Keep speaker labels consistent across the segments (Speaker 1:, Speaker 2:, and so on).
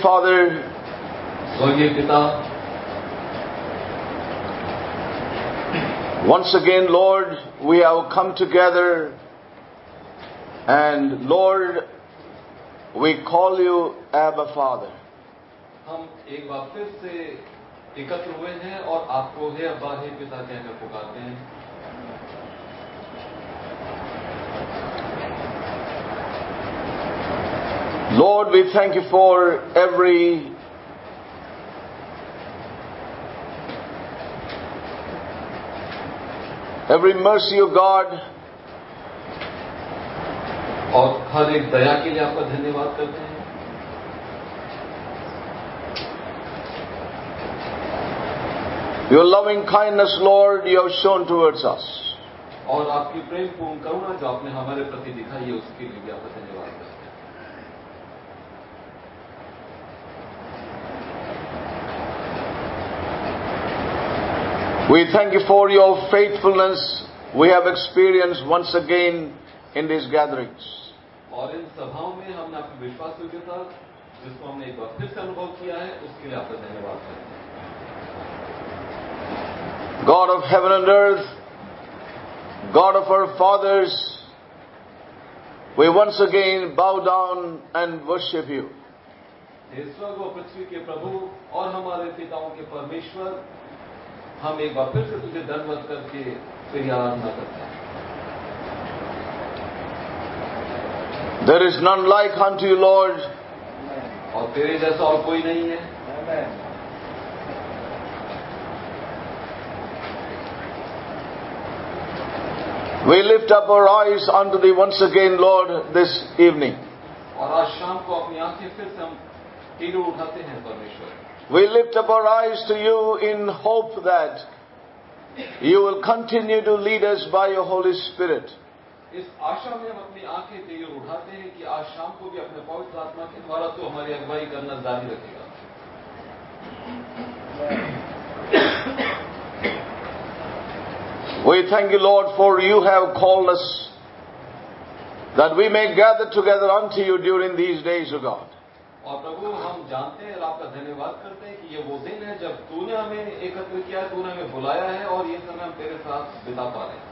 Speaker 1: Father,
Speaker 2: स्वर्गीय पिता
Speaker 1: Once again, Lord, we have come together and Lord, we call you Abba Father.
Speaker 2: हम एक बार फिर से एकत्र हुए हैं और आपको हे अब्बा हे पिता कहकर पुकारते हैं
Speaker 1: Lord, we thank you for every every mercy of God,
Speaker 2: और हर एक दया के लिए आपका धन्यवाद करते हैं
Speaker 1: your loving kindness, Lord, you have shown towards us.
Speaker 2: और आपकी प्रेम पूर्ण करुणा जो आपने हमारे प्रति दिखाई है उसके लिए भी आपका धन्यवाद करते हैं
Speaker 1: We thank you for your faithfulness we have experienced once again in these gatherings.
Speaker 2: और इन सभाओं में हमने आपकी विश्वास योग्यता जिसको हमने एक बार फिर से अनुभव किया है उसके लिए आपका धन्यवाद करते हैं
Speaker 1: God of heaven and earth, God of our fathers, we once again bow down and worship you.
Speaker 2: हे स्वर्ग और पृथ्वी के प्रभु और हमारे पिताओं के परमेश्वर ہم ایک بار پھر سے تجھے دن مت کر کے پھر آرام
Speaker 1: نہ کرتے ہیں دیر از نان لائک unto you, Lord.
Speaker 2: اور اور کوئی نہیں ہے
Speaker 1: We lift up our eyes unto thee once again, Lord, this evening.
Speaker 2: اور آج شام کو اپنی آنکھیں پھر سے ہم اٹھاتے ہیں پرمیشور
Speaker 1: We lift up our eyes to you in hope that you will continue to lead us by your Holy Spirit.
Speaker 2: इस आशा में हम अपनी आंखें तीर उठाते हैं कि आज शाम को भी अपने पवित्र आत्मा के द्वारा तो हमारी अगुवाई करना जारी रखेगा
Speaker 1: We thank you, Lord, for you have called us that we may gather together unto you during these days, O God.
Speaker 2: اور پربھو ہم جانتے ہیں اور آپ کا دھنیہ واد کرتے ہیں کہ یہ وہ دن ہے جب تو نے ہمیں ایکتر کیا ہے تو نے ہمیں بلایا ہے اور یہ سمے ہم تیرے ساتھ بتا پا رہے ہیں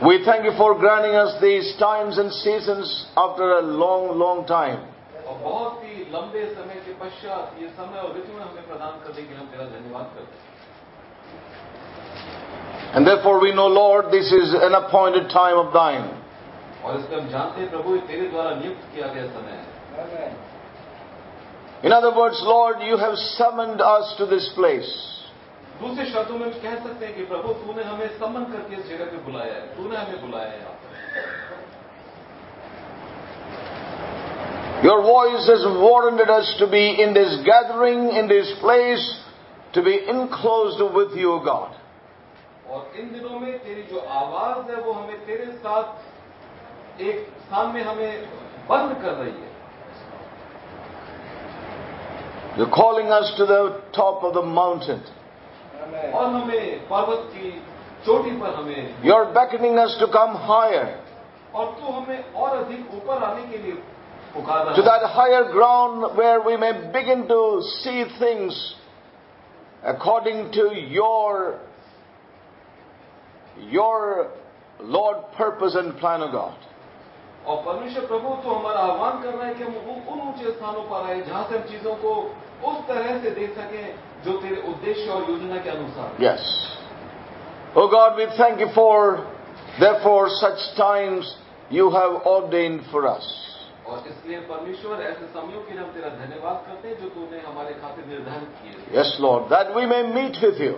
Speaker 1: We thank you for granting us these times and seasons after a long, long time.
Speaker 2: اور بہت ہی لمبے سمے کے پشچات یہ سمے اور ہمیں پردان کرنے کے لیے ہم تیرا دھنیہ واد کرتے ہیں
Speaker 1: And therefore we know, Lord, this is an appointed time of thine.
Speaker 2: اس ہم جانتے ہیں کیا گیا سمے
Speaker 1: In other words, Lord, you have summoned us to this place.
Speaker 2: दूसरे शब्दों में हम कह सकते हैं कि प्रभु तूने हमें सम्मन करके इस जगह पे बुलाया है तूने हमें बुलाया है यहाँ पर
Speaker 1: Your voice has warranted us to be in this gathering, in this place, to be enclosed with you, O God.
Speaker 2: और इन दिनों में तेरी जो आवाज है वो हमें तेरे साथ एक स्थान में हमें बंद कर रही है
Speaker 1: You're calling us to the top of the mountain.
Speaker 2: और हमें पर्वत की चोटी पर हमें
Speaker 1: You're beckoning us to come higher,
Speaker 2: और तू हमें और अधिक ऊपर आने के लिए पुकार
Speaker 1: to
Speaker 2: रहा है
Speaker 1: that higher ground where we may begin to see things according to your, your Lord purpose and plan of God.
Speaker 2: और परमेश्वर प्रभु तो हमारा आह्वान कर रहा है कि हम उन उन ऊंचे स्थानों पर आए जहां से हम चीजों को उस तरह से देख सकें जो तेरे उद्देश्य और योजना के अनुसार है।
Speaker 1: Yes. Oh God, we thank you for, therefore, such times you have ordained for us.
Speaker 2: और इसलिए परमेश्वर ऐसे समयों के लिए हम तेरा धन्यवाद करते हैं जो तूने हमारे खातिर निर्धारित किए
Speaker 1: Yes, Lord, that we may meet with you.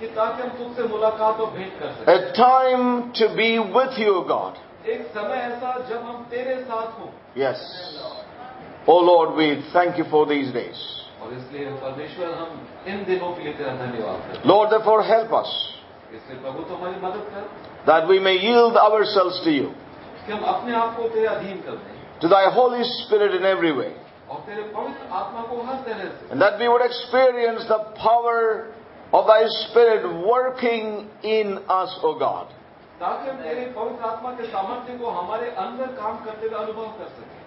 Speaker 2: कि ताकि हम तुझसे मुलाकात और भेंट कर सकें
Speaker 1: A time to be with you, God.
Speaker 2: एक समय ऐसा जब हम तेरे साथ हों
Speaker 1: Yes. Oh Lord, we thank you for these days.
Speaker 2: اور اس لیے پرمیشور ہم ان دنوں کے لیے تیرا دھنیہ
Speaker 1: واد لوڈ فور ہیلپ
Speaker 2: اس اس لیے پربھو تو ہماری مدد
Speaker 1: کر۔ دیٹ وی مے یلڈ آور سیلس
Speaker 2: ٹو یو کہ ہم اپنے آپ کو تیرے ادھین
Speaker 1: کر دیں۔ ٹو دائی ہولی اسپرٹ ان
Speaker 2: ایوری وے اور تیرے پوتر آتما کو ہر
Speaker 1: طرح سے۔ دیٹ وی وڈ ایکسپیرئنس دا پاور آف دا اسپرٹ ورکنگ ان اس او
Speaker 2: گاڈ تاکہ ہم تیرے پوتر آتما کے سامرتھیہ کو ہمارے اندر کام کرتے ہوئے انبھو کر سکیں۔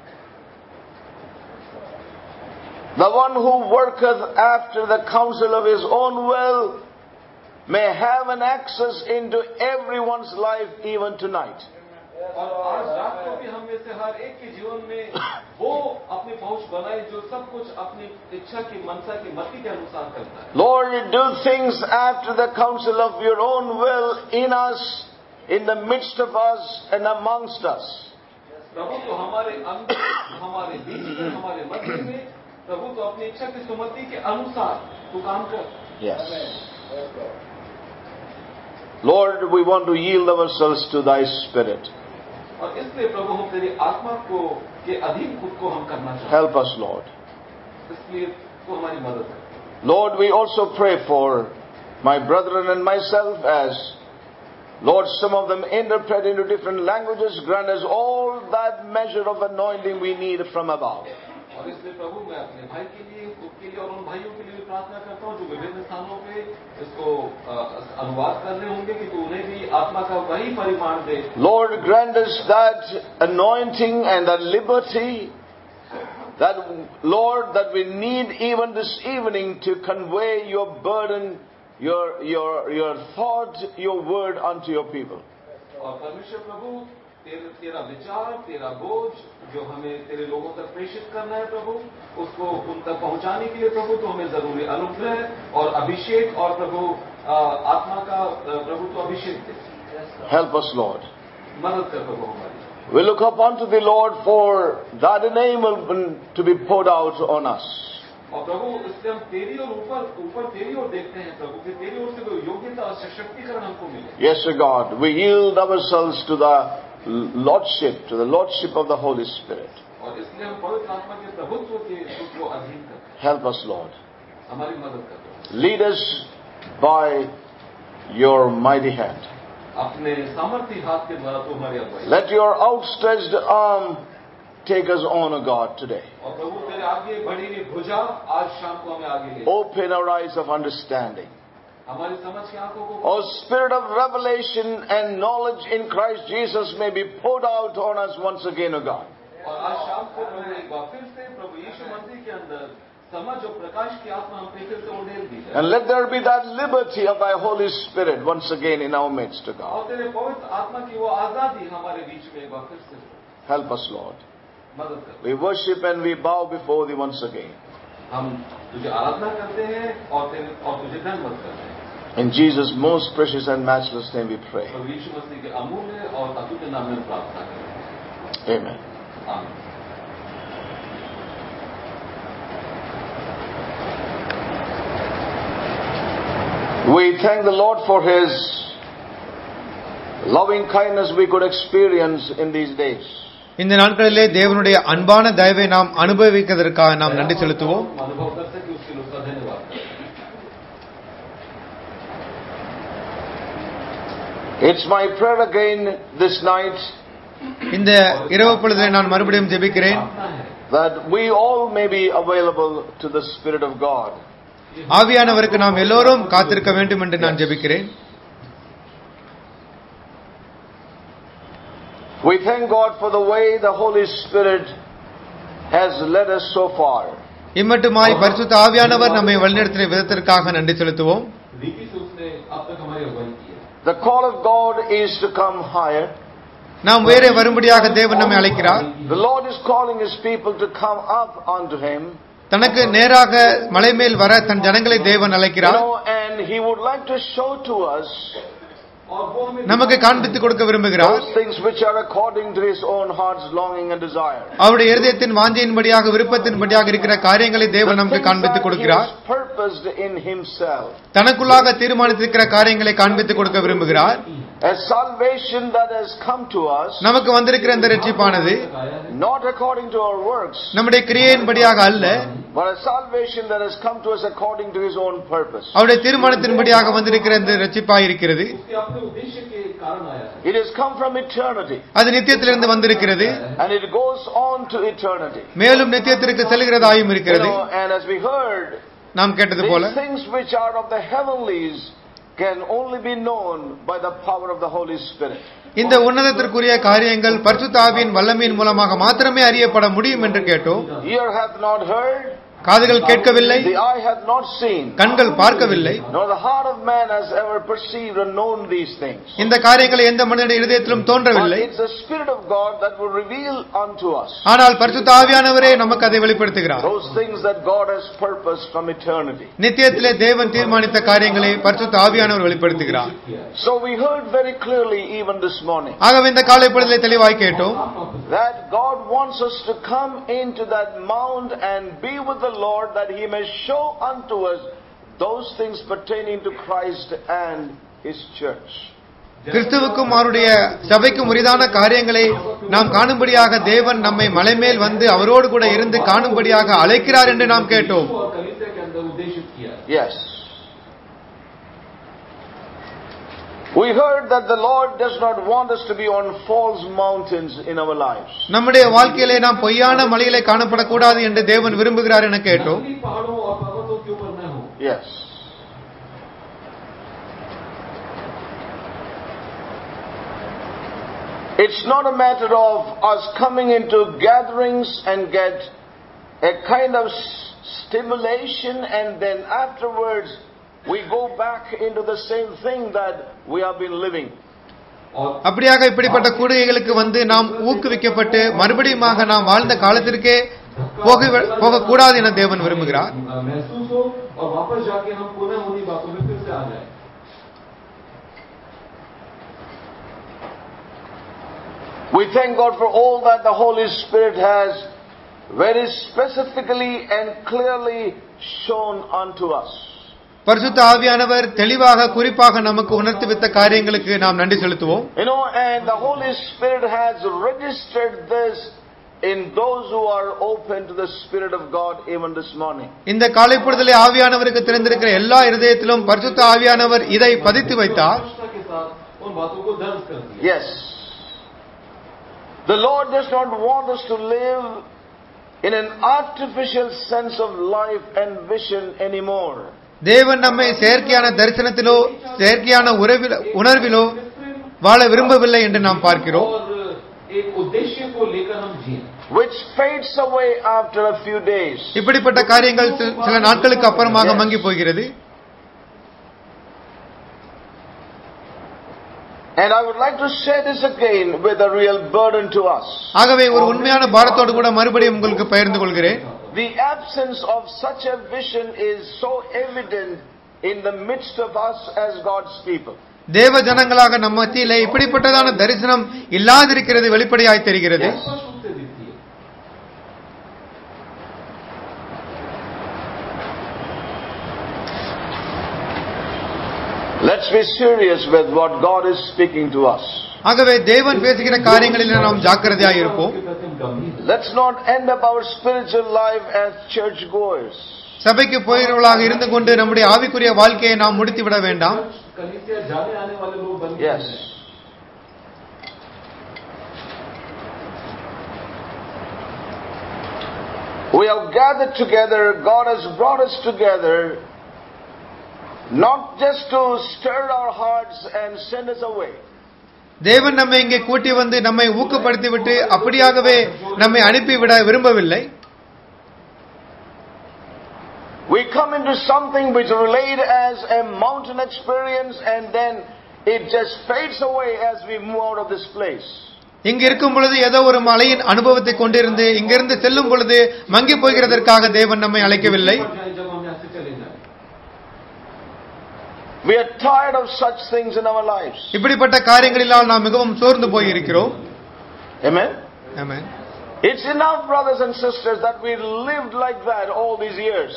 Speaker 1: The one who worketh after the counsel of his own will may have an access into everyone's life even tonight.
Speaker 2: और आज रात को भी हम में से हर एक के जीवन में वो अपनी पहुंच बनाए जो सब कुछ अपनी इच्छा की मनसा की मति के अनुसार करता है
Speaker 1: Lord, do things after the counsel of your own will in us, in the midst of us, and amongst us.
Speaker 2: प्रभु तो हमारे अंदर हमारे बीच में हमारे मध्य में प्रभु तो अपनी इच्छा की सुमति के अनुसार तू काम कर
Speaker 1: Yes. Lord, we want to yield ourselves to thy Spirit.
Speaker 2: और इसलिए प्रभु हम तेरी आत्मा को के अधीन खुद को हम करना चाहते
Speaker 1: Help us, Lord.
Speaker 2: हैं इसलिए तू हमारी मदद कर
Speaker 1: Lord, we also pray for my brethren and myself as, Lord, some of them interpret into different languages. Grant us all that measure of anointing we need from above.
Speaker 2: اور اس لیے پربھو میں اپنے بھائی کے لیے خود کے لیے اور ان بھائیوں کے لیے پرارتھنا کرتا ہوں جو وبھن استھانوں پہ اس کو انواد کر ہوں گے کہ تو انہیں بھی آتما کا وہی پریمان دے
Speaker 1: لارڈ گرینڈس دیٹ اینڈ دا لبرٹی That Lord, that we need even this evening to convey your burden, your your your thought, your word unto your people.
Speaker 2: اور تیرا وچار تیرا بوجھ جو ہمیں تیرے لوگوں تک پریشت کرنا ہے پربھو اس کو ان تک پہنچانے کے لیے پربھو تو ہمیں ضروری انوگرہ اور ابھیشیک اور پربھو آتما کا پربھو تو ابھیشیک
Speaker 1: ہیلپ اس لارڈ
Speaker 2: مدد کر پربھو ہماری۔
Speaker 1: We look اپ آن the Lord for that دیٹ نیم be
Speaker 2: بی پورڈ آؤٹ آن اس اور
Speaker 1: پربھو اس سے ہم تیری اور دیکھتے ہیں lordship, to the lordship of the Holy Spirit. Help us, Lord. Lead us by your mighty hand. Let your outstretched arm take us on, O God, today. Open our eyes of understanding.
Speaker 2: हमारी समझ की आंखों को
Speaker 1: O Spirit of revelation and knowledge in Christ Jesus may be poured out on us once again, O God.
Speaker 2: और आज शाम को प्रभु एक बार फिर से प्रभु यीशु मसीह के अंदर समझ और प्रकाश की आत्मा हम पे फिर से उड़ेल दी जाए
Speaker 1: And let there be that liberty of thy Holy Spirit once again in our midst, O God.
Speaker 2: और तेरे पवित्र आत्मा की वो आजादी हमारे बीच में एक बार फिर से हो।
Speaker 1: Help us, Lord.
Speaker 2: मदद कर
Speaker 1: We worship and we bow before thee once again.
Speaker 2: हम तुझे आराधना करते हैं और तेरे और तुझे धन्यवाद करते हैं
Speaker 1: in Jesus' most precious and matchless name we pray. Amen.
Speaker 2: Amen.
Speaker 1: We thank the Lord for His loving kindness we could experience in these days.
Speaker 3: இந்த நாட்களிலே தேவனுடைய அன்பான தயவை நாம் அனுபவிக்கிறதற்காக நாம் நன்றி செலுத்துவோம்
Speaker 1: It's my prayer again this night.
Speaker 3: இரவு நான் மறுபடியும் ஜெபிக்கிறேன்.
Speaker 1: that we all may be available to the spirit of god.
Speaker 3: ஆவியானவருக்கு நாம் எல்லோரும் காத்திருக்க வேண்டும் என்று நான் ஜெபிக்கிறேன்.
Speaker 1: We thank god for the way the holy spirit has led us so far.
Speaker 3: இம்மட்டுமாய் பரிசுத்த ஆவியானவர் நம்மை வழிநடத்தின விதத்திற்காக நன்றி செலுத்துவோம்.
Speaker 1: The call of God is to come higher.
Speaker 3: நாம் வேறே வரும்படியாக தேவன் நம்மை அழைக்கிறார்
Speaker 1: The Lord is calling his people to come up unto him.
Speaker 3: தனக்கு நேராக மலை மேல் வர தன் ஜனங்களை தேவன் அழைக்கிறார்.
Speaker 1: And he would like to show to us
Speaker 3: நமக்கு காண்பித்துக் கொடுக்க விரும்புகிறார். அவருடைய இருதயத்தின் வாஞ்சையின்படியாக விருப்பத்தின்படியாக இருக்கிற காரியங்களை தேவன் நமக்கு காண்பித்துக் கொடுக்கிறார். தனக்குள்ளாக தீர்மானித்திருக்கிற காரியங்களை காண்பித்துக் கொடுக்க விரும்புகிறார்
Speaker 1: A salvation that has come to us
Speaker 3: நமக்கு வந்திருக்கிற இந்த
Speaker 1: not according to our works
Speaker 3: நம்முடைய அல்ல.
Speaker 1: but a salvation that has come to us according to his own purpose.
Speaker 3: அவருடைய தீர்மானத்தின்படியாக வந்திருக்கிற இந்த இருக்கிறது.
Speaker 1: It has come from eternity.
Speaker 3: அது நித்தியத்திலிருந்து வந்திருக்கிறது.
Speaker 1: And it goes on to eternity.
Speaker 3: மேலும் நித்தியத்திற்கு செல்கிறதாயும் இருக்கிறது.
Speaker 1: And as we heard
Speaker 3: நாம் கேட்டது போல
Speaker 1: things which are of the heavenlies can only be known by the power of the Holy Spirit.
Speaker 3: இந்த உன்னதத்திற்குரிய காரியங்கள் பரிசுத்த ஆவியின் வல்லமையின் மூலமாக மாத்திரமே அறியப்பட முடியும் என்று கேட்டோம்
Speaker 1: Ear hath not heard,
Speaker 3: காதுகள் கேட்கவில்லை
Speaker 1: the eye hath not seen,
Speaker 3: கண்கள் பார்க்கவில்லை
Speaker 1: nor the heart of man has ever perceived or known these things.
Speaker 3: இந்த காரியங்களை எந்த மனிதனுடைய இருதயத்திலும்
Speaker 1: But
Speaker 3: தோன்றவில்லை
Speaker 1: it's the Spirit of God that will reveal unto us
Speaker 3: ஆனால் பரிசுத்த ஆவியானவரே நமக்கு அதை வெளிப்படுத்துகிறார்
Speaker 1: those things that God has purposed from eternity.
Speaker 3: நித்தியத்திலே தேவன் தீர்மானித்த காரியங்களை பரிசுத்த ஆவியானவர் வெளிப்படுத்துகிறார்
Speaker 1: So we heard very clearly even this morning
Speaker 3: ஆகவே இந்த காலை பொழுதிலே தெளிவாய் கேட்டோம்
Speaker 1: that God wants us to come into that mount and be with the Lord that he may show unto us those things pertaining to Christ and his church.
Speaker 3: கிறிஸ்துவுக்கும் அவருடைய சபைக்கும் உரிதான காரியங்களை நாம் காணும்படியாக தேவன் நம்மை மலைமேல் வந்து அவரோடு கூட இருந்து காணும்படியாக அழைக்கிறார் என்று நாம் கேட்டோம்
Speaker 1: Yes. We heard that the Lord does not want us to be on false mountains in our lives.
Speaker 3: நம்முடைய வாழ்க்கையிலே நாம் பொய்யான மலையிலே காணப்படக்கூடாது என்று தேவன் விரும்புகிறார் என கேட்டோம்.
Speaker 1: Yes. It's not a matter of us coming into gatherings and get a kind of stimulation and then afterwards we go back into the same thing that we have been living.
Speaker 3: அப்படியாக இப்படிப்பட்ட கூடுகைகளுக்கு வந்து நாம் ஊக்குவிக்கப்பட்டு மறுபடியுமாக நாம் வாழ்ந்த காலத்திற்கே போக போகக்கூடாது என தேவன் விரும்புகிறார்
Speaker 1: We thank God for all that the Holy Spirit has very specifically and clearly shown unto us.
Speaker 3: பரிசுத்த ஆவியானவர் தெளிவாக குறிப்பாக நமக்கு உணர்த்துவித்த காரியங்களுக்கு நாம் நன்றி செலுத்துவோம்
Speaker 1: you know and the holy spirit has registered this in those who are open to the spirit of god even this morning
Speaker 3: இந்த காலை பொழுதிலே ஆவியானவருக்கு தெரிந்திருக்கிற எல்லா இதயத்திலும் பரிசுத்த ஆவியானவர் இதை பதித்து வைத்தார்
Speaker 1: yes the lord does not want us to live in an artificial sense of life and vision anymore
Speaker 3: தேவன் நம்மை செயற்கையான தரிசனத்திலோ செயற்கையான உறவில உணர்விலோ வாழ விரும்பவில்லை என்று நாம் பார்க்கிறோம். இப்படிப்பட்ட காரியங்கள் சில நாட்களுக்கு அப்புறமாக மங்கி போகிறது.
Speaker 1: And I would like to share this again with a real burden to us.
Speaker 3: ஆகவே ஒரு உண்மையான பாரத்தோடு கூட மறுபடியும் உங்களுக்கு பகிர்ந்து கொள்கிறேன்.
Speaker 1: The absence of such a vision is so evident in the midst of us as God's people.
Speaker 3: தேவ ஜனங்களாக நம் மத்தியிலே இப்படிப்பட்டதான தரிசனம் இல்லாதிருக்கிறது வெளிப்படையாய் தெரிகிறது
Speaker 1: Let's be serious with what God is speaking to us.
Speaker 3: ஆகவே தேவன் பேசுகிற காரியங்களில் நாம் ஜாக்கிரதையாக இருப்போம்
Speaker 1: Let's not end up our spiritual life as church goers.
Speaker 3: சபைக்கு போகிறவர்களாக இருந்து கொண்டு நம்முடைய ஆவிக்குரிய வாழ்க்கையை நாம் முடித்து விட வேண்டாம்
Speaker 1: Yes. We have gathered together, God has brought us together not just to stir our hearts and send us away.
Speaker 3: தேவன் நம்மை இங்கே கூட்டி வந்து நம்மை ஊக்கப்படுத்திவிட்டு அப்படியாகவே நம்மை அனுப்பிவிட விரும்பவில்லை
Speaker 1: We come into something which relate as a mountain experience and then it just fades away as we move out of this place.
Speaker 3: இங்கு இருக்கும் பொழுது ஏதோ ஒரு மலையின் அனுபவத்தை கொண்டிருந்து இங்கிருந்து செல்லும் பொழுது மங்கி போகிறதற்காக தேவன் நம்மை அழைக்கவில்லை
Speaker 1: We are tired of such things in our lives.
Speaker 3: இப்படிப்பட்ட காரியங்களினால் நாம் மிகவும் சோர்ந்து போயிருக்கிறோம்
Speaker 1: Amen?
Speaker 3: Amen.
Speaker 1: It's enough, brothers and sisters, that we lived like that all these years.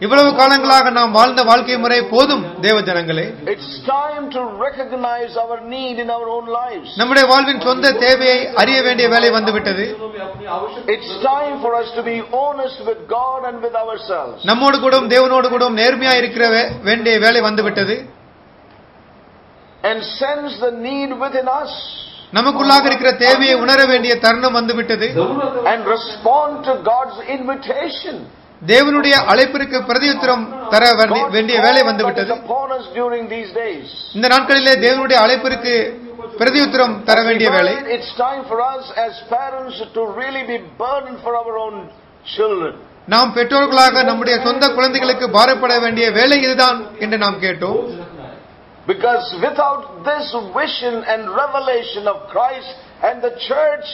Speaker 3: இவ்வளவு காலங்களாக நாம் வாழ்ந்த வாழ்க்கை முறை போதும் தேவ ஜனங்களே. நம்முடைய வாழ்வின் சொந்த தேவையை அறிய வேண்டிய வேலை வந்துவிட்டது. நம்மோடு கூட தேவனோடு கூட நேர்மையா இருக்கிற வேண்டிய வேலை வந்துவிட்டது.
Speaker 1: And sense the need within us.
Speaker 3: நமக்குள்ளாக இருக்கிற தேவையை உணர வேண்டிய தருணம் வந்துவிட்டது.
Speaker 1: And respond to god's invitation.
Speaker 3: தேவனுடைய அழைப்பிற்கு பிரதியுத்தரம் தர வேண்டிய வேலை வந்துவிட்டது. இந்த நாட்களிலே தேவனுடைய அழைப்பிற்கு பிரதியுத்தரம் தர வேண்டிய வேலை. நாம் பெற்றோர்களாக நம்முடைய சொந்த குழந்தைகளுக்கு பாரப்பட வேண்டிய வேலை இதுதான் என்று நாம் கேட்டோம்.
Speaker 1: Because without this vision and revelation of Christ and the church,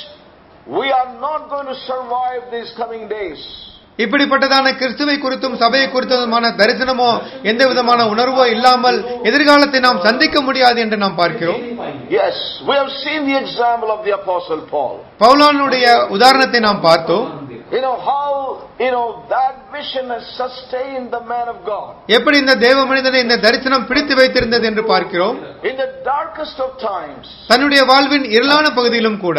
Speaker 1: we are not going to survive these coming days.
Speaker 3: இப்படிப்பட்டதான கிறிஸ்துவை குறித்தும் சபையை குறித்ததுமான தரிசனமோ எந்த விதமான உணர்வோ இல்லாமல் எதிர்காலத்தை நாம் சந்திக்க முடியாது என்று நாம் பார்க்கிறோம். பவுலானுடைய உதாரணத்தை நாம் பார்த்தோம்.
Speaker 1: you know how you know that vision has sustained the man of God.
Speaker 3: எப்படி இந்த தேவ மனிதனை இந்த தரிசனம் பிடித்து வைத்திருந்தது என்று பார்க்கிறோம்.
Speaker 1: In the darkest of times.
Speaker 3: தன்னுடைய வாழ்வின் இருளான பகுதியிலும் கூட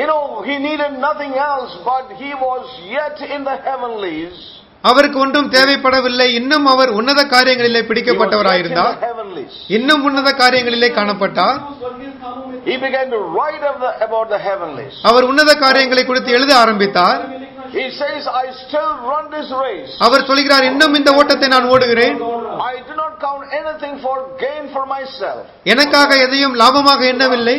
Speaker 1: You know he needed nothing else but he was yet in the heavenlies.
Speaker 3: அவருக்கு ஒன்றும் தேவைப்படவில்லை இன்னும் அவர் உன்னத காரியங்களிலே பிடிக்கப்பட்டவராயிருந்தார்
Speaker 1: heavenlies.
Speaker 3: இன்னும் உன்னத காரியங்களிலே காணப்பட்டார்
Speaker 1: He began to write of the, about the heavenlies.
Speaker 3: அவர் உன்னத காரியங்களை குறித்து எழுத ஆரம்பித்தார்
Speaker 1: He says, I still run this race.
Speaker 3: அவர் சொல்கிறார் இன்னும் இந்த ஓட்டத்தை நான் ஓடுகிறேன்
Speaker 1: I do not count anything for gain for myself.
Speaker 3: எனக்காக எதையும் லாபமாக எண்ணவில்லை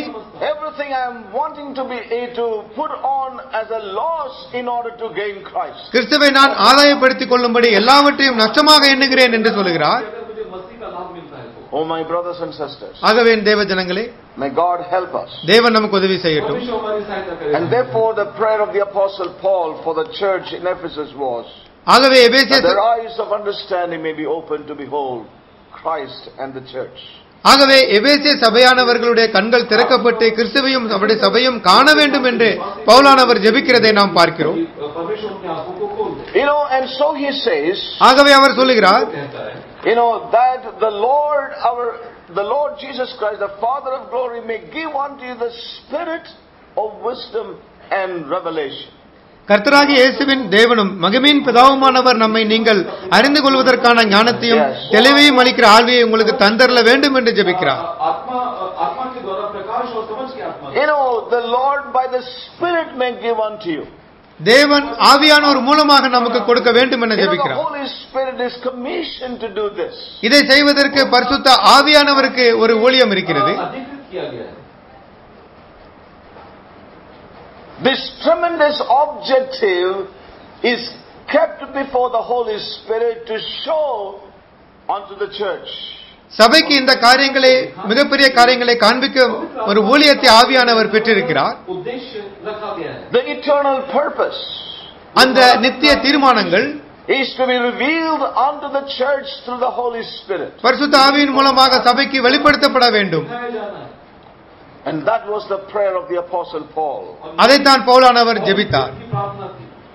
Speaker 1: Everything I am wanting to be to put on as a loss in order to gain Christ.
Speaker 3: கிறிஸ்துவை நான் ஆதாயப்படுத்திக் கொள்ளும்படி எல்லாவற்றையும் நஷ்டமாக எண்ணுகிறேன் என்று சொல்கிறார்
Speaker 1: Oh, my brothers and sisters.
Speaker 3: ஆகவே தேவ ஜனங்களே
Speaker 1: us. காட் ஹெல்ப் அஸ்
Speaker 3: தேவன் நமக்கு உதவி செய்யட்டும்
Speaker 1: and therefore the prayer of the apostle paul for the church in ephesus was
Speaker 3: ஆகவே
Speaker 1: their eyes of understanding may be opened to behold christ and the church
Speaker 3: ஆகவே எபேசிய சபையானவர்களுடைய கண்கள் திறக்கப்பட்டு கிறிஸ்துவையும் அவருடைய சபையும் காண வேண்டும் என்று பவுலானவர் ஜெபிக்கிறதை நாம் பார்க்கிறோம் ஆகவே அவர் சொல்லுகிறார்
Speaker 1: You know that the Lord our the Lord Jesus Christ, the Father of glory, may give unto you the spirit of wisdom and revelation.
Speaker 3: கர்த்தராக இயேசுவின் தேவனும் மகிமையின் பிதாவுமானவர் நம்மை நீங்கள் அறிந்து கொள்வதற்கான ஞானத்தையும் தெளிவையும் அளிக்கிற ஆழ்வியை உங்களுக்கு தந்தரல வேண்டும் என்று ஜெபிக்கிறார்.
Speaker 1: You
Speaker 3: தேவன் ஆவியானோர் மூலமாக நமக்கு கொடுக்க வேண்டும் என ஜெபிக்கிறார். இதை செய்வதற்கு பரிசுத்த ஆவியானவருக்கு ஒரு ஊழியம் இருக்கிறது.
Speaker 1: this tremendous objective is kept before the Holy Spirit to show unto the church.
Speaker 3: சபைக்கு இந்த காரியங்களை மிகப்பெரிய காரியங்களை காண்பிக்கும் ஒரு ஊழியத்தை ஆவியானவர் பெற்றிருக்கிறார்.
Speaker 1: The eternal purpose
Speaker 3: and the nitya tirmanangal,
Speaker 1: is to be revealed unto the church through the holy spirit.
Speaker 3: பரிசுத்த ஆவியின் மூலமாக சபைக்கு வெளிப்படுத்தப்பட வேண்டும்.
Speaker 1: And that was the prayer of the apostle Paul.
Speaker 3: அதைத்தான் பவுலானவர் ஜெபித்தார்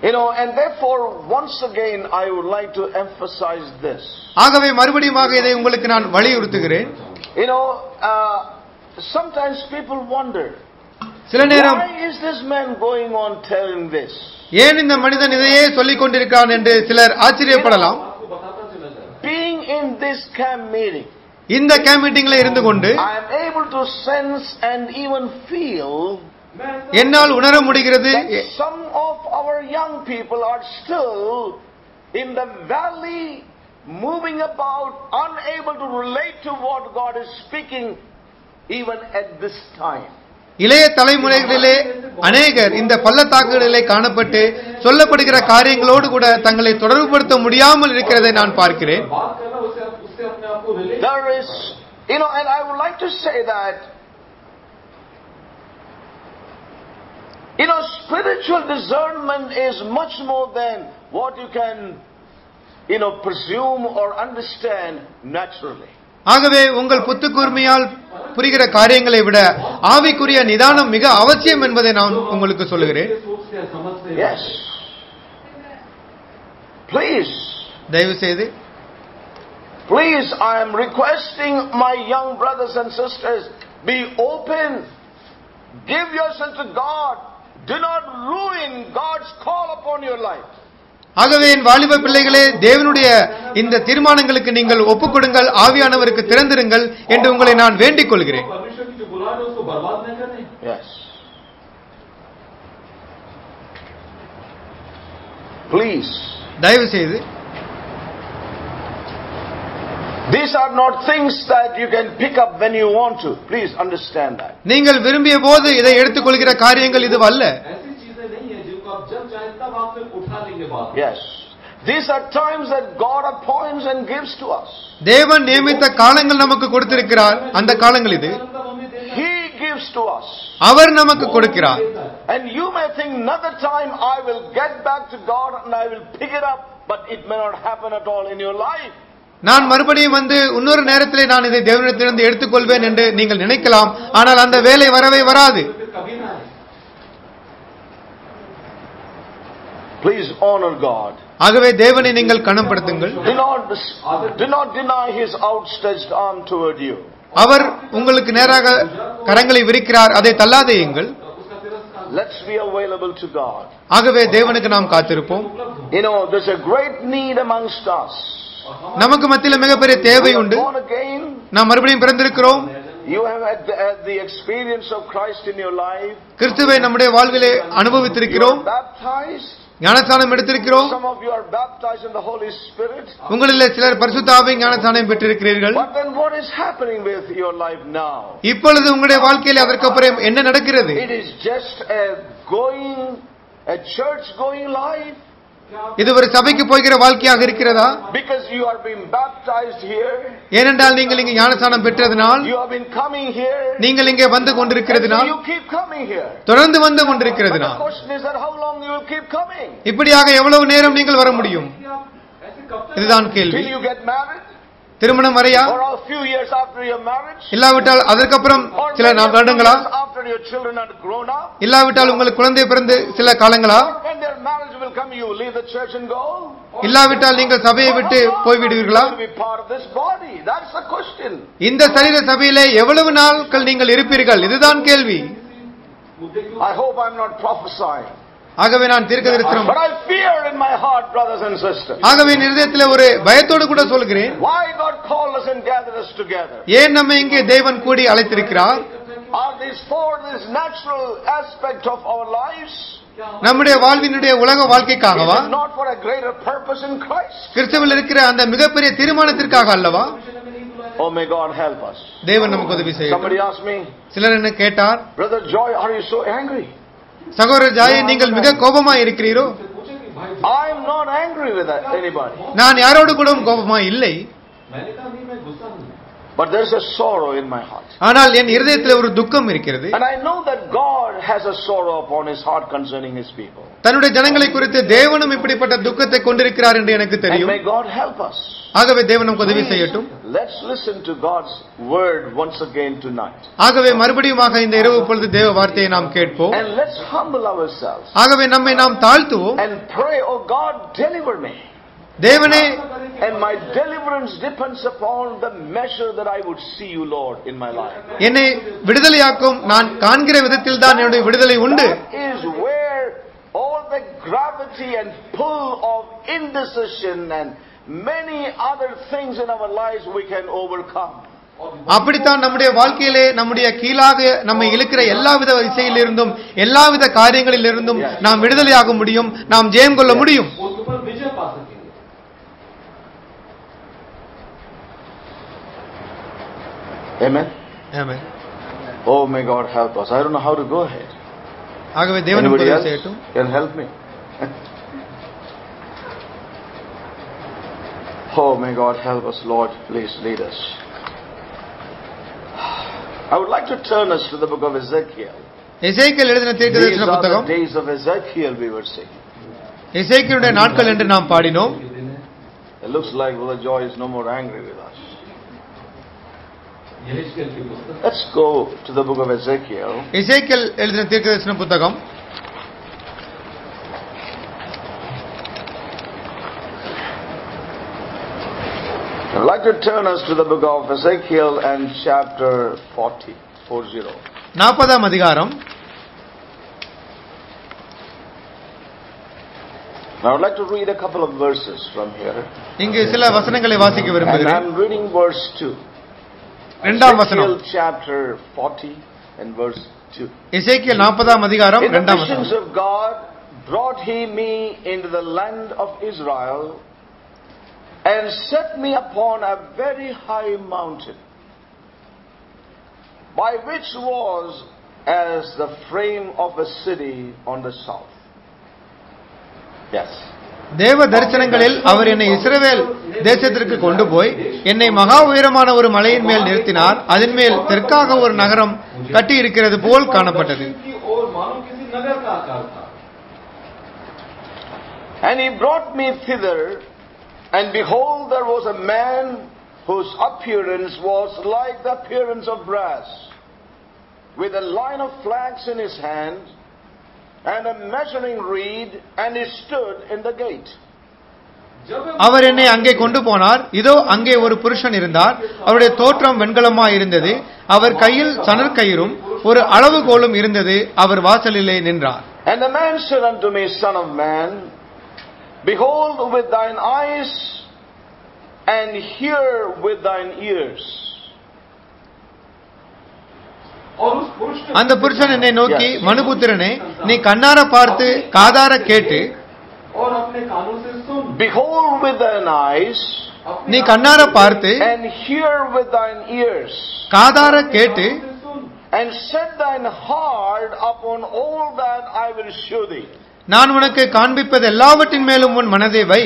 Speaker 1: You know, and therefore, once again, I would like to emphasize this.
Speaker 3: ஆகவே மறுபடியுமாக இதை உங்களுக்கு நான் வலியுறுத்துகிறேன்
Speaker 1: You know, uh, sometimes people wonder, why is this man going on telling this?
Speaker 3: ஏன் இந்த மனிதன் இதையே சொல்லிக் கொண்டிருக்கிறான் என்று சிலர் ஆச்சரியப்படலாம்.
Speaker 1: Being in this camp meeting,
Speaker 3: இந்த கேம்ப் மீட்டிங்ல இருந்து கொண்டு
Speaker 1: I am able to sense and even feel
Speaker 2: मैं
Speaker 3: என்னால் உணர முடிகிறது
Speaker 1: some of our young people are still in the valley, moving about, unable to relate to what God is speaking even at this time.
Speaker 3: இளைய தலைமுறைகளிலே அநேகர் இந்த பள்ளத்தாக்குகளிலே காணப்பட்டு சொல்லப்படுகிற காரியங்களோடு கூட தங்களை தொடர்புபடுத்த முடியாமல் இருக்கிறதை நான் பார்க்கிறேன்
Speaker 1: There is, you know, and I would like to say that, you know, spiritual discernment is much more than what you can, you know, presume or understand naturally.
Speaker 3: ஆகவே உங்கள் புத்துக்கூர்மையால் புரிகிற காரியங்களை விட ஆவிக்குரிய நிதானம் மிக அவசியம் என்பதை நான் உங்களுக்கு சொல்லுகிறேன் தயவு செய்து
Speaker 1: Please, I am requesting my young brothers and sisters, be open. Give yourself to God. Do not ruin God's call upon your life.
Speaker 3: ஆகவே என் வாலிப பிள்ளைகளே தேவனுடைய இந்த தீர்மானங்களுக்கு நீங்கள் ஒப்புக்கொடுங்கள் ஆவியானவருக்கு திறந்திருங்கள் என்று உங்களை நான் வேண்டிக் கொள்கிறேன் தயவு செய்து
Speaker 1: These are not things that you can pick up when you want to. Please understand that.
Speaker 3: நீங்கள் விரும்பிய போது இதை எடுத்துக்கொள்கிற காரியங்கள் இதுவல்ல
Speaker 2: ऐसी चीजें नहीं है जिनको आप जब चाहे तब आप फिर उठा लेंगे बात
Speaker 1: Yes. These are times that God appoints and gives to us.
Speaker 3: தேவன் நியமித்த காலங்கள் நமக்கு கொடுத்திருக்கிறார் அந்த காலங்கள் இது
Speaker 2: तब हमें देना
Speaker 1: He gives to us.
Speaker 3: அவர் நமக்கு கொடுக்கிறார்
Speaker 1: And you may think another time I will get back to God and I will pick it up, but it may not happen at all in your life.
Speaker 3: நான் மறுபடியும் வந்து இன்னொரு நேரத்தில் நான் இதை தேவனிடத்திலிருந்து எடுத்துக்கொள்வேன் என்று நீங்கள் நினைக்கலாம். ஆனால் அந்த வேலை வரவே வராது.
Speaker 1: Please honor God.
Speaker 3: ஆகவே தேவனை நீங்கள்
Speaker 1: கணப்படுத்துங்கள்
Speaker 3: அவர் உங்களுக்கு நேராக கரங்களை விரிக்கிறார். அதை தள்ளாதேயுங்கள்
Speaker 1: Let's be available to God.
Speaker 3: ஆகவே தேவனுக்கு நாம் காத்திருப்போம்.
Speaker 1: You know, there's a great need amongst us.
Speaker 3: நமக்கு மத்தியில் மிகப்பெரிய தேவை உண்டு நாம் மறுபடியும் பிறந்திருக்கிறோம்
Speaker 1: you have had the, had the experience of Christ in your life.
Speaker 3: கிறிஸ்துவை நம்முடைய வாழ்விலே அனுபவித்திருக்கிறோம். ஞானஸ்தானம் எடுத்திருக்கிறோம். உங்களிலே சிலர் பரிசுத்தாவை ஞானஸ்தானம் பெற்றிருக்கிறீர்கள்? இப்பொழுது உங்களுடைய வாழ்க்கையில அதற்கப்புறம் என்ன நடக்கிறது இது ஒரு சபைக்கு போகிற வாழ்க்கையாக இருக்கிறதா
Speaker 1: because you are being baptized here
Speaker 3: ஏனென்றால் நீங்கள் இங்கே ஞானஸ்நானம் பெற்றதனால்
Speaker 1: you have been coming here
Speaker 3: நீங்கள் இங்கே வந்து கொண்டிருக்கிறதனால்
Speaker 1: you keep coming here
Speaker 3: தொடர்ந்து வந்து
Speaker 1: கொண்டிருக்கிறதனால் the question is that how long you will keep coming
Speaker 3: இப்படியாக எவ்வளவு நேரம் நீங்கள் வர முடியும் இதுதான் கேள்வி
Speaker 1: till you get married
Speaker 3: திருமணம் வரையா? இல்லாவிட்டால் அதற்கப்புறம் சில வருடங்களா? இல்லாவிட்டால் உங்களுக்கு குழந்தை பிறந்து சில காலங்களா? இல்லாவிட்டால் நீங்கள் சபையை விட்டு போய்விடுவீர்களா? இந்த சரீர சபையிலே எவ்வளவு நாட்கள் நீங்கள் இருப்பீர்கள்? இதுதான் கேள்வி.
Speaker 1: I hope I'm not prophesying.
Speaker 3: ஆகவே நான் தீர்க்க தரிசனம்
Speaker 1: But I fear in my heart, brothers and sisters.
Speaker 3: ஆகவே என் இருதயத்திலே ஒரு பயத்தோடு கூட சொல்கிறேன்
Speaker 1: Why God called us and gathered us together?
Speaker 3: ஏன் நம்ம இங்கே தேவன் கூடி அழைத்திருக்கிறார்
Speaker 1: Are these for this natural aspect of our lives?
Speaker 3: நம்முடைய வாழ்வினுடைய உலக வாழ்க்கைக்காகவா? கிறிஸ்துவில் இருக்கிற அந்த மிகப்பெரிய தீர்மானத்திற்காக அல்லவா
Speaker 1: Oh, may God help us.
Speaker 3: தேவன் நமக்கு உதவி செய்யும்
Speaker 1: Somebody asked me,
Speaker 3: சிலர் என்ன கேட்டார்
Speaker 1: Brother Joy, are you so angry?
Speaker 3: சகோதரர் ஜாய் நீங்கள் மிக கோபமா இருக்கிறீரோ? நான் யாரோடு கூட கோபமா இல்லை.
Speaker 1: But there is a sorrow in my heart. And I know that God has a sorrow upon his heart concerning his people. And may God help us. Let's listen to God's word once again tonight. And let's humble ourselves. And pray, oh God, deliver me.
Speaker 3: தேவனே
Speaker 1: And my deliverance depends upon the measure that I would see you, Lord, in my life.
Speaker 3: என்னை விடுதலையாக்கும் நான் காண்கிற விதத்தில் தான் என்னுடைய விடுதலை உண்டு
Speaker 1: That is where all the gravity and pull of indecision and many other things in our lives we can overcome.
Speaker 3: அப்படித்தான் நம்முடைய வாழ்க்கையிலே நம்முடைய கீழாக நம்மை இழுக்கிற எல்லாவித இசையிலிருந்தும் எல்லாவித காரியங்களிலிருந்தும் நாம் விடுதலையாக முடியும் நாம் ஜெயம் கொள்ள முடியும்
Speaker 1: Amen?
Speaker 3: Amen.
Speaker 1: Oh, may God help us. I don't know how to go ahead. Anybody else can help me? oh, may God help us, Lord. Please lead us. I would like to turn us to the book of Ezekiel.
Speaker 3: Ezekiel எழுதின தீர்க்கதரிசன
Speaker 1: the days of Ezekiel we were singing.
Speaker 3: எசேக்கியலுடைய நாட்கள் என்று நாம் பாடினோம்.
Speaker 1: It looks like the joy is no more angry with us. Let's go to the book of Ezekiel.
Speaker 3: Ezekiel எழுதின தீர்க்கதரிசன புத்தகம்
Speaker 1: I'd like to turn us to the book of Ezekiel and chapter 40. 40.
Speaker 3: நாற்பதாம் அதிகாரம்
Speaker 1: Now I'd like to read a couple of verses from here.
Speaker 3: இங்கு சில வசனங்களை வாசிக்க விரும்புகிறேன்.
Speaker 1: And I'm reading verse 2.
Speaker 3: இரண்டாம் வசனம்
Speaker 1: Ezekiel chapter 40 and verse 2.
Speaker 3: Ezekiel நாற்பதாம் அதிகாரம்
Speaker 1: In the
Speaker 3: இரண்டாம்
Speaker 1: visions
Speaker 3: வசனம்
Speaker 1: of God brought he me into the land of Israel and set me upon a very high mountain, by which was as the frame of a city on the south. Yes.
Speaker 3: தேவ தரிசனங்களில் அவர் என்னை இஸ்ரவேல் தேசத்திற்கு கொண்டு போய் என்னை மகா உயரமான ஒரு மலையின் மேல் நிறுத்தினார் அதன் மேல் தெற்காக ஒரு நகரம் கட்டி இருக்கிறது போல் காணப்பட்டது
Speaker 1: And he brought me thither, and behold, there was a man whose appearance was like the appearance of brass, with a line of flax in his hand, and a measuring reed, and he stood in the gate.
Speaker 2: जब
Speaker 3: அவர் என்னை அங்கே கொண்டு போனார் இதோ அங்கே ஒரு புருஷன் இருந்தார் அவருடைய தோற்றம் வெண்கலமாய் இருந்தது அவர் கையில் சணற்கயிறும் ஒரு அளவுகோலும் இருந்தது அவர் வாசலிலே நின்றார்
Speaker 1: And the man said unto me, Son of man, behold with thine eyes, and hear with thine ears.
Speaker 3: அந்த புருஷன் என்னை நோக்கி மனுபுத்திரனே நீ கண்ணார பார்த்து காதார கேட்டு
Speaker 1: Behold with thine eyes
Speaker 3: நீ கண்ணார பார்த்து
Speaker 1: and hear with thine ears
Speaker 3: காதார கேட்டு
Speaker 1: and set thine heart upon all that I will show thee
Speaker 3: நான் உனக்கு காண்பிப்பது எல்லாவற்றின் மேலும் உன் மனதை வை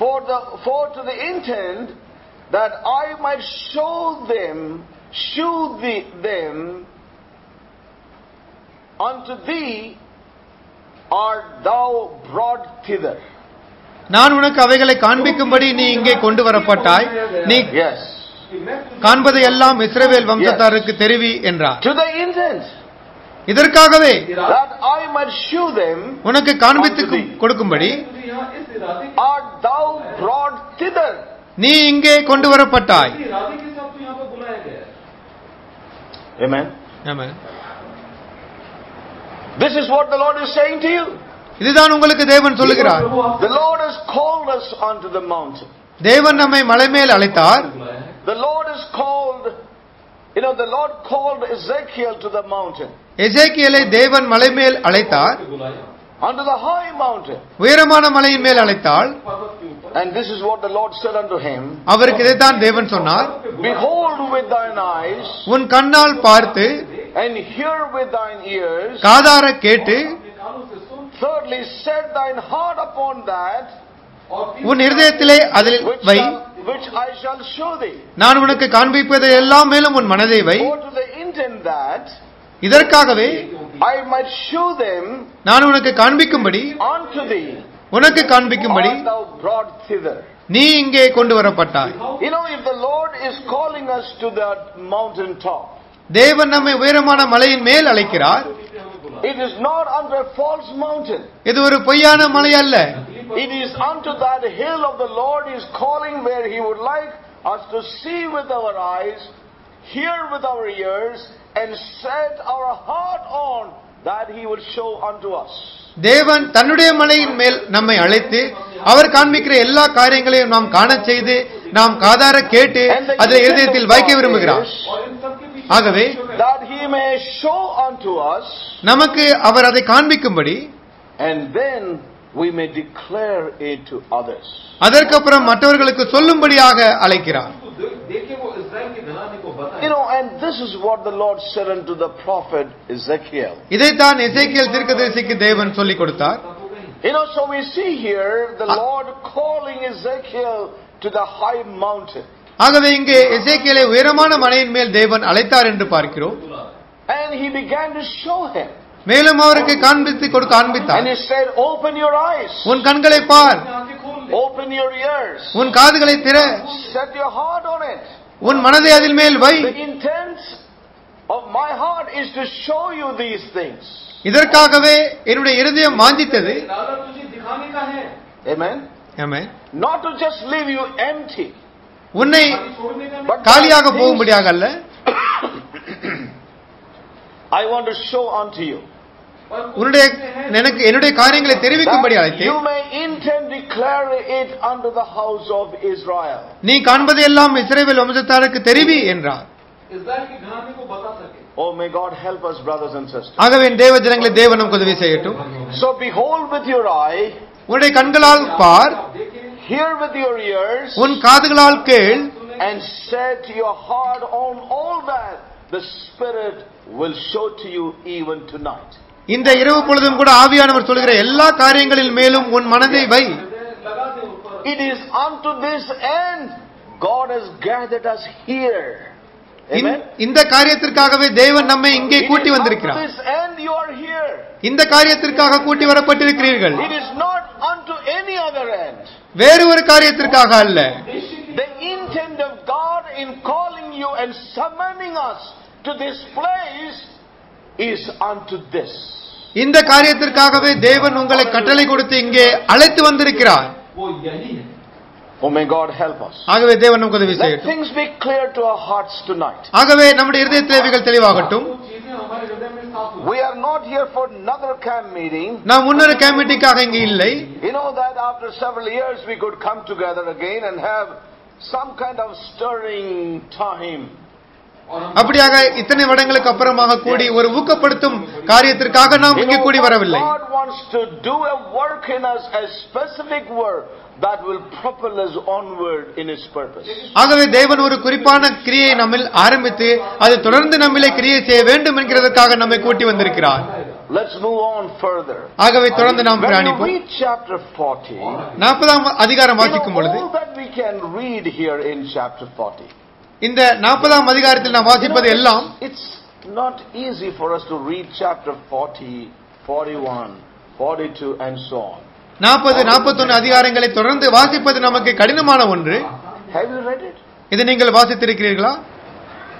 Speaker 1: for the for to the intent that I might show them shew the, them unto thee art thou brought thither.
Speaker 3: நான் உனக்கு அவைகளை காண்பிக்கும்படி நீ இங்கே கொண்டு வரப்பட்டாய். நீ காண்பதை எல்லாம் இஸ்ரேவேல் வம்சத்தாருக்கு தெரிவி என்றார். இதற்காகவே உனக்கு காண்பித்து கொடுக்கும்படி நீ இங்கே கொண்டு வரப்பட்டாய்.
Speaker 1: Amen.
Speaker 3: Amen.
Speaker 1: This is what the Lord is saying to you.
Speaker 3: இதுதான் உங்களுக்கு தேவன் சொல்லுகிறார்
Speaker 1: The Lord has called us onto the mountain.
Speaker 3: தேவன் நம்மை மலை மேல் அழைத்தார்
Speaker 1: The Lord has called you know the Lord called Ezekiel to the mountain.
Speaker 3: எசேக்கியேலை தேவன் மலை மேல் அழைத்தார்
Speaker 1: under the high mountain
Speaker 3: உயரமான மலையின் மேல் அழைத்தாள்
Speaker 1: and this is what the lord said unto him
Speaker 3: அவருக்கு இதை தான் தேவன் சொன்னார்
Speaker 1: behold with thine eyes
Speaker 3: உன் கண்ணால் பார்த்து
Speaker 1: and hear with thine ears
Speaker 3: காதார கேட்டு
Speaker 1: thirdly set thine heart upon that
Speaker 3: உன் இருதயத்திலே அதில் வை நான் உனக்கு காண்பிப்பதை எல்லாம் மேலும் உன் மனதை வை இதற்காகவே
Speaker 1: I might show them
Speaker 3: நான் உனக்கு காண்பிக்கும்படி
Speaker 1: unto thee,
Speaker 3: உனக்கு காண்பிக்கும்படி
Speaker 1: art thou brought thither.
Speaker 3: நீ இங்கே கொண்டு வரப்பட்டாய்
Speaker 1: You know, if the Lord is calling us to that mountain top,
Speaker 3: தேவன் நம்மை உயரமான மலையின் மேல் அழைக்கிறார்
Speaker 1: it is not unto a false mountain.
Speaker 3: இது ஒரு பொய்யான மலை அல்ல
Speaker 1: It is unto that hill of the Lord is calling where He would like us to see with our eyes, hear with our ears, and set our heart on that he will show unto us.
Speaker 3: தேவன் தன்னுடைய மலையின் மேல் நம்மை அழைத்து அவர் காண்பிக்கிற எல்லா காரியங்களையும் நாம் காண செய்து நாம் காதார கேட்டு அதை இருதயத்தில் வைக்க விரும்புகிறார். ஆகவே நமக்கு அவர் அதை காண்பிக்கும்படி அதற்கப்புறம் மற்றவர்களுக்கு சொல்லும்படியாக அழைக்கிறார்.
Speaker 1: You know, and this is what the Lord said unto the prophet Ezekiel.
Speaker 3: இதைத்தான் எசேக்கியல் தீர்க்கதரிசிக்கு தேவன் சொல்லிக் கொடுத்தார்.
Speaker 1: You know, so we see here the Lord calling Ezekiel to the high mountain.
Speaker 3: ஆகவே இங்கே எசேக்கியலை உயரமான மலையின் மேல் தேவன் அழைத்தார் என்று பார்க்கிறோம்.
Speaker 1: And he began to show him.
Speaker 3: மேலும் அவருக்கு காண்பித்து கொடுக்க காண்பித்தார்.
Speaker 1: And he said, "Open your eyes."
Speaker 3: உன் கண்களை பார்.
Speaker 1: Open your ears.
Speaker 3: உன் காதுகளை திற.
Speaker 1: Set your heart on it.
Speaker 3: உன் மனதை அதில் மேல் வை. இதற்காகவே என்னுடைய இருதயம் வாஞ்சித்தது.
Speaker 1: Not to just leave you empty.
Speaker 3: உன்னை காலியாக போகும்படியாக அல்ல.
Speaker 1: I want to show unto you.
Speaker 3: உன்னுடைய எனக்கு என்னுடைய காரியங்களை தெரிவிக்கும்படி அழைத்தேன் நீ காண்பதை எல்லாம் இஸ்ரேல் வம்சத்தாருக்கு தெரிவி என்றார்.
Speaker 1: Oh, may God help us, brothers and sisters. So behold with your eye,
Speaker 3: உன்னுடைய கண்களால் பார்
Speaker 1: hear with your ears,
Speaker 3: உன் காதுகளால் கேள்
Speaker 1: and set your heart on all that the Spirit will show to you even tonight.
Speaker 3: இந்த இரவு பொழுதும் கூட ஆவியானவர் சொல்கிற எல்லா காரியங்களில் மேலும் உன் மனதை வை.
Speaker 1: It is unto this and God has gathered us here
Speaker 3: இந்த காரியத்திற்காகவே தேவன் நம்மை இங்கே கூட்டி வந்திருக்கிறார். இந்த காரியத்திற்காக கூட்டி வரப்பட்டிருக்கிறீர்கள். வேறு ஒரு காரியத்திற்காக அல்ல.
Speaker 1: The intent of God in calling you and summoning.
Speaker 3: இந்த காரியத்திற்காகவே தேவன் உங்களை கட்டளை கொடுத்து இங்கே அழைத்து வந்திருக்கிறார்
Speaker 1: Oh may God help us.
Speaker 3: ஆகவே தேவன் நமக்கு உதவி செய்யட்டும்.
Speaker 1: Let things be clear to our hearts tonight.
Speaker 3: ஆகவே நம்முடைய இதய தேவைகள் தெளிவாகட்டும்.
Speaker 1: We are not here for another camp meeting.
Speaker 3: நாம் இன்னொரு கேம்ப் மீட்டிங்காக இங்கே இல்லை.
Speaker 1: You know that after several years we could come together again and have some kind of stirring time.
Speaker 3: அப்படியாக இத்தனை வருடங்களுக்கு அப்புறமாக கூடி ஒரு ஊக்கப்படுத்தும் காரியத்திற்காக நாம் இங்கே கூடி வரவில்லை. ஆகவே தேவன் ஒரு குறிப்பான கிரியை நம்மில் ஆரம்பித்து அது தொடர்ந்து நம்மளை கிரியை செய்ய வேண்டும் என்கிறதுக்காக நம்மை கூட்டி வந்திருக்கிறார். ஆகவே தொடர்ந்து நாம் பிரயாணிப்போம். When அதிகாரம் வாசிக்கும் பொழுது
Speaker 1: all that we can
Speaker 3: இந்த நாற்பதாம் அதிகாரத்தில் நாம்
Speaker 1: You know,
Speaker 3: வாசிப்பது எல்லாம்
Speaker 1: it's, it's not easy for us to read chapter 40, 41, 42 and so on.
Speaker 3: நாற்பது நாற்பத்தொன்னு அதிகாரங்களை தொடர்ந்து வாசிப்பது நமக்கு கடினமான ஒன்று
Speaker 1: Have you read it?
Speaker 3: இதை நீங்கள் வாசித்திருக்கிறீர்களா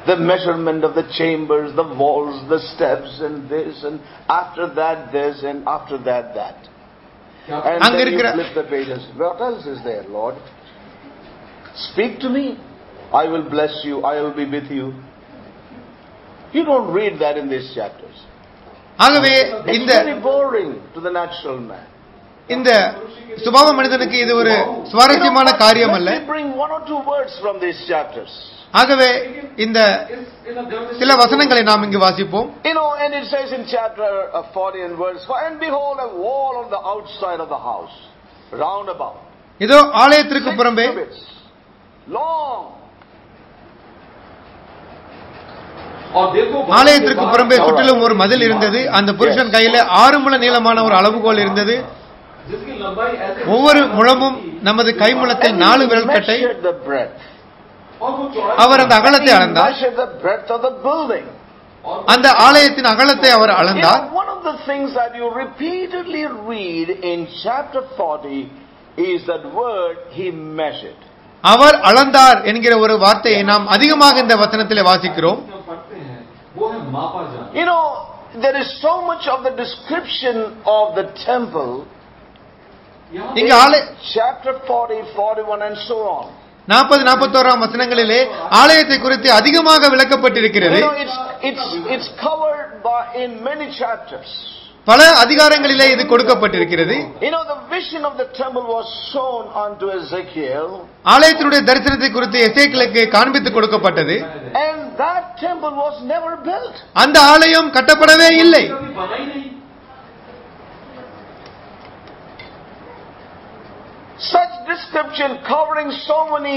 Speaker 1: The measurement of the chambers, the walls, the steps, and this, and after that this, and after that that.
Speaker 2: क्या
Speaker 1: And
Speaker 3: அங்க
Speaker 1: then you
Speaker 3: இருக்கிற-
Speaker 1: flip the pages. What else is there, Lord? Speak to me. I will bless you, I will be with you. You don't read that in these chapters.
Speaker 3: ஆகவே இந்த
Speaker 1: boring to the natural man.
Speaker 3: இந்த சுபாவ மனிதனுக்கு இது ஒரு சுவாரஸ்யமான காரியம் அல்ல ஆகவே இந்த சில வசனங்களை நாம் இங்கு வாசிப்போம்
Speaker 1: you know and it says in chapter uh, 40 and verse 4 and behold a wall on the outside of the house round about
Speaker 3: இதோ ஆலயத்திற்கு புறம்பே
Speaker 1: long
Speaker 3: ஆலயத்திற்கு புறம்பே சுற்றிலும் ஒரு மதில் இருந்தது. அந்த புருஷன் கையில ஆறு முழ நீளமான ஒரு அளவுகோல் இருந்தது. ஒவ்வொரு முழமும் நமது
Speaker 1: கைமுளத்தை
Speaker 3: நாலு விரல் கட்டை அவர் அந்த அகலத்தை அளந்தார். அந்த ஆலயத்தின் அகலத்தை அவர் அளந்தார்.
Speaker 1: One of the things that you repeatedly read in chapter 40 is that
Speaker 3: அவர் அளந்தார் என்கிற ஒரு வார்த்தையை நாம் அதிகமாக இந்த வசனத்தில் வாசிக்கிறோம்.
Speaker 1: You know, there is so much of the description of the temple
Speaker 2: यहाँ
Speaker 3: இங்க ஆலய
Speaker 1: chapter 40, 41 and so on.
Speaker 3: நாற்பது நாற்பத்தோராம் வசனங்களிலே ஆலயத்தை குறித்து அதிகமாக விளக்கப்பட்டிருக்கிறது பல அதிகாரங்களிலே இது கொடுக்கப்பட்டிருக்கிறது. ஆலயத்தினுடைய தரிசனத்தை குறித்து எசேக்கிலுக்கு காண்பித்து கொடுக்கப்பட்டது. அந்த ஆலயம் கட்டப்படவே இல்லை.
Speaker 1: Such description covering so many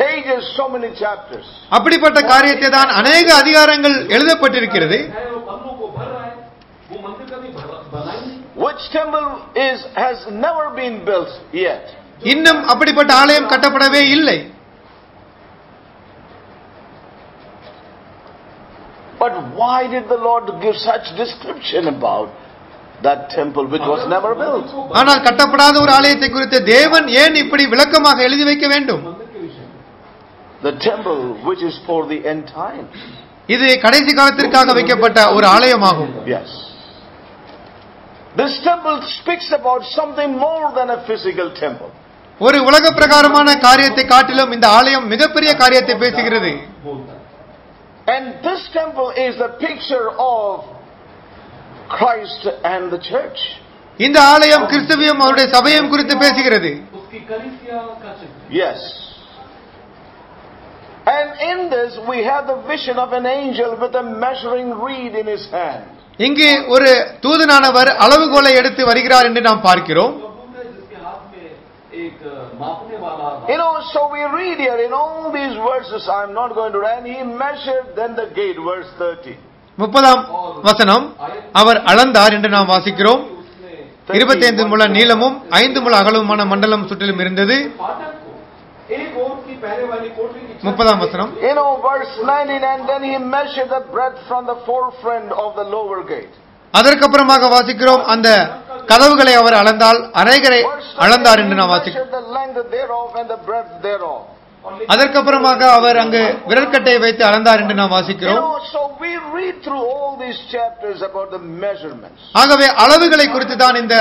Speaker 1: pages, so many chapters.
Speaker 3: அப்படிப்பட்ட காரியத்தை தான் அநேக அதிகாரங்கள் எழுதப்பட்டிருக்கிறது.
Speaker 1: which temple is has never been built yet?
Speaker 3: இன்னும் அப்படிப்பட்ட ஆலயம் கட்டப்படவே இல்லை.
Speaker 1: But why did the lord give such description about that temple which was never built?
Speaker 3: ஆனால் கட்டப்படாத ஒரு ஆலயத்தை குறித்து தேவன் ஏன் இப்படி விளக்கமாக எழுதி வைக்க வேண்டும்?
Speaker 1: The temple which is for the end time
Speaker 3: இது கடைசி காலத்திற்காக வைக்கப்பட்ட ஒரு ஆலயமாகும்.
Speaker 1: Yes. This temple speaks about something more than a physical temple.
Speaker 3: ஒரு உலக பிரகாரமான காரியத்தை காட்டிலும் இந்த ஆலயம் மிகப்பெரிய காரியத்தை பேசுகிறது
Speaker 1: And this temple is a picture of Christ and the church.
Speaker 3: இந்த ஆலயம் கிறிஸ்துவியம் அவருடைய சபையும் குறித்து பேசுகிறது
Speaker 1: Yes. And in this we have the vision of an angel with a measuring reed in his hand.
Speaker 3: இங்கு ஒரு தூதனானவர் அளவுகோலை எடுத்து வருகிறார் என்று நாம் பார்க்கிறோம்.
Speaker 1: You know, so we read here in all these verses, I'm not going to read, he measured then the gate, verse 30.
Speaker 3: முப்பதாம் வசனம் அவர் அளந்தார் என்று நாம் வாசிக்கிறோம்.
Speaker 2: இருபத்தி
Speaker 3: ஐந்து முழ நீளமும் ஐந்து முழ அகலவுமான மண்டலம் சுற்றிலும் இருந்தது. முப்பதாம் வசனம்.
Speaker 1: you know verse 19 and then he measured the breadth from the forefront of the lower gate.
Speaker 3: அதற்கப்புறமாக வாசிக்கிறோம் அந்த கதவுகளை அவர் அளந்தால்
Speaker 1: அநேகரை
Speaker 3: அளந்தார் என்று நாம் வாசிக்கிறோம். அதற்கப்புறமாக அவர் அங்கு விரல்கட்டை வைத்து அளந்தார் என்று நாம் வாசிக்கிறோம். ஆகவே அளவுகளை குறித்து தான் இந்த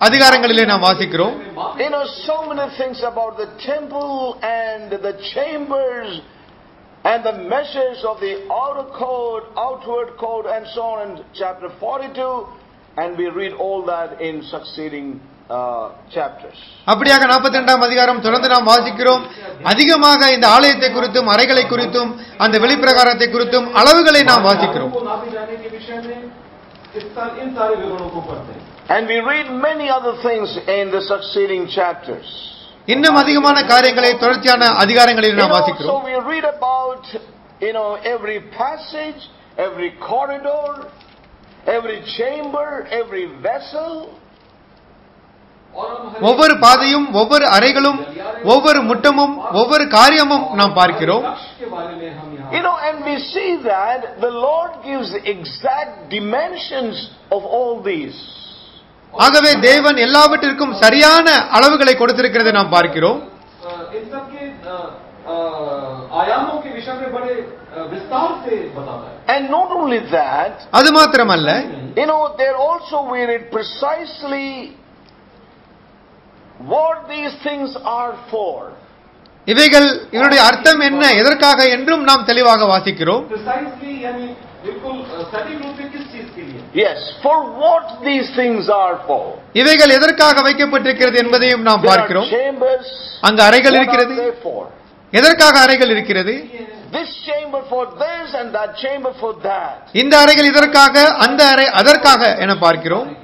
Speaker 3: அதிகாரங்களிலே நாம் வாசிக்கிறோம்
Speaker 1: You know, so many things about the temple and the chambers and the measures of the outer court, outward court, and so on in chapter 42, and we read all that in succeeding uh, chapters.
Speaker 3: அப்படியாக நாற்பத்தி ரெண்டாம் அதிகாரம் தொடர்ந்து நாம் வாசிக்கிறோம் அதிகமாக இந்த ஆலயத்தை குறித்தும் அறைகளை குறித்தும் அந்த வெளிப்பிரகாரத்தை குறித்தும் அளவுகளை நாம் வாசிக்கிறோம்
Speaker 1: And we read many other things in the succeeding chapters.
Speaker 3: இன்னும் அதிகமான காரியங்களை தொடர்ச்சியான அதிகாரங்களில் நாம்
Speaker 1: வாசிக்கிறோம். So we read about you know every passage, every corridor, every chamber, every vessel.
Speaker 3: ஒவ்வொரு பாதையும் ஒவ்வொரு அறைகளும் ஒவ்வொரு முட்டமும் ஒவ்வொரு காரியமும் நாம் பார்க்கிறோம்
Speaker 1: You know, and we see that the Lord gives exact dimensions of all these.
Speaker 3: ஆகவே தேவன் எல்லாவற்றிற்கும் சரியான அளவுகளை கொடுத்திருக்கிறது நாம் பார்க்கிறோம்.
Speaker 1: And not only that,
Speaker 3: அது மாத்திரமல்ல
Speaker 1: you know, there also we read precisely what these things are
Speaker 3: இவைகள் இவருடைய அர்த்தம் என்ன எதற்காக என்றும் நாம் தெளிவாக வாசிக்கிறோம்.
Speaker 1: Yes, for what these things are for.
Speaker 3: இவைகள் எதற்காக வைக்கப்பட்டிருக்கிறது என்பதையும் நாம் பார்க்கிறோம். அந்த அறைகள் இருக்கிறது. எதற்காக அறைகள் இருக்கிறது? இந்த அறைகள் இதற்காக அந்த அறை அதற்காக என பார்க்கிறோம்.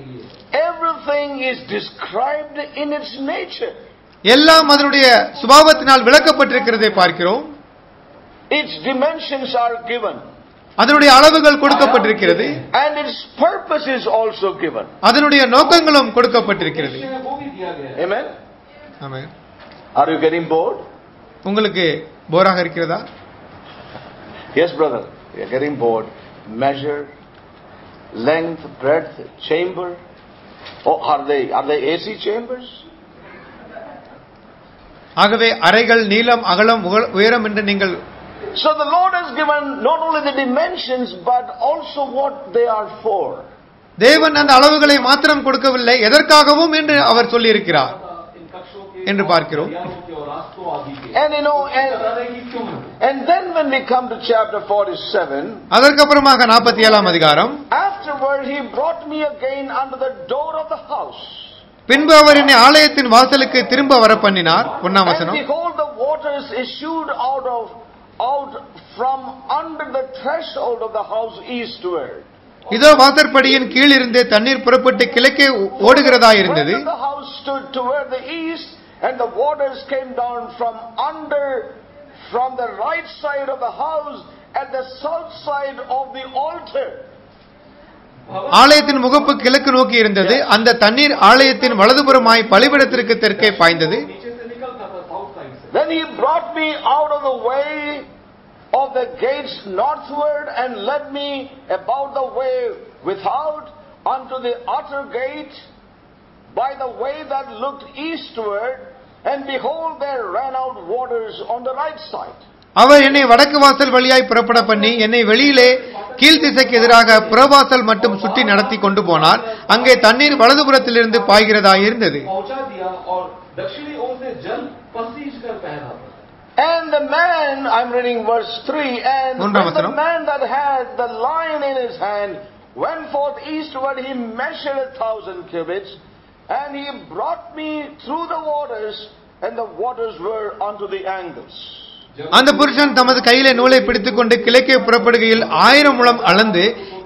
Speaker 3: எல்லாம் அதனுடைய சுபாவத்தினால் விளக்கப்பட்டிருக்கிறதை பார்க்கிறோம்.
Speaker 1: இட்ஸ் டிமென்ஷன்ஸ் are கிவன்
Speaker 3: அதனுடைய அளவுகள் கொடுக்கப்பட்டிருக்கிறது
Speaker 1: and its purpose is also given
Speaker 3: அதனுடைய நோக்கங்களும் கொடுக்கப்பட்டிருக்கிறது
Speaker 1: amen
Speaker 3: amen
Speaker 1: are you getting bored
Speaker 3: உங்களுக்கு போராக இருக்கிறதா
Speaker 1: yes brother you are getting bored measure length breadth chamber oh are they are they ac chambers
Speaker 3: ஆகவே அறைகள் நீளம் அகலம் உயரம் என்று நீங்கள்
Speaker 1: So the Lord has given not only the dimensions but also what they are for.
Speaker 3: தேவன் அந்த அளவுகளை மாத்திரம் கொடுக்கவில்லை. எதற்காகவும் என்று அவர்
Speaker 2: சொல்லி இருக்கிறார்
Speaker 3: என்று பார்க்கிறோம்.
Speaker 1: And you know, and, and then when we come to chapter 47, afterward he brought me again under the door of the house.
Speaker 3: பின்பு அவர் என்னை ஆலயத்தின் வாசலுக்கு திரும்ப வர பண்ணினார் ஒன்னாம் வசனம்.
Speaker 1: behold the waters issued out of out from under the threshold of the house eastward.
Speaker 3: இதோ வாசற்படியின் கீழ் இருந்தே தண்ணீர் புறப்பட்டு கிழக்கே ஓடுகிறதா இருந்தது
Speaker 1: Where the house stood toward the east, and the waters came down from under, from the right side of the house, at the south side of the altar.
Speaker 3: ஆலயத்தின் முகப்பு கிழக்கு நோக்கி இருந்தது அந்த தண்ணீர் ஆலயத்தின் வலதுபுறமாய் பலிபிடத்திற்கு தெற்கே பாய்ந்தது
Speaker 1: Then he brought me out of the way of the gates northward and led me about the way without unto the outer gate by the way that looked eastward, and behold, there ran out waters on the right side.
Speaker 3: அவர் என்னை வடக்கு வாசல் வழியாய் புறப்பட பண்ணி என்னை வெளியிலே கீழ்த்திசைக்கு எதிராக புறவாசல் மட்டும் சுற்றி நடத்தி கொண்டு போனார் அங்கே தண்ணீர் வலதுபுறத்திலிருந்து
Speaker 2: பாய்கிறதா இருந்தது
Speaker 1: And the man, I'm reading verse 3, and the man that had the lion in his hand went forth eastward, he measured a thousand cubits, and he brought me through the waters, and the waters were unto the angles.
Speaker 3: அந்த புருஷன் தமது கையிலே நூலை பிடித்துக்கொண்டு கிழக்கே புறப்படுகையில் ஆயிரம் முழம் அளந்து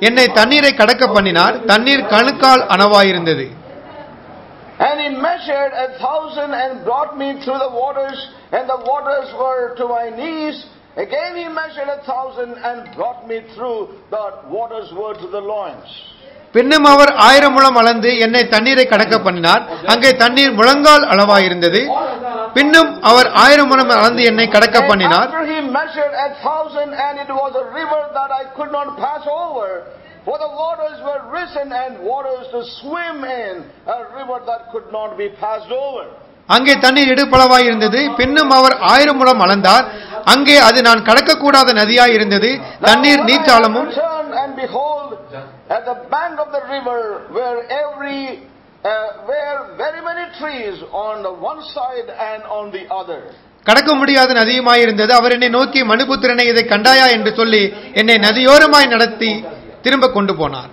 Speaker 3: என்னை தண்ணீரை கடக்க பண்ணினார் தண்ணீர் கணுக்கால் அளவாயிருந்தது
Speaker 1: And he measured a thousand and brought me through the waters, and the waters were to my knees. Again he measured a thousand and brought me through, the waters were to the loins.
Speaker 3: பின்னும் அவர் ஆயிரம் முழம் அளந்து என்னை தண்ணீரை கடக்க பண்ணினார் அங்கே தண்ணீர் முழங்கால் அளவாயிருந்தது பின்னும் அவர் ஆயிரம் முழம் அளந்து என்னை கடக்க
Speaker 1: And
Speaker 3: பண்ணினார்
Speaker 1: after he measured a thousand, and it was a river that I could not pass over, for the waters were risen and waters to swim in, a river that could not be passed over.
Speaker 3: அங்கே தண்ணீர் இடுப்பளவாய் இருந்தது. பின்னும் அவர் ஆயிரம் முழம் அளந்தார். அங்கே அது நான் கடக்கக்கூடாத நதியாய் இருந்தது. தண்ணீர் நீச்சாலமும்
Speaker 1: at the bank of the river were every uh, were very many trees on the one side and on the other.
Speaker 3: கடக்க முடியாத நதியுமாயிருந்தது அவர் என்னை நோக்கி மனுபுத்திரனை இதை கண்டாயா? என்று சொல்லி என்னை நதியோரமாய் நடத்தி திரும்ப கொண்டு போனார்.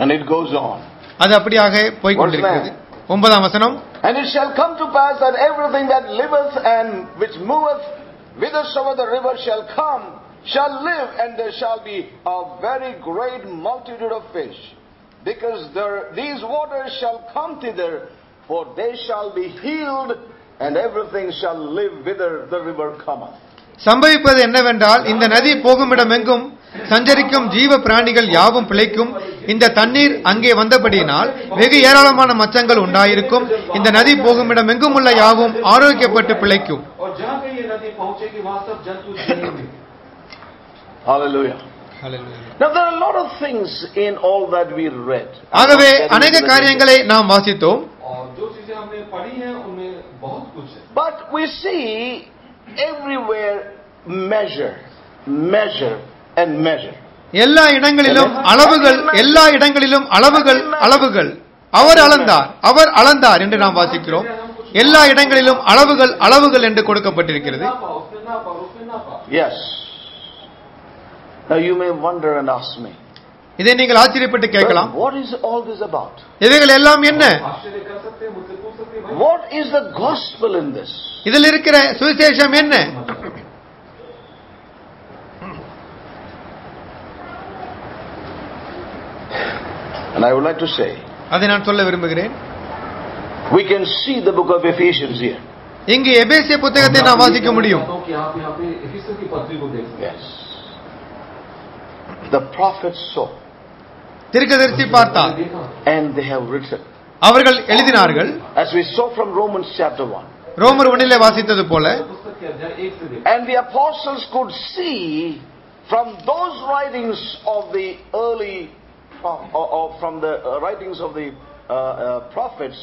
Speaker 1: And it goes on.
Speaker 3: அது அப்படியாக போய்க் கொண்டிருக்கிறது ஒன்பதாம் வசனம்
Speaker 1: And it shall come to pass that everything that liveth and which moveth whithersoever the river shall come shall live, and there shall be a very great multitude of fish. Because there, these waters shall come thither, for they shall be healed, and everything shall live whither the river cometh.
Speaker 3: சம்பவிப்பது என்னவென்றால் இந்த நதி போகுமிடமெங்கும் சஞ்சரிக்கும் ஜீவ பிராணிகள் யாவும் பிழைக்கும். இந்த தண்ணீர் அங்கே வந்தபடியினால் வெகு ஏராளமான மச்சங்கள் உண்டாயிருக்கும். இந்த நதி போகும் இடம் எங்கும் உள்ள யாவும் ஆரோக்கியப்பட்டு பிழைக்கும். ஆகவே அநேக காரியங்களை நாம் வாசித்தோம்.
Speaker 1: But we see everywhere and measure.
Speaker 3: எல்லா இடங்களிலும் அளவுகள் எல்லா இடங்களிலும் அளவுகள் அளவுகள். அவர் அளந்தார் அவர் அளந்தார் என்று நாம் வாசிக்கிறோம். எல்லா இடங்களிலும் அளவுகள் அளவுகள் என்று கொடுக்கப்பட்டிருக்கிறது. இதை நீங்கள் ஆச்சரியப்பட்டு கேட்கலாம். இவைகள் எல்லாம் என்ன? இதில் இருக்கிற சுவிசேஷம் என்ன?
Speaker 1: And I would like to say, we can see the book of Ephesians here.
Speaker 3: இங்கே எபேசிய புத்தகத்தை நாம் வாசிக்க முடியும்
Speaker 1: Yes. The prophets saw. and they have written.
Speaker 3: அவர்கள் எழுதினார்கள்
Speaker 1: as we saw from Romans chapter 1.
Speaker 3: ரோமர் 1லே வாசித்தது போல
Speaker 1: and the apostles could see from those writings of the early from, or, or from the writings of the uh, uh, prophets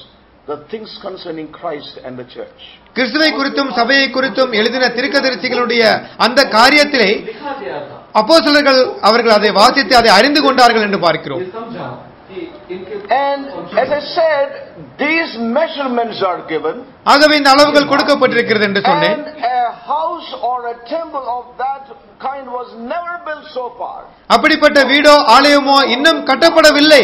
Speaker 1: the things concerning Christ and the church.
Speaker 3: கிறிஸ்துவை குறித்தும் சபையை குறித்தும் எழுதின திருக்கதரிசிகளுடைய அந்த காரியத்திலே அப்போசலர்கள் அவர்கள் அதை வாசித்து அதை அறிந்து கொண்டார்கள் என்று பார்க்கிறோம்
Speaker 1: And as I said, these measurements are given.
Speaker 3: ஆகவே இந்த அளவுகள் கொடுக்கப்பட்டிருக்கிறது என்று சொன்னேன்.
Speaker 1: And a house or a temple of that
Speaker 3: அப்படிப்பட்ட வீடோ ஆலயமோ இன்னும் கட்டப்படவில்லை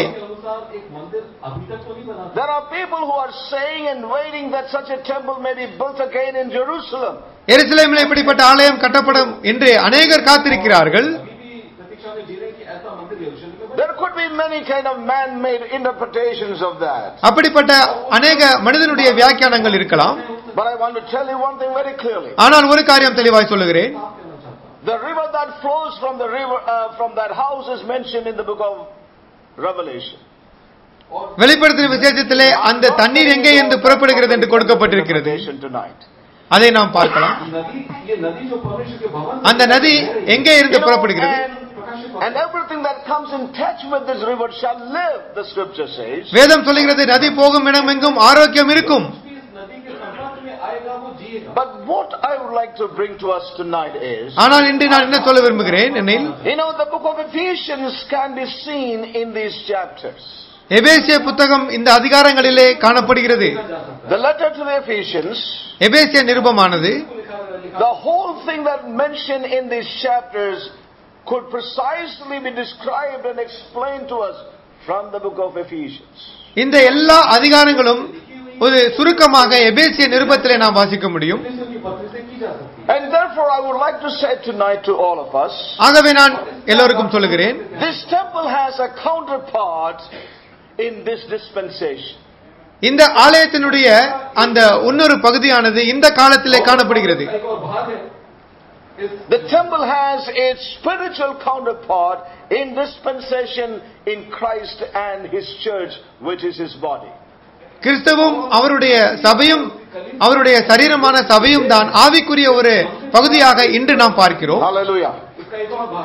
Speaker 1: There are people who are saying and waiting that such a temple may be built again in Jerusalem.
Speaker 3: எருசலேமில் இப்படிப்பட்ட ஆலயம் கட்டப்படும் என்று அநேகர் காத்திருக்கிறார்கள்
Speaker 1: There could be many kind of man-made interpretations of that.
Speaker 3: அப்படிப்பட்ட அநேக மனிதனுடைய வியாக்கியானங்கள் இருக்கலாம்.
Speaker 1: But I want to tell you one thing very clearly.
Speaker 3: ஆனால் ஒரு காரியம் தெளிவாய் சொல்லுகிறேன்.
Speaker 1: The river that flows from, the river, uh, from that house is mentioned in the book of Revelation.
Speaker 3: வெளிப்படுத்தின விசேஷத்திலே அந்த தண்ணீர் எங்கே என்று புறப்படுகிறது என்று கொடுக்கப்பட்டிருக்கிறது அதை நாம் பார்க்கலாம் அந்த நதி எங்கே இருந்து புறப்படுகிறது
Speaker 1: And everything that comes in touch with this river shall live, the scripture says.
Speaker 3: வேதம் சொல்கிறது நதி போகும் இடம் எங்கும் ஆரோக்கியம் இருக்கும்
Speaker 1: But what I would like to bring to us tonight is You know the book of Ephesians can be seen in these chapters.
Speaker 3: எபேசிய புத்தகம் இந்த அதிகாரங்களிலே காணப்படுகிறது
Speaker 1: The letter to the Ephesians
Speaker 3: எபேசிய நிருபமானது
Speaker 1: The whole thing that mentioned in these chapters could precisely be described and explained to us from the book of Ephesians.
Speaker 3: இந்த எல்லா அதிகாரங்களும் ஒரு சுருக்கமாக எபேசிய நிருபத்திலே நாம் வாசிக்க முடியும்.
Speaker 1: And therefore I would like to say tonight to all of us this temple has a counterpart in this dispensation.
Speaker 3: இந்த ஆலயத்தினுடைய அந்த இன்னொரு பகுதியானது இந்த காலத்திலே காணப்படுகிறது.
Speaker 1: The temple has its spiritual counterpart in dispensation in Christ and His church, which is His body.
Speaker 3: கிறிஸ்தவம் அவருடைய சபையும் அவருடைய சரீரமான சபையும் தான் ஆவிக்குரிய ஒரு பகுதியாக இன்று நாம் பார்க்கிறோம்.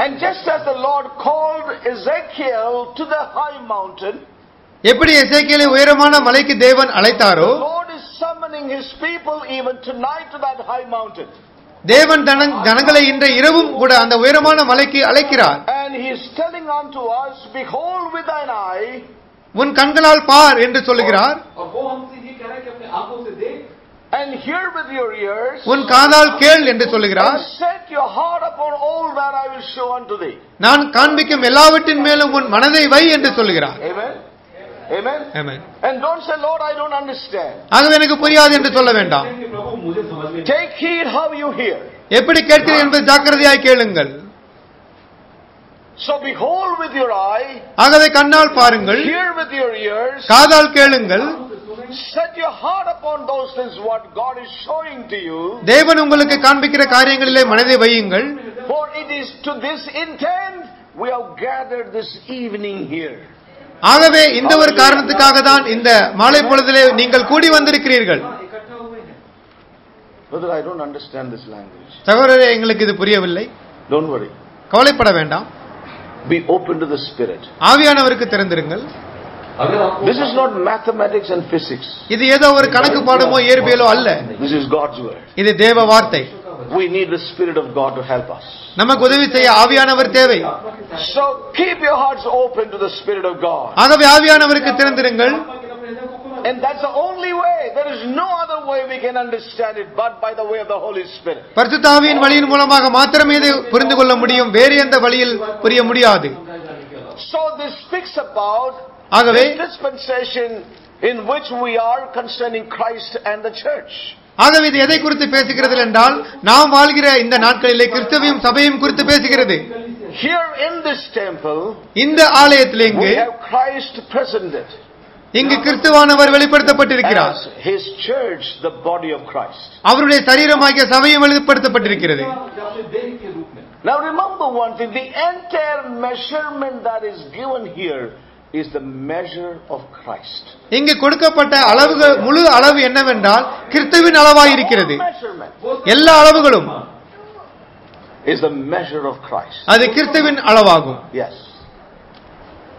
Speaker 1: And just as the Lord called Ezekiel to the high mountain,
Speaker 3: எப்படி எசேக்கியலை உயரமான மலைக்கு தேவன் அழைத்தாரோ தேவன் ஜனங்களை இன்று இரவும் கூட அந்த உயரமான மலைக்கு அழைக்கிறார். உன் கண்களால் பார் என்று சொல்லுகிறார்
Speaker 1: And hear with your ears.
Speaker 3: உன் காதால் கேள் என்று சொல்லுகிறார்
Speaker 1: set your heart upon all that I will show unto thee.
Speaker 3: நான் காண்பிக்கும் எல்லாவற்றின் மேலும் உன் மனதை வை என்று சொல்லுகிறார்.
Speaker 1: Amen. Amen.
Speaker 3: Amen.
Speaker 1: And don't say Lord I don't understand.
Speaker 3: ஆகவே எனக்கு புரியாது என்று சொல்ல வேண்டாம்.
Speaker 1: Take heed how you hear.
Speaker 3: எப்படி கேட்கிறீர்கள் என்பது ஜாக்கிரதையாய் கேளுங்கள்.
Speaker 1: So behold with your eye.
Speaker 3: ஆகவே கண்ணால் பாருங்கள்.
Speaker 1: Hear with your ears.
Speaker 3: காதால் கேளுங்கள்.
Speaker 1: Set your heart upon those things what God is showing to you.
Speaker 3: தேவன் உங்களுக்கு காண்பிக்கிற காரியங்களிலே மனதை வையுங்கள்.
Speaker 1: For it is to this intent we have gathered this evening here.
Speaker 3: ஆகவே இந்த ஒரு காரணத்துக்காக தான் இந்த மாலை பொழுதிலே நீங்கள் கூடி வந்திருக்கிறீர்கள் சகோதரே எங்களுக்கு இது புரியவில்லை கவலைப்பட வேண்டாம்
Speaker 1: be open to the spirit.
Speaker 3: ஆவியானவருக்கு
Speaker 1: this is not mathematics and physics. this is god's word.
Speaker 3: இது தேவ வார்த்தை.
Speaker 1: We need the spirit of god to help us.
Speaker 3: நமக்கு உதவி
Speaker 1: so keep your hearts open to the spirit of god.
Speaker 3: ஆகவே
Speaker 1: And that's the only way. There is no other way we can understand it but by the way of the Holy Spirit.
Speaker 3: பரிசுத்த ஆவியின் வழியின் மூலமாக மாத்திரமே இதை புரிந்து கொள்ள முடியும் வேறு எந்த வழியில் புரிய முடியாது
Speaker 1: So this speaks about
Speaker 3: ஆகவே
Speaker 1: this dispensation in which we are concerning Christ and the church.
Speaker 3: ஆகவே இது எதை குறித்து பேசுகிறது என்றால் நாம் வாழ்கிற இந்த நாட்களிலே கிறிஸ்தவையும் சபையும் குறித்து பேசுகிறது
Speaker 1: Here in this temple,
Speaker 3: இந்த ஆலயத்திலே
Speaker 1: we
Speaker 3: இங்கு
Speaker 1: have Christ presented
Speaker 3: இங்கு கிறிஸ்துவானவர் வெளிப்படுத்தப்பட்டிருக்கிறார்.
Speaker 1: His church the body of christ.
Speaker 3: அவருடைய சரீரமாகிய சபையும் வெளிப்படுத்தப்பட்டிருக்கிறது.
Speaker 1: Now remember one thing the entire measurement that is given here is the measure of christ.
Speaker 3: இங்கு கொடுக்கப்பட்ட அளவுகள் முழு அளவு என்னவென்றால் கிறிஸ்துவின் அளவாக இருக்கிறது எல்லா அளவுகளும்.
Speaker 1: is the measure of christ.
Speaker 3: அது கிறிஸ்துவின் அளவாகும்.
Speaker 1: Yes.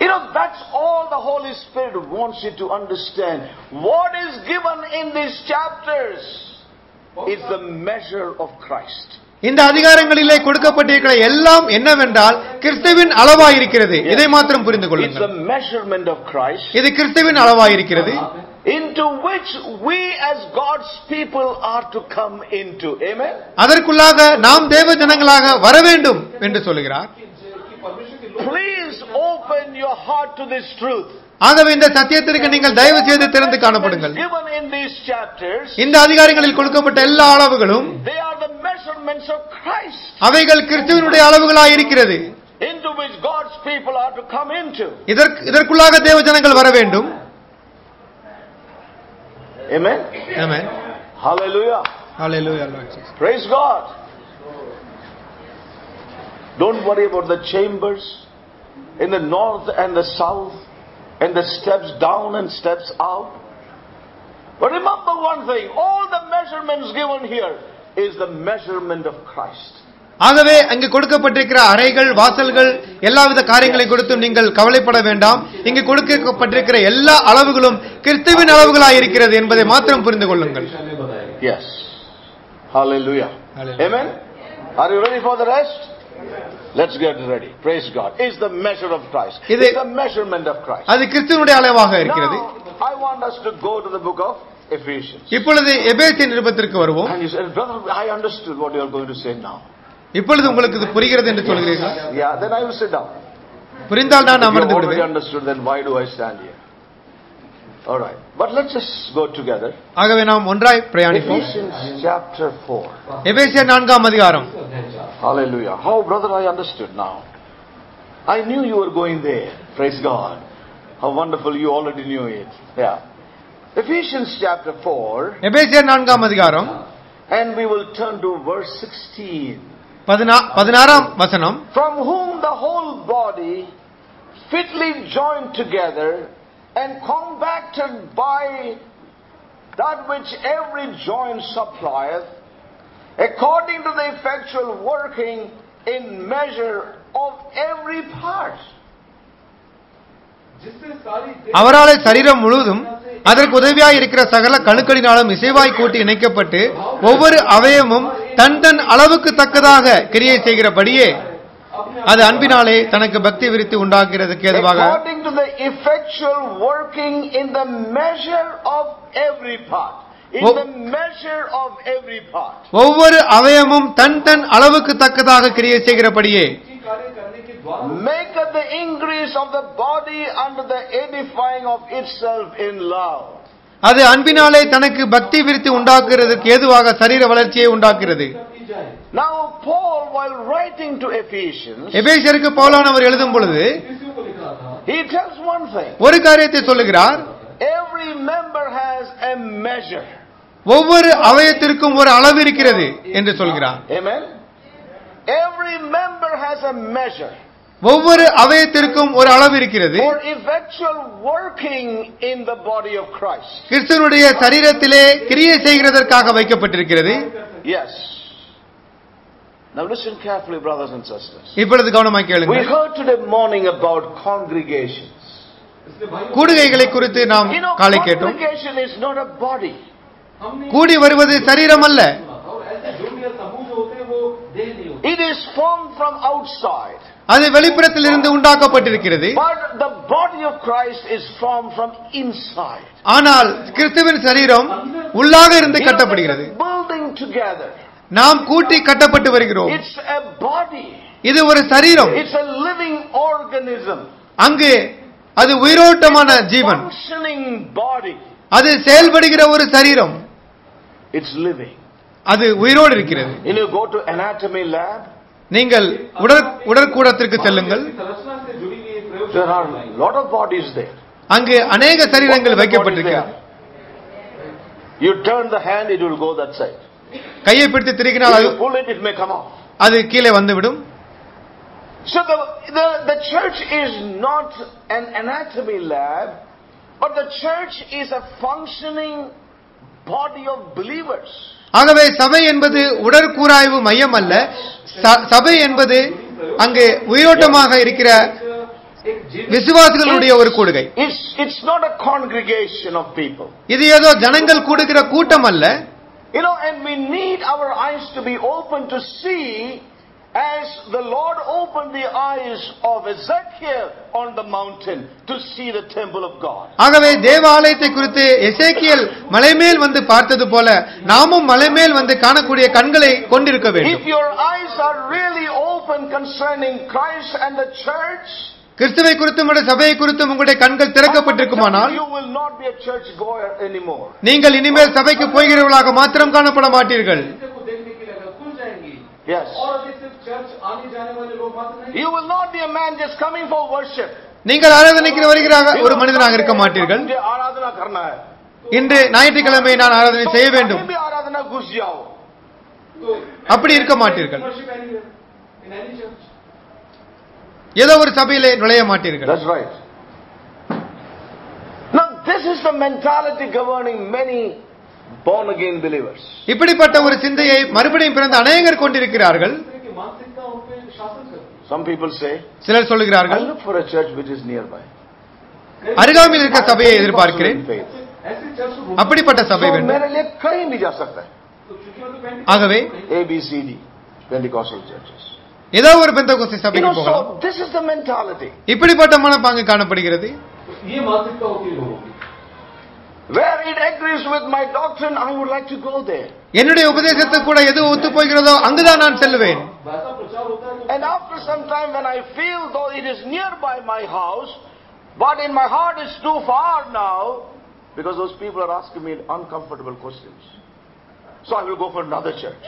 Speaker 1: You know, that's all the Holy Spirit wants you to understand. What is given in these chapters is the measure of Christ.
Speaker 3: இந்த அதிகாரங்களிலே கொடுக்கப்பட்டிருக்கிற எல்லாம் என்னவென்றால் கிறிஸ்துவின் அளவாயிருக்கிறது இதை மாத்திரம் புரிந்து
Speaker 1: It's
Speaker 3: கொள்ளுங்கள்
Speaker 1: the measurement of Christ
Speaker 3: இது கிறிஸ்துவின் அளவாயிருக்கிறது
Speaker 1: into which we as God's people are to come into. Amen?
Speaker 3: அதற்குள்ளாக நாம் தேவ ஜனங்களாக வர வேண்டும் என்று சொல்லுகிறார்
Speaker 1: Please open your heart to this truth.
Speaker 3: ஆகவே இந்த சத்தியத்திற்கு நீங்கள் தயவு செய்து திறந்து காணப்படுங்கள். இந்த அதிகாரங்களில் கொடுக்கப்பட்ட எல்லா அளவுகளும் அவைகள் கிறிஸ்துவனுடைய அளவுகளாக இருக்கிறது. இதற்குள்ளாக தேவ ஜனங்கள் வர வேண்டும்.
Speaker 1: Praise God. Don't worry about the chambers. in the north and the south, and the steps down and steps out. But remember one thing all the measurements given here is the measurement of Christ.
Speaker 3: ஆகவே அங்கு கொடுக்கப்பட்டிருக்கிற அறைகள் வாசல்கள் எல்லாவித காரியங்களை கொடுத்தும் நீங்கள் கவலைப்பட வேண்டாம் இங்கு கொடுக்கப்பட்டிருக்கிற எல்லா அளவுகளும் கிறிஸ்துவின் அளவுகளாக இருக்கிறது என்பதை மாத்திரம் புரிந்து கொள்ளுங்கள்
Speaker 1: Yes. Hallelujah. Amen. Are you ready for the rest? Let's get ready. Praise God. Is the measure of Christ.
Speaker 3: இது-
Speaker 1: It's the measurement of Christ.
Speaker 3: அது கிறிஸ்துவனுடைய அளவாக இருக்கிறது
Speaker 1: Now, I want us to go to the book of Ephesians.
Speaker 3: இப்பொழுது எபேசிய நிருபத்திற்கு வருவோம்
Speaker 1: And you said, brother, I understood what you are going to say now.
Speaker 3: இப்பொழுது உங்களுக்கு இது புரிகிறது என்று சொல்கிறீர்கள்
Speaker 1: Yeah, then I will sit down.
Speaker 3: புரிந்தால் நான்
Speaker 1: If you
Speaker 3: அமர்ந்து
Speaker 1: already
Speaker 3: விடுவேன்
Speaker 1: understood, then why do I stand here? All right. But let's just go together.
Speaker 3: ஆகவே நாம் ஒன்றாய் பிரயாணிப்போம்
Speaker 1: Ephesians chapter 4.
Speaker 3: எபேசிய நான்காம் அதிகாரம்
Speaker 1: Hallelujah. How, brother, I understood now. I knew you were going there. Praise God. How wonderful you already knew it. Yeah. Ephesians chapter 4,
Speaker 3: எபேசியர் நான்காம் அதிகாரம்
Speaker 1: and we will turn to verse 16.
Speaker 3: பதினா- பதினாறாம் வசனம்
Speaker 1: From whom the whole body, fitly joined together and combated by that which every joint supplieth, according to the effectual working in measure of every part.
Speaker 3: அவரால் சரீரம் முழுவதும் அதற்கு உதவியாய் இருக்கிற சகல கணுக்களினாலும் இசைவாய் கூட்டி இணைக்கப்பட்டு ஒவ்வொரு அவயமும் தன் தன் அளவுக்கு தக்கதாக கிரியை செய்கிறபடியே அது அன்பினாலே தனக்கு பக்தி விருத்தி உண்டாகிறதுக்கு ஏதுவாக oh. ஒவ்வொரு அவயமும் தன் தன் அளவுக்கு தக்கதாக கிரியை செய்கிறபடியே.
Speaker 1: Make the increase of the body under the edifying
Speaker 3: அது அன்பினாலே தனக்கு பக்தி விருத்தி உண்டாக்குறதுக்கு ஏதுவாக சரீர வளர்ச்சியை
Speaker 2: உண்டாக்குகிறது.
Speaker 1: Now Paul while writing to Ephesians
Speaker 3: எபேசியருக்கு பவுலானவர் எழுதும் பொழுது
Speaker 1: he tells one thing.
Speaker 3: ஒரு காரியத்தை சொல்லுகிறார்.
Speaker 1: Every member has a measure.
Speaker 3: ஒவ்வொரு அவயத்திற்கும் ஒரு அளவு இருக்கிறது என்று சொல்கிறார்.
Speaker 1: Amen? Every member has a measure.
Speaker 3: ஒவ்வொரு அவயத்திற்கும் ஒரு அளவு இருக்கிறது. கிறிஸ்துவனுடைய சரீரத்திலே கிரியை செய்கிறதற்காக வைக்கப்பட்டிருக்கிறது.
Speaker 1: Yes Now listen carefully, brothers and sisters. We heard today morning about congregations.
Speaker 3: கூடுகைகளை குறித்து நாம் காலை கேட்டோம்.
Speaker 1: Congregation is not a body.
Speaker 3: கூடி வருவது சரீரம் அல்ல.
Speaker 1: It is formed from outside.
Speaker 3: அது
Speaker 1: வெளிப்புறத்தில் இருந்து உண்டாக்கப்பட்டிருக்கிறது
Speaker 3: ஆனால் கிறிஸ்துவின் சரீரம் உள்ளாக இருந்து கட்டப்படுகிறது நாம் கூட்டி கட்டப்பட்டு வருகிறோம். இது ஒரு சரீரம். அங்கு அது உயிரோட்டமான ஜீவன். அது செயல்படுகிற ஒரு சரீரம்.
Speaker 1: இட்ஸ்
Speaker 3: அது உயிரோடு இருக்கிறது. நீங்கள் உடற்கூடத்திற்கு செல்லுங்கள். அங்கு அநேக சரீரங்கள் வைக்கப்பட்டிருக்கிறது.
Speaker 1: You turn the hand, it will.
Speaker 3: கையை பிடித்து
Speaker 1: திருகினால்
Speaker 3: அது கீழே வந்துவிடும்.
Speaker 1: So the, the, the church is not an anatomy lab, but the church is a functioning body of believers.
Speaker 3: ஆகவே சபை என்பது உடற்கூராய்வு மையம் அல்ல. சபை என்பது அங்கே உயிரோட்டமாக இருக்கிற விசுவாசிகளுடைய ஒரு கூடுகை. இது ஏதோ ஜனங்கள் கூடுகிற கூட்டம் அல்ல.
Speaker 1: You know, and we need our eyes to be open to see as the Lord opened the eyes of Ezekiel on the mountain to see the temple of God.
Speaker 3: ஆகவே தேவாலயத்தை குறித்து எசேக்கியேல் மலைமேல் வந்து பார்த்தது போல நாமும் மலைமேல் வந்து காணக்கூடிய கண்களை கொண்டிருக்க
Speaker 1: If
Speaker 3: வேண்டும்
Speaker 1: your eyes are really open concerning Christ and the church,
Speaker 3: கிறிஸ்துவை குறித்தும் சபையை குறித்தும் உங்களுடைய கண்கள் திறக்கப்பட்டிருக்குமானால் நீங்கள் இனிமேல் சபைக்கு போகிறவர்களாக மாத்திரம் காணப்பட மாட்டீர்கள். நீங்கள் ஆராதனைக்கு வருகிற ஒரு மனிதனாக இருக்க மாட்டீர்கள். இன்று ஞாயிற்றுக்கிழமை நான் ஆராதனை செய்ய வேண்டும். அப்படி இருக்க மாட்டீர்கள். ஏதோ ஒரு சபையிலே நுழைய மாட்டீர்கள்.
Speaker 1: That's right. Now this is the
Speaker 3: இப்படிப்பட்ட ஒரு சிந்தையை மறுபடியும் பிறந்த அநேகர் கொண்டிருக்கிறார்கள்.
Speaker 1: Some people say
Speaker 3: சிலர் சொல்லுகிறார்கள் I
Speaker 1: look for a church which is nearby.
Speaker 3: அருகாமையில் இருக்கிற சபையை எதிர்பார்க்கிறேன். அப்படிப்பட்ட சபை வேண்டும். ஆகவே
Speaker 1: ஏபிசிடி சர்ச்சஸ்
Speaker 3: ஏதோ ஒரு பெந்த
Speaker 1: கோஸ்தி
Speaker 3: சபைக்கு போகலாம்.
Speaker 1: this is the mentality.
Speaker 3: இப்படிப்பட்ட மனப்பாங்கு காணப்படுகிறது.
Speaker 1: where it agrees with my doctrine i would like to go there.
Speaker 3: என்னுடைய உபதேசத்து கூட எது ஒத்து போகிறதோ அங்குதான் நான்
Speaker 2: செல்வேன்
Speaker 1: and after some time when i feel though it is nearby my house but in my heart is too far now because those people are asking me uncomfortable questions. So i will go for another church.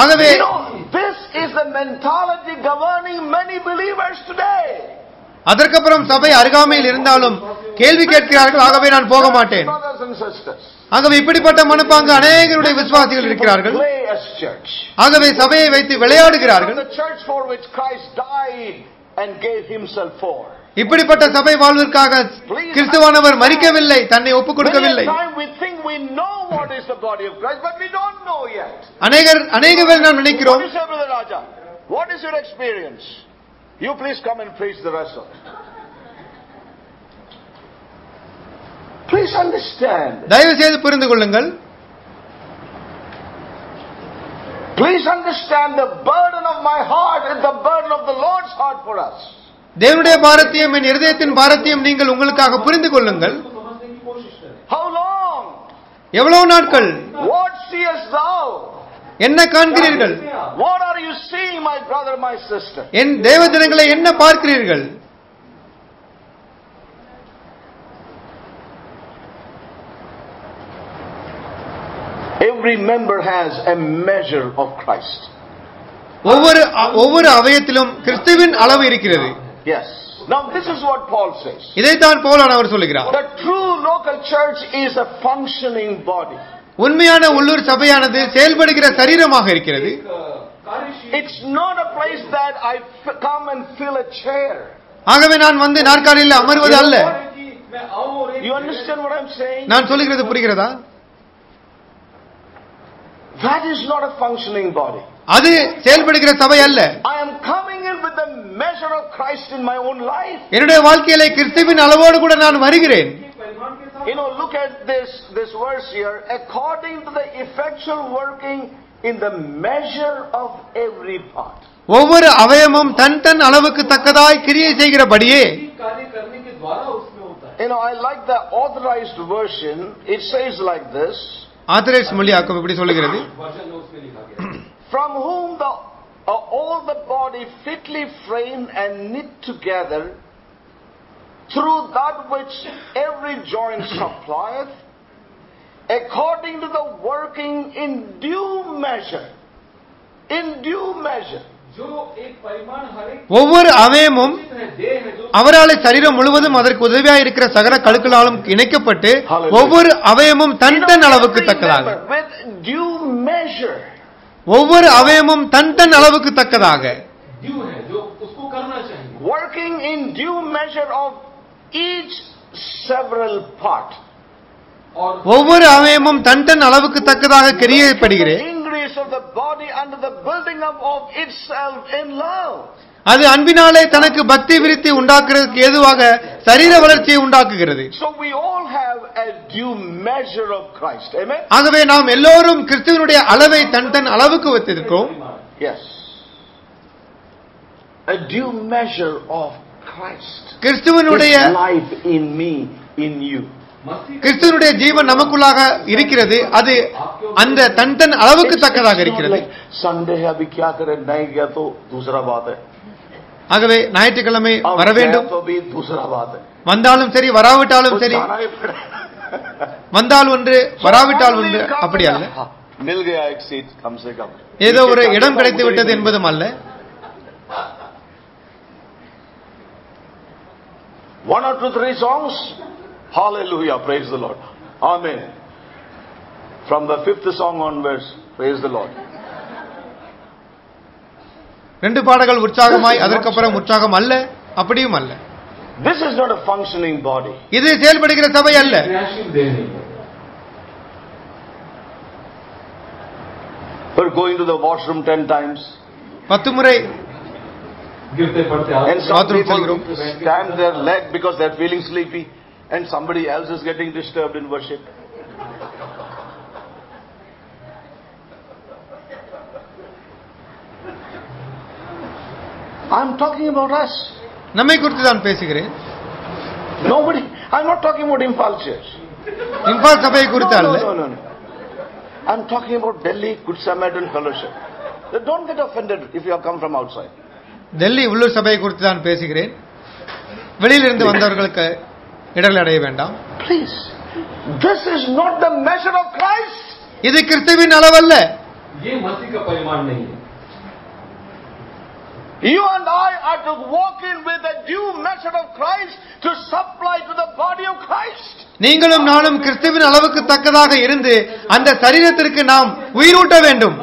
Speaker 3: ஆகவே
Speaker 1: this is the mentality governing many believers today.
Speaker 3: அதற்கப்புறம் சபை அருகாமையில் இருந்தாலும் கேள்வி கேட்கிறார்கள் ஆகவே நான் போக மாட்டேன். ஆகவே இப்படிப்பட்ட மனப்பாங்கு அநேகருடைய விசுவாசிகள் இருக்கிறார்கள். ஆகவே சபையை வைத்து விளையாடுகிறார்கள். இப்படிப்பட்ட சபை வாழ்விற்காக கிறிஸ்துவானவர் மறிக்கவில்லை தன்னை ஒப்புக் கொடுக்கவில்லை. அநேகர் அநேக பேர் நாம் நினைக்கிறோம்
Speaker 1: do you say, Brother Raja? What is your experience? You please come and preach the rest of it. Please understand.
Speaker 3: தயவு செய்து புரிந்து கொள்ளுங்கள்
Speaker 1: Please understand the burden of my heart is the burden of the Lord's heart for us.
Speaker 3: தேவனுடைய பாரத்தியம் என் இருதயத்தின் பாரத்தியம் நீங்கள் உங்களுக்காக புரிந்து கொள்ளுங்கள். எவ்வளவு நாட்கள்? என்ன காண்கிறீர்கள்? என் தேவ ஜனங்களை என்ன பார்க்கிறீர்கள்?
Speaker 1: Every member has a measure of Christ.
Speaker 3: ஒவ்வொரு ஒவ்வொரு அவயத்திலும் கிறிஸ்துவின் அளவு இருக்கிறது.
Speaker 1: Yes. Now this is what Paul says. The true local church is a functioning body.
Speaker 3: உண்மையான உள்ளூர் சபையானது செயல்படுகிற சரீரமாக இருக்கிறது.
Speaker 1: It's not a place that I come and fill a chair.
Speaker 3: ஆகவே நான் வந்து நாற்காலியில் அமர்வது அல்ல.
Speaker 1: You understand what I'm saying?
Speaker 3: நான் சொல்லுகிறது புரிகிறதா?
Speaker 1: That is not a functioning body.
Speaker 3: அது செயல்படுகிற சபை அல்ல என்னுடைய வாழ்க்கையில கிறிஸ்துவின் அளவோடு கூட நான் வருகிறேன்
Speaker 1: You know, look at this, this verse here. According to the effectual working in the measure of every part.
Speaker 3: ஒவ்வொரு அவயமும் தன் தன் அளவுக்கு தக்கதாய் கிரியை செய்கிறபடியே
Speaker 1: You know, I like the authorized version. It says like this.
Speaker 3: Authorise மொழியாக்கம் இப்படி சொல்லுகிறது
Speaker 1: from whom the, uh, all the body fitly framed and knit together through that which every joint supplieth, according to the working in due measure. In due measure.
Speaker 3: ஒவ்வொரு அவயமும் அவரால் சரீரம் முழுவதும் அதற்கு உதவியா இருக்கிற சகல கழுக்களாலும் இணைக்கப்பட்டு ஒவ்வொரு அவயமும் தன் தன் அளவுக்கு தக்கதாக ஒவ்வொரு அவயமும் தன் தன் அளவுக்கு தக்கதாக
Speaker 1: working in due measure of each several part
Speaker 3: ஒவ்வொரு அவயமும் தன் தன் அளவுக்கு தக்கதாக கிரியப்படுகிறேன்
Speaker 1: increase of the body under the building up of itself in love
Speaker 3: அது அன்பினாலே தனக்கு பக்தி விருத்தி உண்டாக்குறதுக்கு ஏதுவாக சரீர வளர்ச்சியை உண்டாக்குகிறது. ஆகவே நாம் எல்லோரும் கிறிஸ்துவனுடைய அளவை தன் தன் அளவுக்கு வைத்திருக்கிறோம். கிறிஸ்துவனுடைய கிறிஸ்துவனுடைய ஜீவன் நமக்குள்ளாக இருக்கிறது. அது அந்த தன் தன் அளவுக்கு தக்கதாக இருக்கிறது.
Speaker 1: சண்டே அபி கியா கரே தூசரா பாத்
Speaker 3: ஆகவே ஞாயிற்றுக்கிழமை வர வேண்டும். வந்தாலும் சரி வராவிட்டாலும் சரி. வந்தால் ஒன்று வராவிட்டால் ஒன்று அப்படி அல்ல. ஏதோ ஒரு இடம் கிடைத்து விட்டது என்பதும் அல்ல.
Speaker 1: One or two three songs hallelujah praise the Lord ஆமே from the fifth song onwards praise the Lord
Speaker 3: ரெண்டு பாடங்கள் உற்சாகமாய் அதற்கப்புறம் உற்சாகம் அல்ல அப்படியும் அல்ல
Speaker 1: This is not a functioning body.
Speaker 3: இது செயல்படுகிற சபை அல்ல.
Speaker 1: For going to the washroom 10 times.
Speaker 3: 10 முறை
Speaker 1: And some people stand their leg because they're feeling sleepy and somebody else is getting disturbed in worship. I'm talking about us.
Speaker 3: நம்மை குறித்து தான் பேசுகிறேன்
Speaker 1: Nobody, I'm not talking about Imphal Church.
Speaker 3: Imphal சபையை குறித்து
Speaker 1: No,
Speaker 3: அல்ல
Speaker 1: no, no, no. I'm talking about Delhi Good Samaritan Fellowship. Don't get offended if you have come from outside.
Speaker 3: Delhi உள்ளூர் சபையை குறித்து தான் பேசுகிறேன் வெளியிலிருந்து வந்தவர்களுக்கு இடர்கள் அடைய வேண்டாம்
Speaker 1: Please. This is not the measure of Christ.
Speaker 3: இது கிறிஸ்துவின் அளவல்ல
Speaker 2: ये मसीह का परिमाण नहीं है
Speaker 1: You and I are to walk in with a due measure of Christ to supply to the body of Christ.
Speaker 3: நீங்களும் நானும் கிறிஸ்துவின் அளவுக்கு தக்கதாக இருந்து அந்த சரீரத்திற்கு நாம் உயிரூட்ட வேண்டும்.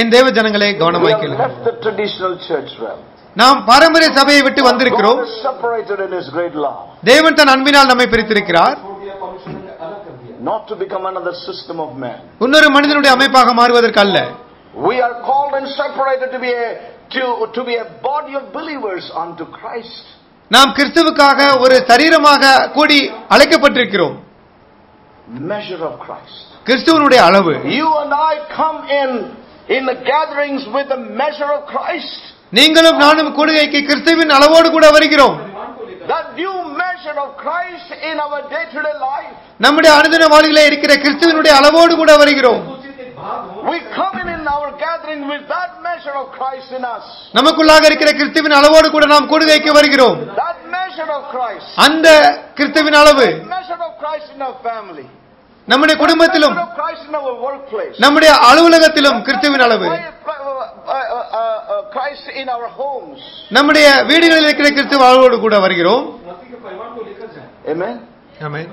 Speaker 3: என் தேவ ஜனங்களே கவனமாய் கேளுங்கள் நாம் பாரம்பரிய சபையை விட்டு வந்திருக்கிறோம். தேவன் தன் அன்பினால் நம்மை பிரித்திருக்கிறார்.
Speaker 1: Not to become another system of man.
Speaker 3: இன்னொரு மனிதனுடைய அமைப்பாக மாறுவதற்கு அல்ல
Speaker 1: We are called and separated to be a to, to be a body of believers unto Christ.
Speaker 3: நாம் கிறிஸ்துவுக்காக ஒரு சரீரமாக கூடி அழைக்கப்பட்டிருக்கிறோம்
Speaker 1: Measure of Christ.
Speaker 3: கிறிஸ்துவனுடைய அளவு
Speaker 1: You and I come in in the gatherings with the measure of Christ.
Speaker 3: நீங்களும் நானும் கூடுகைக்கு கிறிஸ்துவின் அளவோடு கூட வருகிறோம் நம்முடைய அனுதின வாழ்க்கையில இருக்கிற கிறிஸ்துவனுடைய அளவோடு கூட வருகிறோம். நமக்குள்ளாக இருக்கிற கிறிஸ்துவின் அளவோடு கூட நாம் கூடுதைக்கு வருகிறோம். அந்த கிறிஸ்துவின் அளவு நம்முடைய குடும்பத்திலும் நம்முடைய அலுவலகத்திலும் கிறிஸ்துவின் அளவு.
Speaker 1: Christ in our homes.
Speaker 3: நம்முடைய வீடுகளில் இருக்கிற கிறிஸ்து வாழ்வோடு கூட வருகிறோம்.
Speaker 1: Amen.
Speaker 3: Amen.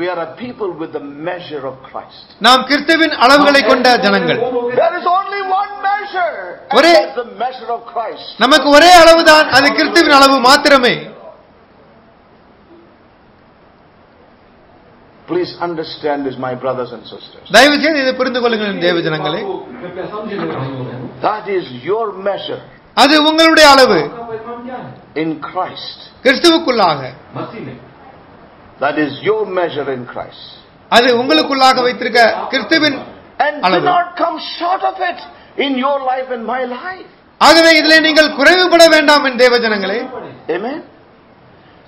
Speaker 1: We are a people with the measure of Christ.
Speaker 3: நாம் கிறிஸ்துவின் அளவுகளை கொண்ட ஜனங்கள்.
Speaker 1: There is only one measure.
Speaker 3: ஒரே
Speaker 1: the measure of Christ.
Speaker 3: நமக்கு ஒரே அளவுதான் அது கிறிஸ்துவின் அளவு மாத்திரமே.
Speaker 1: Please understand this, my brothers and sisters. That is your measure. in Christ. That is your measure in Christ. and do not come short of it in your life and my life.
Speaker 3: ஆகவே இதிலே நீங்கள் குறைவுபட வேண்டாம் என் தேவ ஜனங்களே
Speaker 1: Amen.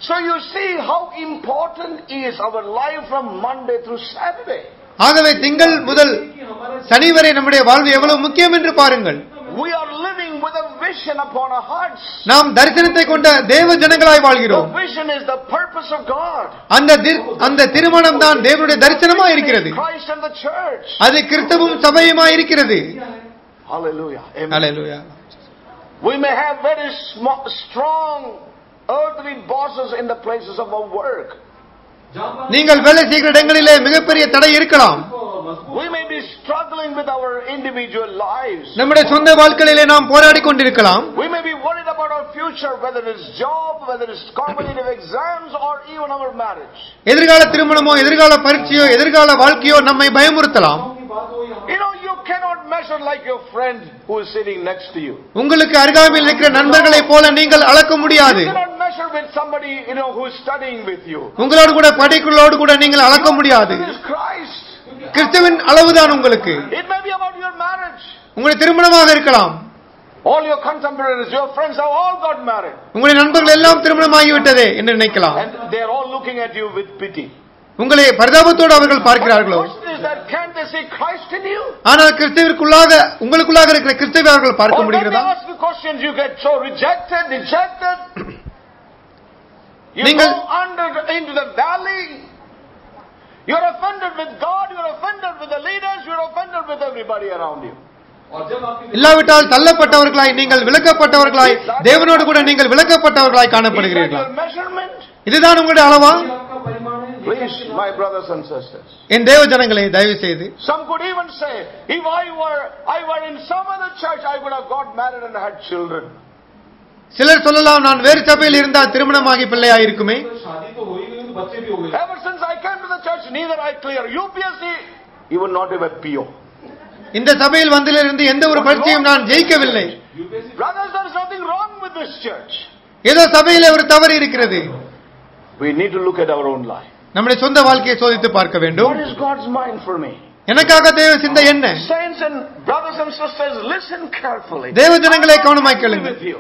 Speaker 1: So you see how important is our life from Monday through Saturday.
Speaker 3: ஆகவே திங்கள் முதல் சனி வரை நம்முடைய வாழ்வு எவ்வளவு முக்கியம் என்று பாருங்கள்
Speaker 1: We are living with a vision upon our hearts.
Speaker 3: நாம் தரிசனத்தை கொண்ட தேவ ஜனங்களாய் வாழ்கிறோம்.
Speaker 1: The vision is the purpose of God.
Speaker 3: அந்த அந்த திருமணம் தான் தேவனுடைய தரிசனமாய் இருக்கிறது.
Speaker 1: And the church.
Speaker 3: அது கிறிஸ்தவம் சபையுமாய் இருக்கிறது.
Speaker 1: Hallelujah. We may have very strong earthly bosses in the places of our work.
Speaker 3: நீங்கள் வேலை செய்கிற இடங்களிலே மிகப்பெரிய தடை இருக்கலாம்
Speaker 1: we may be struggling with our individual lives
Speaker 3: நம்முடைய சொந்த வாழ்க்கையிலே நாம் போராடி கொண்டிருக்கலாம்
Speaker 1: we may be worried about our future whether it's job whether it's competitive exams or even our marriage
Speaker 3: எதிர்கால திருமணமோ எதிர்கால பரீட்சையோ எதிர்கால வாழ்க்கையோ நம்மை பயமுறுத்தலாம் உங்களுக்கு அருகாமையில் இருக்கிற நண்பர்களை போல நீங்கள் அளக்க முடியாது உங்களோடு கூட படிக்குள்ளோடு கூட நீங்கள் அளக்க முடியாது கிறிஸ்துவின் அளவுதான் உங்களுக்கு உங்களுடைய திருமணமாக இருக்கலாம்
Speaker 1: All your contemporaries, your friends have all got married.
Speaker 3: உங்களுடைய நண்பர்கள் எல்லாம் திருமணமாகி விட்டதே என்று நினைக்கலாம்.
Speaker 1: And they are all looking at you with pity.
Speaker 3: உங்களை பரிதாபத்தோடு அவர்கள் பார்க்கிறார்களோ? ஆனால் கிறிஸ்தவிற்குள்ளாக உங்களுக்குள்ளாக இருக்கிற கிறிஸ்தவை அவர்கள் பார்க்க முடிகிறதா? நீங்கள் இல்லாவிட்டால் தள்ளப்பட்டவர்களாய் நீங்கள் விளக்கப்பட்டவர்களாய் தேவனோடு கூட நீங்கள் விளக்கப்பட்டவர்களாய் காணப்படுகிறீர்கள்? இதுதான் உங்களுடைய அளவா?
Speaker 1: Please, my brothers and sisters.
Speaker 3: In தேவ ஜனங்களை Devi செய்து
Speaker 1: Some could even say, if I were, I were in some other church, I would have got married and had children.
Speaker 3: சிலர் சொல்லலாம் நான் வேறு சபையில் இருந்தால் திருமணமாகி
Speaker 2: பிள்ளையா இருக்குமே
Speaker 1: Ever since I came to the church, neither I clear UPSC, even not even PO.
Speaker 3: இந்த சபையில் வந்திலிருந்து எந்த ஒரு பரீட்சையும் நான் ஜெயிக்கவில்லை
Speaker 1: Brothers, there is nothing wrong with this church.
Speaker 3: ஏதோ சபையில ஒரு தவறு இருக்கிறது
Speaker 1: We need to look at our own life.
Speaker 3: நம்முடைய சொந்த வாழ்க்கையை சோதித்து பார்க்க வேண்டும்
Speaker 1: What is God's mind for me?
Speaker 3: எனக்காக தேவ சிந்தை என்ன
Speaker 1: Saints and brothers and sisters, listen carefully.
Speaker 3: தேவ ஜனங்களை கவனமாய் கேளுங்க
Speaker 1: With you.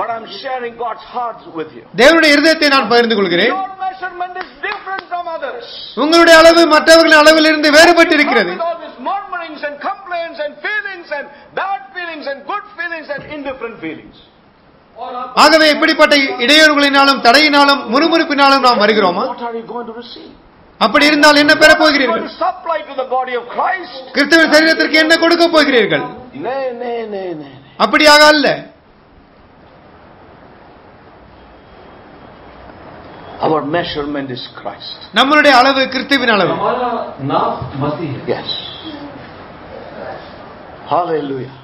Speaker 1: But I'm sharing God's heart with you.
Speaker 3: தேவனுடைய இருதயத்தை நான் பகிர்ந்து கொள்கிறேன்
Speaker 1: Your measurement is different from others.
Speaker 3: உங்களுடைய அளவு மற்றவர்களின் அளவிலிருந்து வேறுபட்டு இருக்கிறது
Speaker 1: With all these murmurings and complaints and feelings and bad feelings and good feelings and indifferent feelings.
Speaker 3: ஆகவே இப்படிப்பட்ட இடையூறுகளினாலும் தடையினாலும் முறுமுறுப்பினாலும் நாம் வருகிறோமா அப்படி இருந்தால் என்ன
Speaker 1: பெற
Speaker 3: போகிறீர்கள் கிறிஸ்தவ சரீரத்திற்கு என்ன கொடுக்க போகிறீர்கள் அப்படியாக அல்ல
Speaker 1: Our measurement is Christ.
Speaker 3: நம்மளுடைய அளவு கிறிஸ்துவின் அளவு.
Speaker 1: Yes. Hallelujah.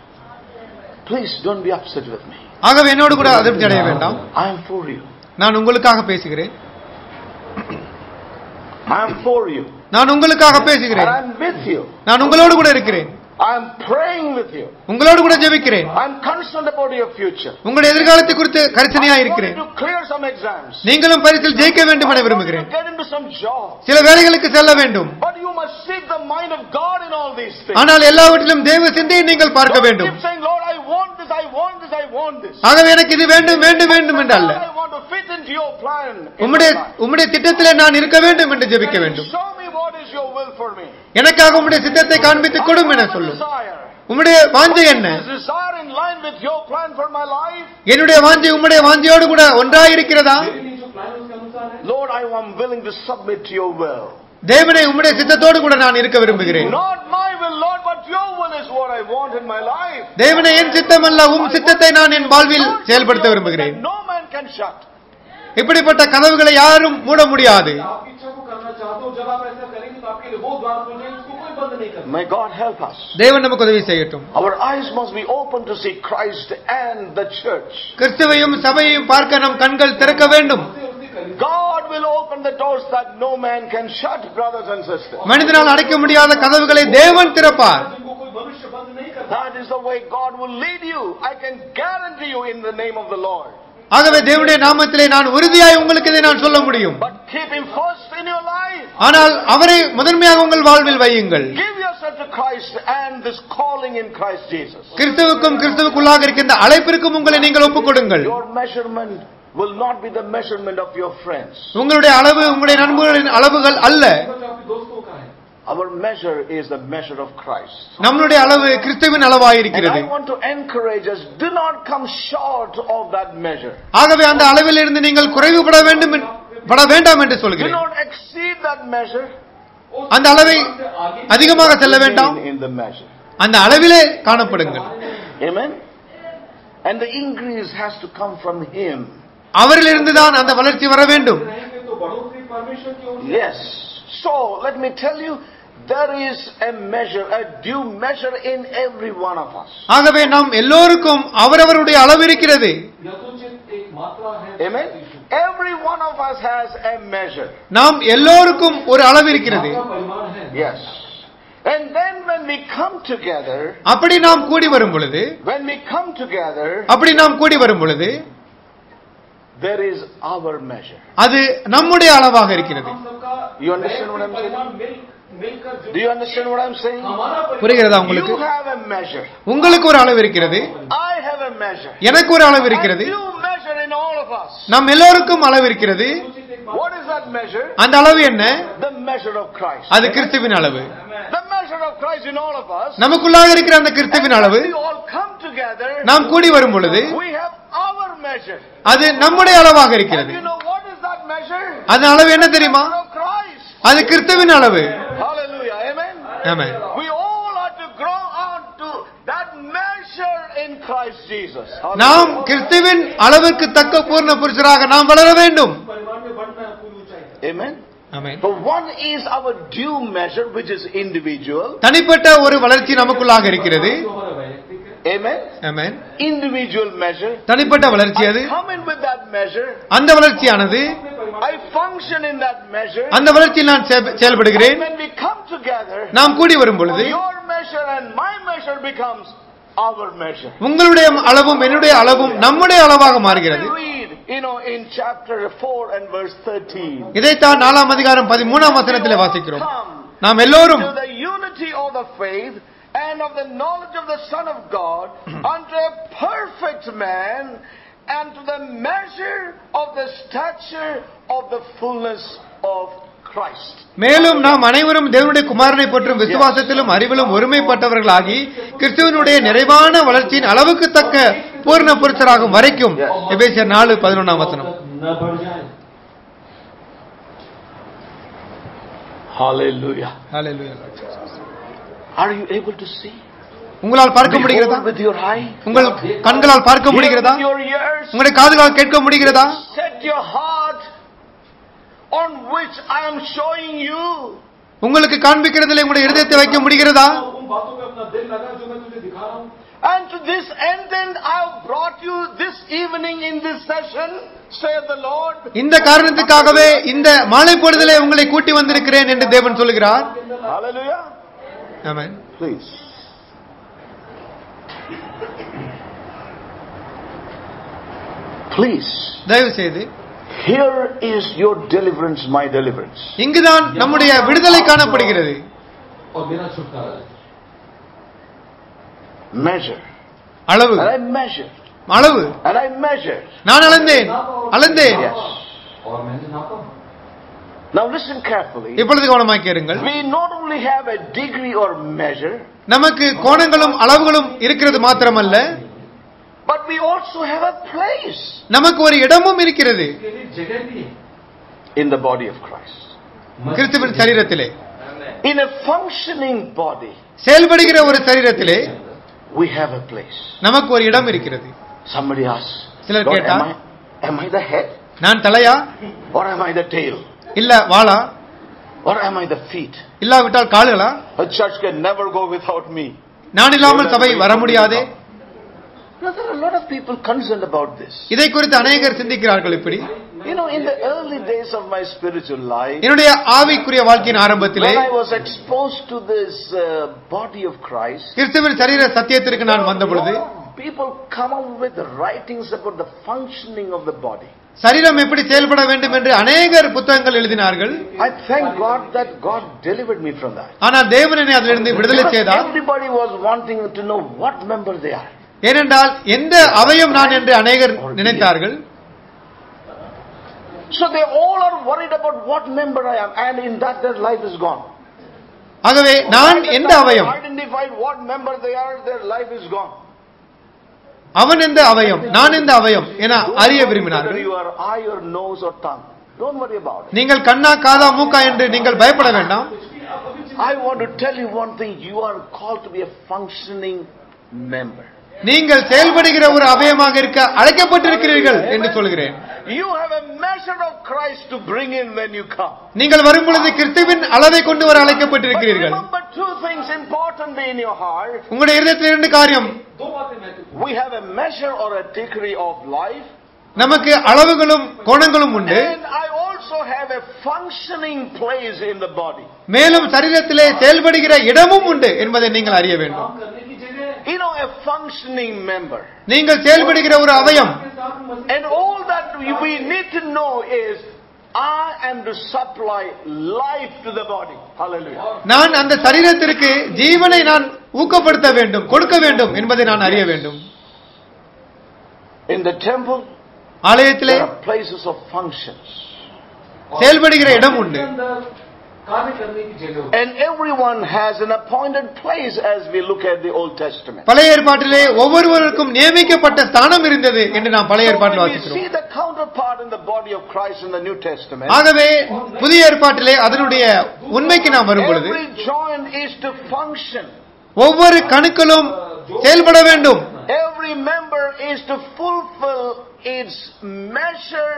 Speaker 1: Please don't be upset with me.
Speaker 3: ஆகவே என்னோடு கூட அதிர்ச்சி அடைய வேண்டாம். நான் உங்களுக்காக பேசுகிறேன். நான் உங்களுக்காக பேசுகிறேன். நான் உங்களோடு கூட இருக்கிறேன்
Speaker 1: I am praying with you.
Speaker 3: உங்களோடு கூட ஜெபிக்கிறேன். உங்களுடைய எதிர்காலத்தை குறித்து கரிசனையா இருக்கிறேன்
Speaker 1: you to clear some exams.
Speaker 3: நீங்களும் பரிசில் ஜெயிக்க வேண்டும் என விரும்புகிறேன். சில வேலைகளுக்கு செல்ல வேண்டும்
Speaker 1: But you must seek the mind of God in all these things.
Speaker 3: ஆனால் எல்லாவற்றிலும் தேவ சிந்தையை நீங்கள் பார்க்க வேண்டும்
Speaker 1: keep saying, Lord, I want this, I want this, I want this.
Speaker 3: ஆகவே எனக்கு இது வேண்டும் வேண்டும் வேண்டும் என்று அல்ல
Speaker 1: Lord, I want to fit into your plan. in
Speaker 3: உம்முடைய. உம்முடைய திட்டத்திலே நான் இருக்க வேண்டும் என்று ஜெபிக்க வேண்டும்
Speaker 1: Show me what is your will for me.
Speaker 3: எனக்காக உம்முடைய சித்தத்தை காண்பித்துக் கொடும் என
Speaker 1: I கொள்ளும்
Speaker 3: உம்முடைய வாஞ்சை என்ன? என்னுடைய வாஞ்சை உம்முடைய வாஞ்சையோடு கூட ஒன்றாக இருக்கிறதா? தேவனை உம்முடைய சித்தத்தோடு கூட நான் இருக்க விரும்புகிறேன். தேவனை என் சித்தம் அல்ல உம் சித்தத்தை நான் என் வாழ்வில் செயல்படுத்த விரும்புகிறேன். இப்படிப்பட்ட கதவுகளை யாரும் மூட முடியாது.
Speaker 1: May God help us. Our eyes must be open to see Christ and the church. God will open the doors that no man can shut brothers and sisters. That is the way God will lead you. I can guarantee you in the name of the Lord.
Speaker 3: ஆகவே தேவனுடைய நாமத்திலே நான் உறுதியாய் உங்களுக்கு இதை நான் சொல்ல முடியும். ஆனால் அவரை முதன்மையாக உங்கள் வாழ்வில் வையுங்கள். கிறிஸ்துவுக்கும் கிறிஸ்துவுக்குள்ளாக இருக்கின்ற அழைப்பிற்கும் உங்களை நீங்கள் ஒப்புக் கொடுங்கள்
Speaker 1: Your measurement will not be the measurement of your friends.
Speaker 3: உங்களுடைய அளவு உங்களுடைய நண்பர்களின் அளவுகள் அல்ல
Speaker 1: Our measure is the measure of Christ.
Speaker 3: நம்மளுடைய அளவு கிறிஸ்துவின் அளவாயிருக்கிறது.
Speaker 1: I want to encourage us do not come short of that measure.
Speaker 3: ஆகவே அந்த அளவிலிருந்து நீங்கள் குறைவுபட வேண்டும் பட வேண்டாம் என்று சொல்கிறேன்.
Speaker 1: Do not exceed that measure.
Speaker 3: அந்த அளவை அதிகமாக செல்ல வேண்டாம்.
Speaker 1: In the measure.
Speaker 3: அந்த அளவிலே காணப்படுங்கள்.
Speaker 1: Amen. And the increase has to come from him.
Speaker 3: அவரிலிருந்து தான் அந்த வளர்ச்சி வர வேண்டும்.
Speaker 1: Yes. So let me tell you there is a measure, a due measure in every one of us.
Speaker 3: ஆகவே நாம் எல்லோருக்கும் அவரவருடைய அளவு இருக்கிறது.
Speaker 1: Amen. Every one of us has a measure.
Speaker 3: நாம் எல்லோருக்கும் ஒரு அளவு இருக்கிறது.
Speaker 1: Yes. And then when we come together,
Speaker 3: அப்படி நாம் கூடி வரும் பொழுது
Speaker 1: when we come together,
Speaker 3: அப்படி நாம் கூடி வரும் பொழுது
Speaker 1: there is our measure.
Speaker 3: அது நம்முடைய அளவாக இருக்கிறது.
Speaker 1: You understand what I'm saying? Do you understand what I'm saying?
Speaker 3: புரிகிறதா உங்களுக்கு? உங்களுக்கு ஒரு அளவு இருக்கிறது. எனக்கு ஒரு அளவு இருக்கிறது. நம் எல்லோருக்கும் அளவு இருக்கிறது. அந்த அளவு என்ன? அது கிறிஸ்துவின் அளவு. நமக்குள்ளாக இருக்கிற அந்த கிறிஸ்துவின் அளவு நாம் கூடி வரும் பொழுது அது நம்முடைய அளவாக இருக்கிறது. அந்த அளவு என்ன தெரியுமா? அது கிறிஸ்துவின் அளவு.
Speaker 1: Amen. We all are to grow on that measure in Christ Jesus.
Speaker 3: நாம் கிறிஸ்துவின் அளவிற்கு தக்க பூர்ண புருஷராக நாம் வளர வேண்டும்.
Speaker 1: Amen.
Speaker 3: தனிப்பட்ட ஒரு வளர்ச்சி நமக்குள்ளாக இருக்கிறது தனிப்பட்ட வளர்ச்சி அது. அந்த வளர்ச்சியானது. அந்த வளர்ச்சியில் நான் செயல்படுகிறேன்
Speaker 1: When we come together,
Speaker 3: நாம் கூடி வரும் பொழுது
Speaker 1: your measure and my measure becomes our measure.
Speaker 3: உங்களுடைய அளவும் என்னுடைய அளவும் நம்முடைய அளவாக மாறுகிறது
Speaker 1: We read, you know, in chapter 4 and verse 13.
Speaker 3: இதைத்தான் நாலாம் அதிகாரம் பதிமூணாம் வசனத்திலே வாசிக்கிறோம் நாம் எல்லோரும்
Speaker 1: and of the knowledge of the Son of God unto a perfect man, and to the measure of the stature of the fullness of
Speaker 3: மேலும் நாம் அனைவரும் தேவனுடைய குமாரனை பற்றும் விசுவாசத்திலும் அறிவிலும் ஒருமைப்பட்டவர்களாகி கிறிஸ்துவனுடைய நிறைவான வளர்ச்சியின் அளவுக்கு தக்க பூர்ண புருஷராகும் வரைக்கும் எபேசியர் நாலு பதினொன்றாம் வசனம்
Speaker 1: Hallelujah.
Speaker 3: Hallelujah.
Speaker 1: Are you able to see?
Speaker 3: உங்களால் பார்க்க முடிகிறதா? உங்கள் கண்களால் பார்க்க முடிகிறதா? உங்களுடைய காதுகளால் கேட்க முடிகிறதா?
Speaker 1: On which I am showing you.
Speaker 3: உங்களுக்கு காண்பிக்கிறதுல உங்களுடைய இதயத்தை வைக்க முடிகிறதா?
Speaker 1: And to this end then I have brought you this evening in this session
Speaker 3: இந்த காரணத்துக்காகவே இந்த மாலை பொழுதிலே உங்களை கூட்டி வந்திருக்கிறேன் என்று தேவன் சொல்கிறார் Amen.
Speaker 1: Please. Please.
Speaker 3: தயவு செய்து
Speaker 1: Here is your deliverance, my deliverance.
Speaker 3: இங்குதான் நம்முடைய விடுதலை காணப்படுகிறது.
Speaker 1: Measure.
Speaker 3: அளவு.
Speaker 1: And I measured.
Speaker 3: அளவு.
Speaker 1: And I measured.
Speaker 3: நான் அளந்தேன். அளந்தேன்.
Speaker 1: Yes. Now listen carefully.
Speaker 3: இப்பொழுது கவனமாக கேளுங்கள்.
Speaker 1: We not only have a degree or measure.
Speaker 3: நமக்கு கோணங்களும் அளவுகளும் இருக்கிறது மாத்திரமல்ல.
Speaker 1: But we also have a place.
Speaker 3: நமக்கு ஒரு இடமும் இருக்கிறது.
Speaker 1: In the body of Christ.
Speaker 3: கிறிஸ்துவின் சரீரத்திலே.
Speaker 1: In a functioning body.
Speaker 3: செயல்படுகிற ஒரு சரீரத்திலே
Speaker 1: we have a place.
Speaker 3: நமக்கு ஒரு இடம் இருக்கிறது.
Speaker 1: Somebody asks.
Speaker 3: சிலர் கேட்டார்.
Speaker 1: Am I the head?
Speaker 3: நான் தலையா?
Speaker 1: Or am I the tail?
Speaker 3: இல்ல வாளா
Speaker 1: Or am I the feet?
Speaker 3: இல்லாவிட்டால் கால்களா
Speaker 1: A church can never go without me.
Speaker 3: நான் இல்லாமல் சபை வர முடியாதே
Speaker 1: Now, there are a lot of people concerned about this.
Speaker 3: இதை குறித்து அநேகர் சிந்திக்கிறார்கள் இப்படி
Speaker 1: You know, in the early days of my spiritual life,
Speaker 3: என்னுடைய ஆவிக்குரிய வாழ்க்கையின் ஆரம்பத்திலே
Speaker 1: when I was exposed to this uh, body of Christ,
Speaker 3: கிறிஸ்துவின் சரீர சத்தியத்திற்கு நான் வந்த பொழுது
Speaker 1: people come up with writings about the functioning of the body.
Speaker 3: சரீரம் எப்படி செயல்பட வேண்டும் என்று அநேகர் புத்தகங்கள் எழுதினார்கள்
Speaker 1: I thank God that God delivered me from that.
Speaker 3: ஆனால் தேவன் என்னை அதிலிருந்து விடுதலை செய்தார்
Speaker 1: everybody was wanting to know what member they are.
Speaker 3: ஏனென்றால் எந்த அவயம் நான் என்று அநேகர் நினைத்தார்கள்
Speaker 1: So they all are worried about what member I am, and in that their life is gone.
Speaker 3: ஆகவே நான் எந்த அவயம்
Speaker 1: identified what member they are, their life is gone.
Speaker 3: அவன் எந்த அவயம் நான் எந்த அவயம் என அறிய விரும்பினார்கள். நீங்கள் கண்ணா காதா மூக்கா என்று நீங்கள் பயப்பட வேண்டாம்
Speaker 1: I want to tell you one thing. You are called to be a functioning member.
Speaker 3: நீங்கள் செயல்படுகிற ஒரு அபயமாக இருக்க அழைக்கப்பட்டிருக்கிறீர்கள் என்று சொல்கிறேன்
Speaker 1: You have a measure of Christ
Speaker 3: நீங்கள் வரும் பொழுது கிறிஸ்துவின் அளவை கொண்டு வர அழைக்கப்பட்டிருக்கிறீர்கள்.
Speaker 1: Remember two things importantly in your heart.
Speaker 3: உங்களுடைய இதயத்தில் இரண்டு காரியம். நமக்கு அளவுகளும் கோணங்களும் உண்டு மேலும் சரீரத்திலே செயல்படுகிற இடமும் உண்டு என்பதை நீங்கள் அறிய வேண்டும்
Speaker 1: you know, a functioning member.
Speaker 3: நீங்கள் செயல்படுகிற ஒரு அவயம்.
Speaker 1: And all that we need to know is I am to supply life to the body. Hallelujah.
Speaker 3: நான் அந்த சரீரத்திற்கு ஜீவனை நான் ஊக்கப்படுத்த வேண்டும், கொடுக்க வேண்டும் என்பதை நான் அறிய வேண்டும்.
Speaker 1: In the temple
Speaker 3: ஆலயத்திலே
Speaker 1: places of functions.
Speaker 3: செயல்படுகிற இடம் உண்டு.
Speaker 1: And everyone has an appointed place as we look at the Old Testament.
Speaker 3: பழைய ஏற்பாட்டிலே ஒவ்வொருவருக்கும்
Speaker 1: See the counterpart in the body of Christ in the New Testament. every joint is to function. Every member is to fulfill its measure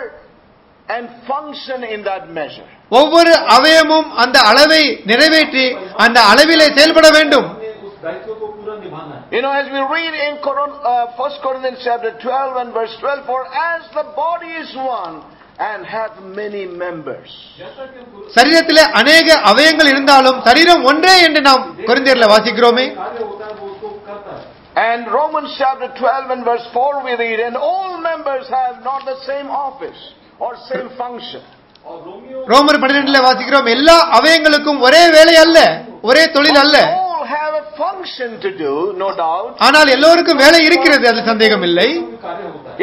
Speaker 1: and function in that measure.
Speaker 3: ஒவ்வொரு அவயமும் அந்த அளவை நிறைவேற்றி அந்த அளவிலே செயல்பட வேண்டும்
Speaker 2: हमने उस दायित्व को पूरा निभाना है
Speaker 1: You know, as we read in Coron- uh, 1 Corinthians chapter 12 and verse 12, for as the body is one and hath many members.
Speaker 2: जैसा कि हम गुरु
Speaker 3: சரீரத்திலே அநேக அவயங்கள் இருந்தாலும் சரீரம் ஒன்றே என்று நாம் குறைந்தேர்ல வாசிக்கிறோமே
Speaker 2: कार्य होता है वो उसको करता है
Speaker 1: And Romans chapter 12 and verse 4 we read, and all members have not the same office
Speaker 3: ரோமர் பன்னிரெண்டுல வாசிக்கிறோம் எல்லா அவயங்களுக்கும் ஒரே வேலை அல்ல ஒரே தொழில் அல்ல. ஆனால் எல்லோருக்கும் வேலை இருக்கிறது அது சந்தேகம் இல்லை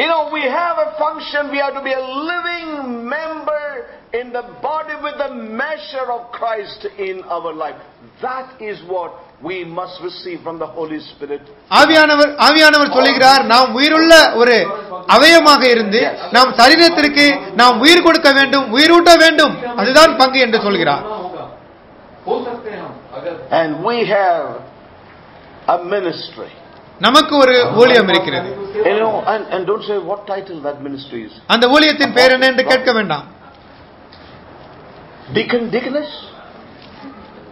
Speaker 1: You know, we have a function, we have to be a living member in the body with the measure of Christ in our life. That is what we must receive from the holy spirit
Speaker 3: ஆவியானவர் ஆவியானவர் சொல்கிறார் நாம் உயிருள்ள ஒரு அவயமாக இருந்து நாம் சரீரத்திற்கு நாம் உயிர் கொடுக்க வேண்டும் உயிரூட்ட வேண்டும் அதுதான் பங்கு என்று சொல்கிறார்
Speaker 1: and we have a ministry
Speaker 3: நமக்கு ஒரு ஊழியம் இருக்கிறது அந்த ஊழியத்தின் பெயர் என்ன என்று கேட்க வேண்டாம்
Speaker 1: Deacon Deaconess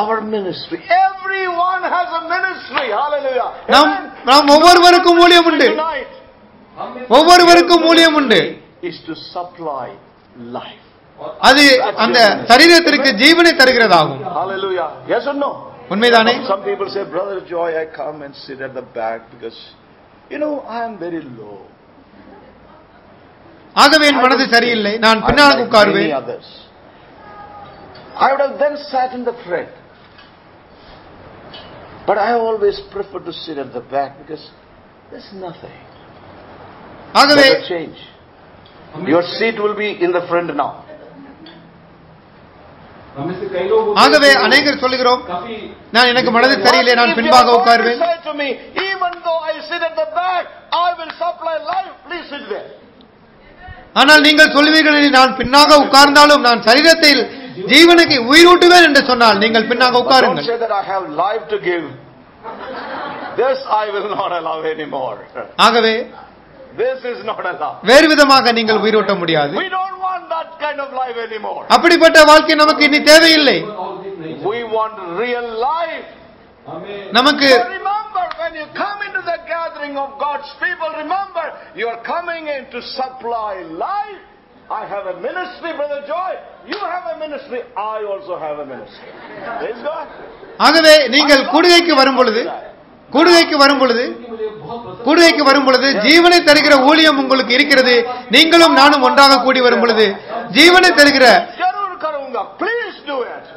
Speaker 1: our ministry. Everyone has a ministry. Hallelujah.
Speaker 3: நாம் நாம் ஒவ்வொருவருக்கும் ஊழியம் உண்டு ஒவ்வொருவருக்கும் ஊழியம் உண்டு
Speaker 1: is to supply life.
Speaker 3: அது அந்த சரீரத்திற்கு ஜீவனை தருகிறதாகும்
Speaker 1: Hallelujah. Yes or no?
Speaker 3: உண்மைதானே
Speaker 1: Some people say brother Joy I come and sit at the back because you know I am very low.
Speaker 3: ஆகவே என் மனது சரியில்லை நான் பின்னால் உட்காருவேன்
Speaker 1: I would have then sat in the front. But I always prefer to sit at the back because there's nothing.
Speaker 3: ஆகவே
Speaker 1: change. Your seat will be in the front now.
Speaker 3: ஆகவே அநேகர் சொல்லுகிறோம் நான் எனக்கு மனது சரியில்லை நான் பின்பாக உட்காருவேன் ஆனால் நீங்கள் சொல்லுவீர்கள் நான் பின்னாக உட்கார்ந்தாலும் நான் சரீரத்தில் ஜீவனுக்கு உயிரூட்டுவேன் என்று சொன்னால் நீங்கள் பின்னாக உட்காருங்கள்
Speaker 1: This I will not allow anymore.
Speaker 3: ஆகவே
Speaker 1: This is not allowed.
Speaker 3: வேறு விதமாக நீங்கள் உயிரோட்ட முடியாது.
Speaker 1: We don't want that kind of life anymore.
Speaker 3: அப்படிப்பட்ட வாழ்க்கை நமக்கு இனி தேவையில்லை.
Speaker 1: We want real life.
Speaker 3: நமக்கு
Speaker 1: when you come into the gathering of God's people remember you are coming in to supply life I have a ministry, Brother Joy. You have a ministry. I also have a ministry. Praise God.
Speaker 3: ஆகவே நீங்கள் குடுகைக்கு வரும் பொழுது குடுகைக்கு வரும் பொழுது குடுகைக்கு வரும் பொழுது ஜீவனை தருகிற ஊழியம் உங்களுக்கு இருக்கிறது நீங்களும் நானும் ஒன்றாக கூடி வரும் பொழுது ஜீவனை தருகிற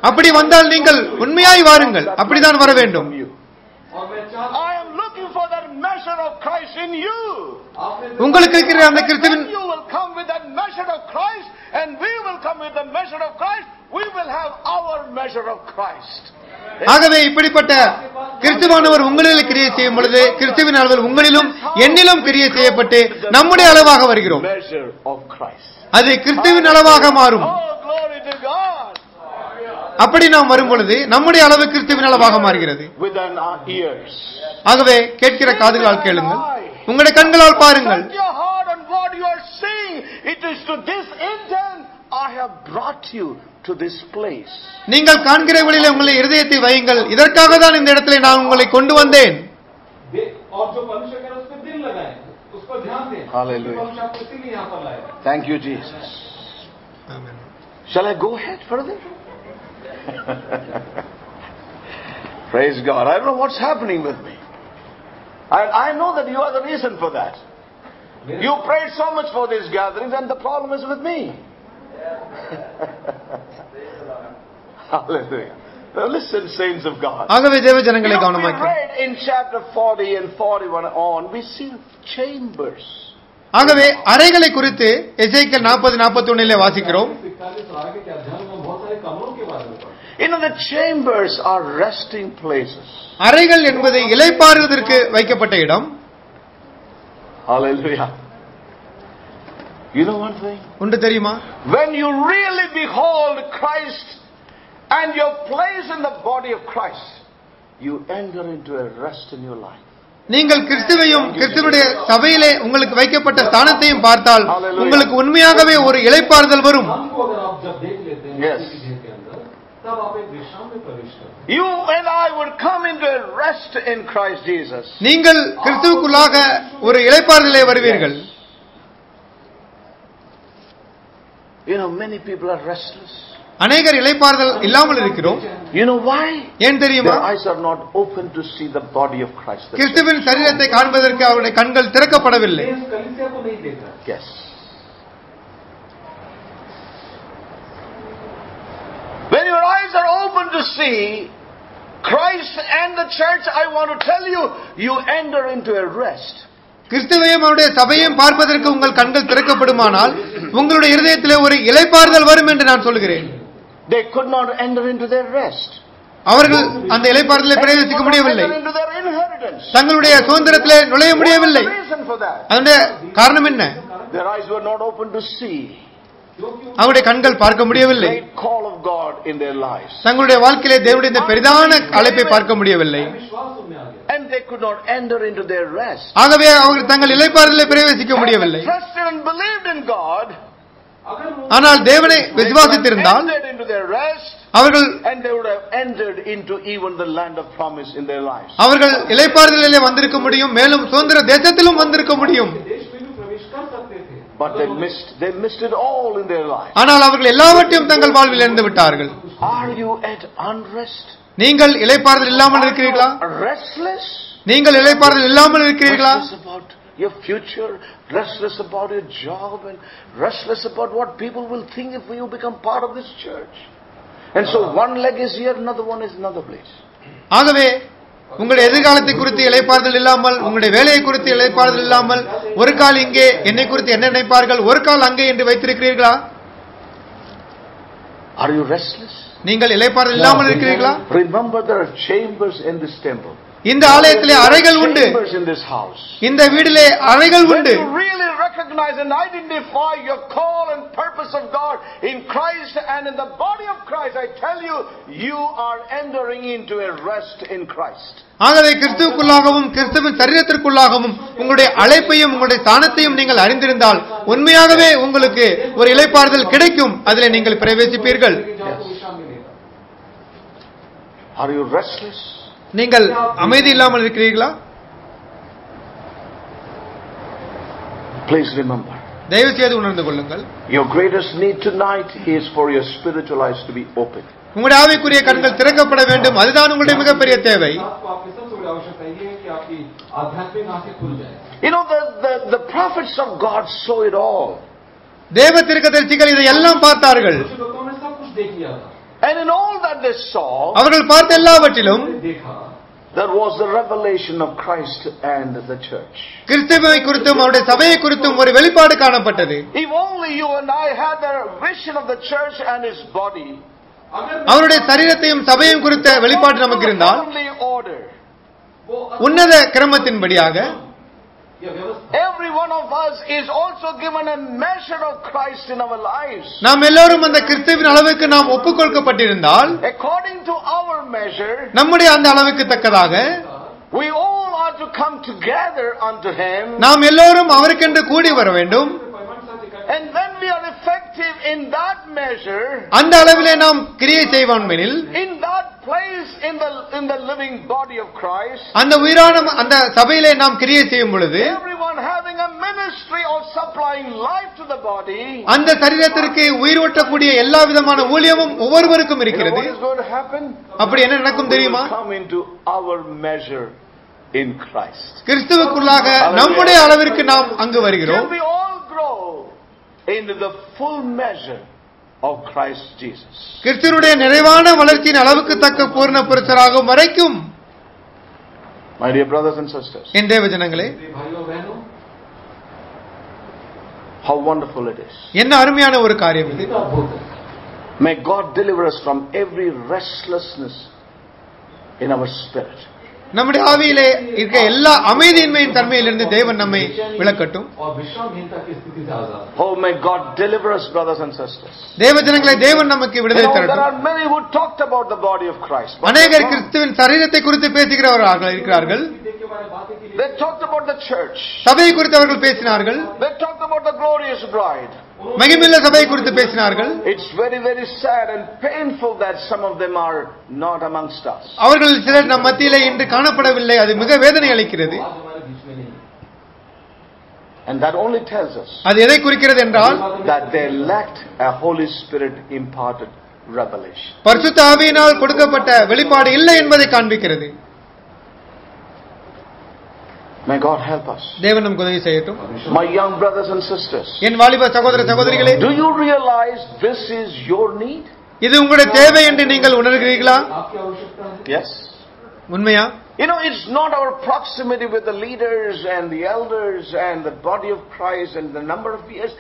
Speaker 3: அப்படி வந்தால் நீங்கள் உண்மையாய் வாருங்கள் அப்படிதான் வர வேண்டும் உங்களுக்கு இருக்கிற அந்த கிறிஸ்துவின்
Speaker 1: you will come with that measure of Christ, and we will come with the measure of Christ, we will have our measure of Christ.
Speaker 3: ஆகவே இப்படிப்பட்ட கிறிஸ்துவானவர் உங்களில் கிரியை செய்யும் பொழுது கிறிஸ்துவின் அளவில் உங்களிலும் என்னிலும் கிரியை செய்யப்பட்டு நம்முடைய அளவாக வருகிறோம்
Speaker 1: Measure of Christ.
Speaker 3: அது கிறிஸ்துவின் அளவாக மாறும்
Speaker 1: Oh, glory to God.
Speaker 3: அப்படி நாம் வரும் பொழுது நம்முடைய அளவு கிறிஸ்துவின் அளவாக மாறுகிறது. ஆகவே கேட்கிற காதுகளால் கேளுங்கள். உங்களுடைய கண்களால் பாருங்கள். நீங்கள் காண்கிற வழியில் உங்களை இருதயத்தை வையுங்கள். இதற்காக தான் இந்த இடத்துல நான் உங்களை கொண்டு வந்தேன்.
Speaker 1: Hallelujah. Thank you, Shall I go ahead further? Praise God. I don't know what's happening with me. I, I know that you are the reason for that.
Speaker 2: मेरे-
Speaker 1: You prayed so much for these gatherings, and the problem is with me. Hallelujah. Now listen, saints of God.
Speaker 3: ஆகவே தேவ
Speaker 1: You
Speaker 3: ஜனங்களை
Speaker 1: know, we
Speaker 3: கவனமாக்க
Speaker 1: read in chapter 40 and 41 on, we see chambers.
Speaker 3: ஆகவே அறைகளை குறித்து Ezekiel நாற்பது நாற்பத்தி ஒன்னிலே வாசிக்கிறோம்
Speaker 1: you know, the chambers are resting places.
Speaker 3: அறைகள் என்பது இலைப்பாறுவதற்கு வைக்கப்பட்ட இடம்.
Speaker 1: Hallelujah. You know one thing?
Speaker 3: ஒன்று தெரியுமா?
Speaker 1: When you really behold Christ and your place in the body of Christ, you enter into a rest in your life.
Speaker 3: நீங்கள் கிறிஸ்துவையும் கிறிஸ்துவனுடைய சபையிலே உங்களுக்கு வைக்கப்பட்ட ஸ்தானத்தையும் பார்த்தால் உங்களுக்கு உண்மையாகவே ஒரு இழைப்பாறுதல் வரும்
Speaker 1: Yes. You and I would come into rest in Christ Jesus.
Speaker 3: நீங்கள் கிறிஸ்துவுக்குள்ளாக ஒரு வருவீர்கள்.
Speaker 1: You know many people are restless.
Speaker 3: அநேகர் இளைப்பாறுதல் இல்லாமல் இருக்கிறோம்.
Speaker 1: you know why?
Speaker 3: ஏன் தெரியுமா?
Speaker 1: Their eyes are not open to see the body of Christ.
Speaker 3: கிறிஸ்துவின் சரீரத்தை காண்பதற்கு அவருடைய கண்கள் திறக்கப்படவில்லை.
Speaker 1: Yes. Eyes are open to see Christ and the church, I want to tell you, you enter into a rest.
Speaker 3: கிறிஸ்துவையும் அவருடைய சபையும் பார்ப்பதற்கு உங்கள் கண்கள் திறக்கப்படுமானால் உங்களுடைய இருதயத்திலே ஒரு இலைப்பாறுதல் வரும் என்று நான் சொல்கிறேன்
Speaker 1: They could not enter into their rest.
Speaker 3: அவர்கள் அந்த இலைப்பாறுதலை பிரவேசிக்க முடியவில்லை. தங்களுடைய சுதந்திரத்திலே நுழைய முடியவில்லை? அதனுடைய காரணம் என்ன
Speaker 1: Their eyes were not open to see
Speaker 3: அவருடைய கண்கள் பார்க்க முடியவில்லை. தங்களுடைய வாழ்க்கையிலே தேவனுடைய பெரிதான அழைப்பை பார்க்க முடியவில்லை. ஆகவே அவர்கள் தங்கள் இலைப்பாறுதலை பிரவேசிக்க முடியவில்லை. ஆனால் தேவனை விசுவாசித்திருந்தால் அவர்கள் அவர்கள் இலைப்பாறுதலிலே வந்திருக்க முடியும். மேலும் சுதந்திர தேசத்திலும் வந்திருக்க முடியும்.
Speaker 1: But they missed, they missed it all in their life.
Speaker 3: ஆனால் அவர்கள் எல்லாவற்றையும் தங்கள் வாழ்வில் இழந்து விட்டார்கள்
Speaker 1: Are you at unrest?
Speaker 3: நீங்கள் இலைப்பாறுதல் இல்லாமல் இருக்கிறீர்களா
Speaker 1: Restless?
Speaker 3: நீங்கள் இலைப்பாறுதல் இல்லாமல் இருக்கிறீர்களா
Speaker 1: Restless about your future, restless about your job, and restless about what people will think if you become part of this church. And so one leg is here, another one is another place.
Speaker 3: ஆகவே உங்களுடைய எதிர்காலத்தை குறித்து இலைப்பாறுதல் இல்லாமல் உங்களுடைய வேலையை குறித்து இலைப்பாறுதல் இல்லாமல் ஒரு கால் இங்கே என்னை குறித்து என்ன நினைப்பார்கள் ஒரு கால் அங்கே என்று வைத்திருக்கிறீர்களா
Speaker 1: Are you restless?
Speaker 3: நீங்கள் இலைப்பாறுதல் இல்லாமல் இருக்கிறீர்களா
Speaker 1: Remember there are chambers in this temple.
Speaker 3: இந்த ஆலயத்திலே அறைகள் உண்டு. இந்த வீடிலே அறைகள் உண்டு.
Speaker 1: recognize and identify your call and purpose of God in Christ and in the body of Christ, I tell you, you are entering into a rest in Christ.
Speaker 3: ஆகவே கிறிஸ்துவுக்குள்ளாகவும் கிறிஸ்துவின் சரீரத்திற்குள்ளாகவும் உங்களுடைய அழைப்பையும் உங்களுடைய ஸ்தானத்தையும் நீங்கள் அறிந்திருந்தால் உண்மையாகவே உங்களுக்கு ஒரு இலைப்பாறுதல் கிடைக்கும். அதில் நீங்கள் பிரவேசிப்பீர்கள்.
Speaker 1: Are you restless?
Speaker 3: நீங்கள் அமைதி இல்லாமல் இருக்கிறீர்களா?
Speaker 1: பிளீஸ் ரிமெம்பர்
Speaker 3: தயவு செய்து உணர்ந்து கொள்ளுங்கள்.
Speaker 1: your greatest need tonight is for your spiritual eyes to be open.
Speaker 3: உங்களுடைய ஆவிக்குரிய கண்கள் திறக்கப்பட வேண்டும். அதுதான் உங்களுடைய மிகப்பெரிய தேவை.
Speaker 1: You know the, the the prophets of god saw
Speaker 3: தேவ தீர்க்கதரிசிகள் இதை எல்லாம் பார்த்தார்கள்.
Speaker 1: And in all that they saw,
Speaker 3: அவர்கள் பார்த்த எல்லாவற்றிலும்
Speaker 1: There was the revelation of Christ and the church.
Speaker 3: கிறிஸ்துவை குறித்தும் அவருடைய சபையை குறித்தும் ஒரு வெளிப்பாடு காணப்பட்டது.
Speaker 1: If only you and I had the vision of the church and its body.
Speaker 3: அவருடைய சரீரத்தையும் சபையும் குறித்த வெளிப்பாடு நமக்கு இருந்தால் உன்னத கிரமத்தின்படியாக
Speaker 1: Every one of us is also given a measure of Christ in our lives.
Speaker 3: நாம் எல்லாரும் அந்த கிறிஸ்துவின் அளவுக்கு நாம் ஒப்புக்கொடுக்கப்பட்டிருந்தால்
Speaker 1: according to our measure
Speaker 3: நம்முடைய அந்த அளவுக்கு தக்கதாக
Speaker 1: we all are to come together unto him
Speaker 3: நாம் எல்லாரும் அவருக்கென்று கூடி வர வேண்டும்
Speaker 1: and when we are effective in that measure
Speaker 3: அந்த அளவிலே நாம் கிரியை செய்வோம்
Speaker 1: எனில் in place in the in the living body of Christ,
Speaker 3: அந்த உயிரான அந்த சபையிலே நாம் கிரியை செய்யும் பொழுது
Speaker 1: everyone having a ministry of supplying life to the body,
Speaker 3: அந்த சரீரத்திற்கு உயிர் ஊட்டக்கூடிய எல்லா விதமான ஊழியமும் ஒவ்வொருவருக்கும் இருக்கிறது
Speaker 1: what is going to happen?
Speaker 3: அப்படி என்ன நடக்கும் தெரியுமா
Speaker 1: come into our measure in Christ.
Speaker 3: கிறிஸ்துவுக்குள்ளாக நம்முடைய அளவிற்கு நாம் அங்கு வருகிறோம்
Speaker 1: we all grow into the full measure of Christ Jesus.
Speaker 3: கிறிஸ்துவுடைய நிறைவான வளர்ச்சியின் அளவுக்கு தக்க பூர்ண புருஷராகும் வரைக்கும்
Speaker 1: My dear brothers and sisters.
Speaker 3: என் தேவ ஜனங்களே
Speaker 1: How wonderful it is.
Speaker 3: என்ன அருமையான ஒரு காரியம் இது.
Speaker 1: May God deliver us from every restlessness in our spirit.
Speaker 3: நம்முடைய ஆவியிலே இருக்க எல்லா அமைதியின்மையின் தன்மையிலிருந்து தேவன் நம்மை விளக்கட்டும்
Speaker 1: Oh may God deliver us brothers and sisters.
Speaker 3: தேவ ஜனங்களை தேவன் நமக்கு விடுதலை
Speaker 1: தரட்டும். There are many who talked about the body of Christ.
Speaker 3: அநேகர் கிறிஸ்துவின் சரீரத்தை குறித்து பேசுகிறவர்கள் இருக்கிறார்கள்.
Speaker 1: They talked about the church.
Speaker 3: சபையை குறித்து அவர்கள் பேசினார்கள்.
Speaker 1: They talked about the glorious bride.
Speaker 3: மகிமில்ல சபை குறித்து பேசினார்கள்.
Speaker 1: It's very very sad and painful that some of them are not amongst us
Speaker 3: அவர்கள் சிலர் நம் மத்தியிலே இன்று காணப்படவில்லை. அது மிக வேதனை அளிக்கிறது.
Speaker 1: And that only tells us
Speaker 3: அது எதை குறிக்கிறது என்றால்
Speaker 1: that they lacked a holy spirit imparted revelation.
Speaker 3: பரிசுத்த ஆவியினால் கொடுக்கப்பட்ட வெளிப்பாடு இல்லை என்பதை காண்பிக்கிறது.
Speaker 1: May God help us.
Speaker 3: My young brothers and
Speaker 1: sisters. Young brothers and sisters
Speaker 3: என் வாலிப சகோதர சகோதரிகளே
Speaker 1: டு யூ
Speaker 3: இது உங்களுடைய தேவை என்று நீங்கள் உணர்கிறீர்களா
Speaker 1: எஸ்
Speaker 3: உண்மையா
Speaker 1: You know, it's not our proximity with the leaders and the elders and the body of Christ and the number of years.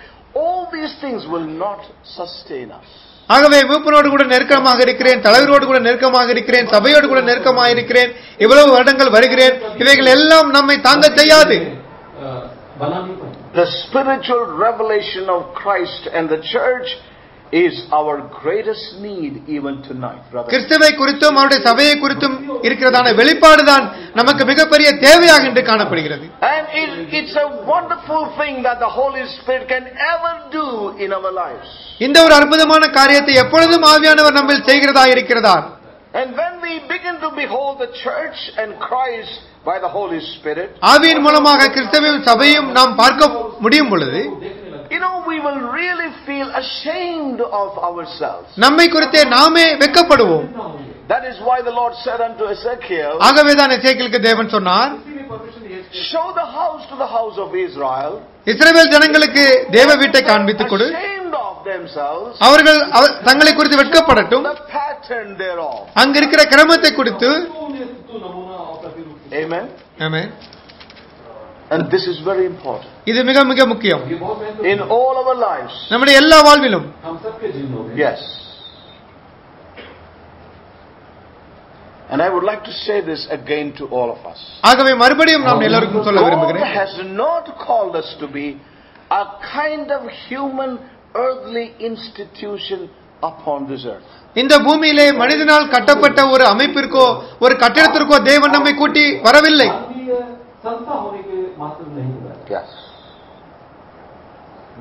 Speaker 1: All these things will not sustain us.
Speaker 3: ஆகவே மூப்பனோடு கூட நெருக்கமாக இருக்கிறேன் தலைவரோடு கூட நெருக்கமாக இருக்கிறேன் சபையோடு கூட நெருக்கமாக இருக்கிறேன் இவ்வளவு வருடங்கள் வருகிறேன் இவைகள் எல்லாம் நம்மை தாங்க செய்யாது.
Speaker 2: Uh,
Speaker 1: the spiritual revelation of Christ and the church is our greatest need even tonight, brother.
Speaker 3: கிறிஸ்துவை குறித்தும் அவருடைய சபையை குறித்தும் இருக்கிறதான வெளிப்பாடுதான் நமக்கு மிகப்பெரிய தேவையாக இன்று காணப்படுகிறது
Speaker 1: And it, it's a wonderful thing that the Holy Spirit can ever do in our lives.
Speaker 3: இந்த ஒரு அற்புதமான காரியத்தை எப்பொழுதும் ஆவியானவர் நம்மில் செய்கிறதா இருக்கிறதா
Speaker 1: And when we begin to behold the church and Christ by the Holy Spirit,
Speaker 3: ஆவியின் மூலமாக கிறிஸ்தவையும் சபையும் நாம் பார்க்க முடியும் பொழுது நம்மை குறித்தே நாமே வெக்கப்படுவோம்.
Speaker 1: That is why the Lord said unto Ezekiel,
Speaker 3: ஆகவேதான் எசேக்கியலுக்கு தேவன் சொன்னார்
Speaker 1: show the house to the house of Israel.
Speaker 3: இஸ்ரவேல் ஜனங்களுக்கு தேவ வீட்டை காண்பித்து கொடு. அவர்கள் தங்களை குறித்து வெட்கப்படட்டும். அங்கிருக்கிற கிரமத்தை குறித்து
Speaker 1: Amen.
Speaker 3: Amen.
Speaker 1: And this is very important.
Speaker 3: இது மிக மிக முக்கியம்.
Speaker 1: In all our lives.
Speaker 3: நம்முடைய எல்லா வாழ்விலும்.
Speaker 1: Yes. And I would like to say this again to all of us.
Speaker 3: ஆகவே மறுபடியும் நாம் எல்லாருக்கும் சொல்ல விரும்புகிறேன்.
Speaker 1: God has not called us to be a kind of human earthly institution upon this earth.
Speaker 3: இந்த பூமியிலே மனிதனால் கட்டப்பட்ட ஒரு அமைப்பிற்கோ ஒரு கட்டிடத்திற்கோ தேவன் நம்மை கூட்டி வரவில்லை
Speaker 2: संस्था होने के मात्र नहीं हुआ है
Speaker 1: Yes.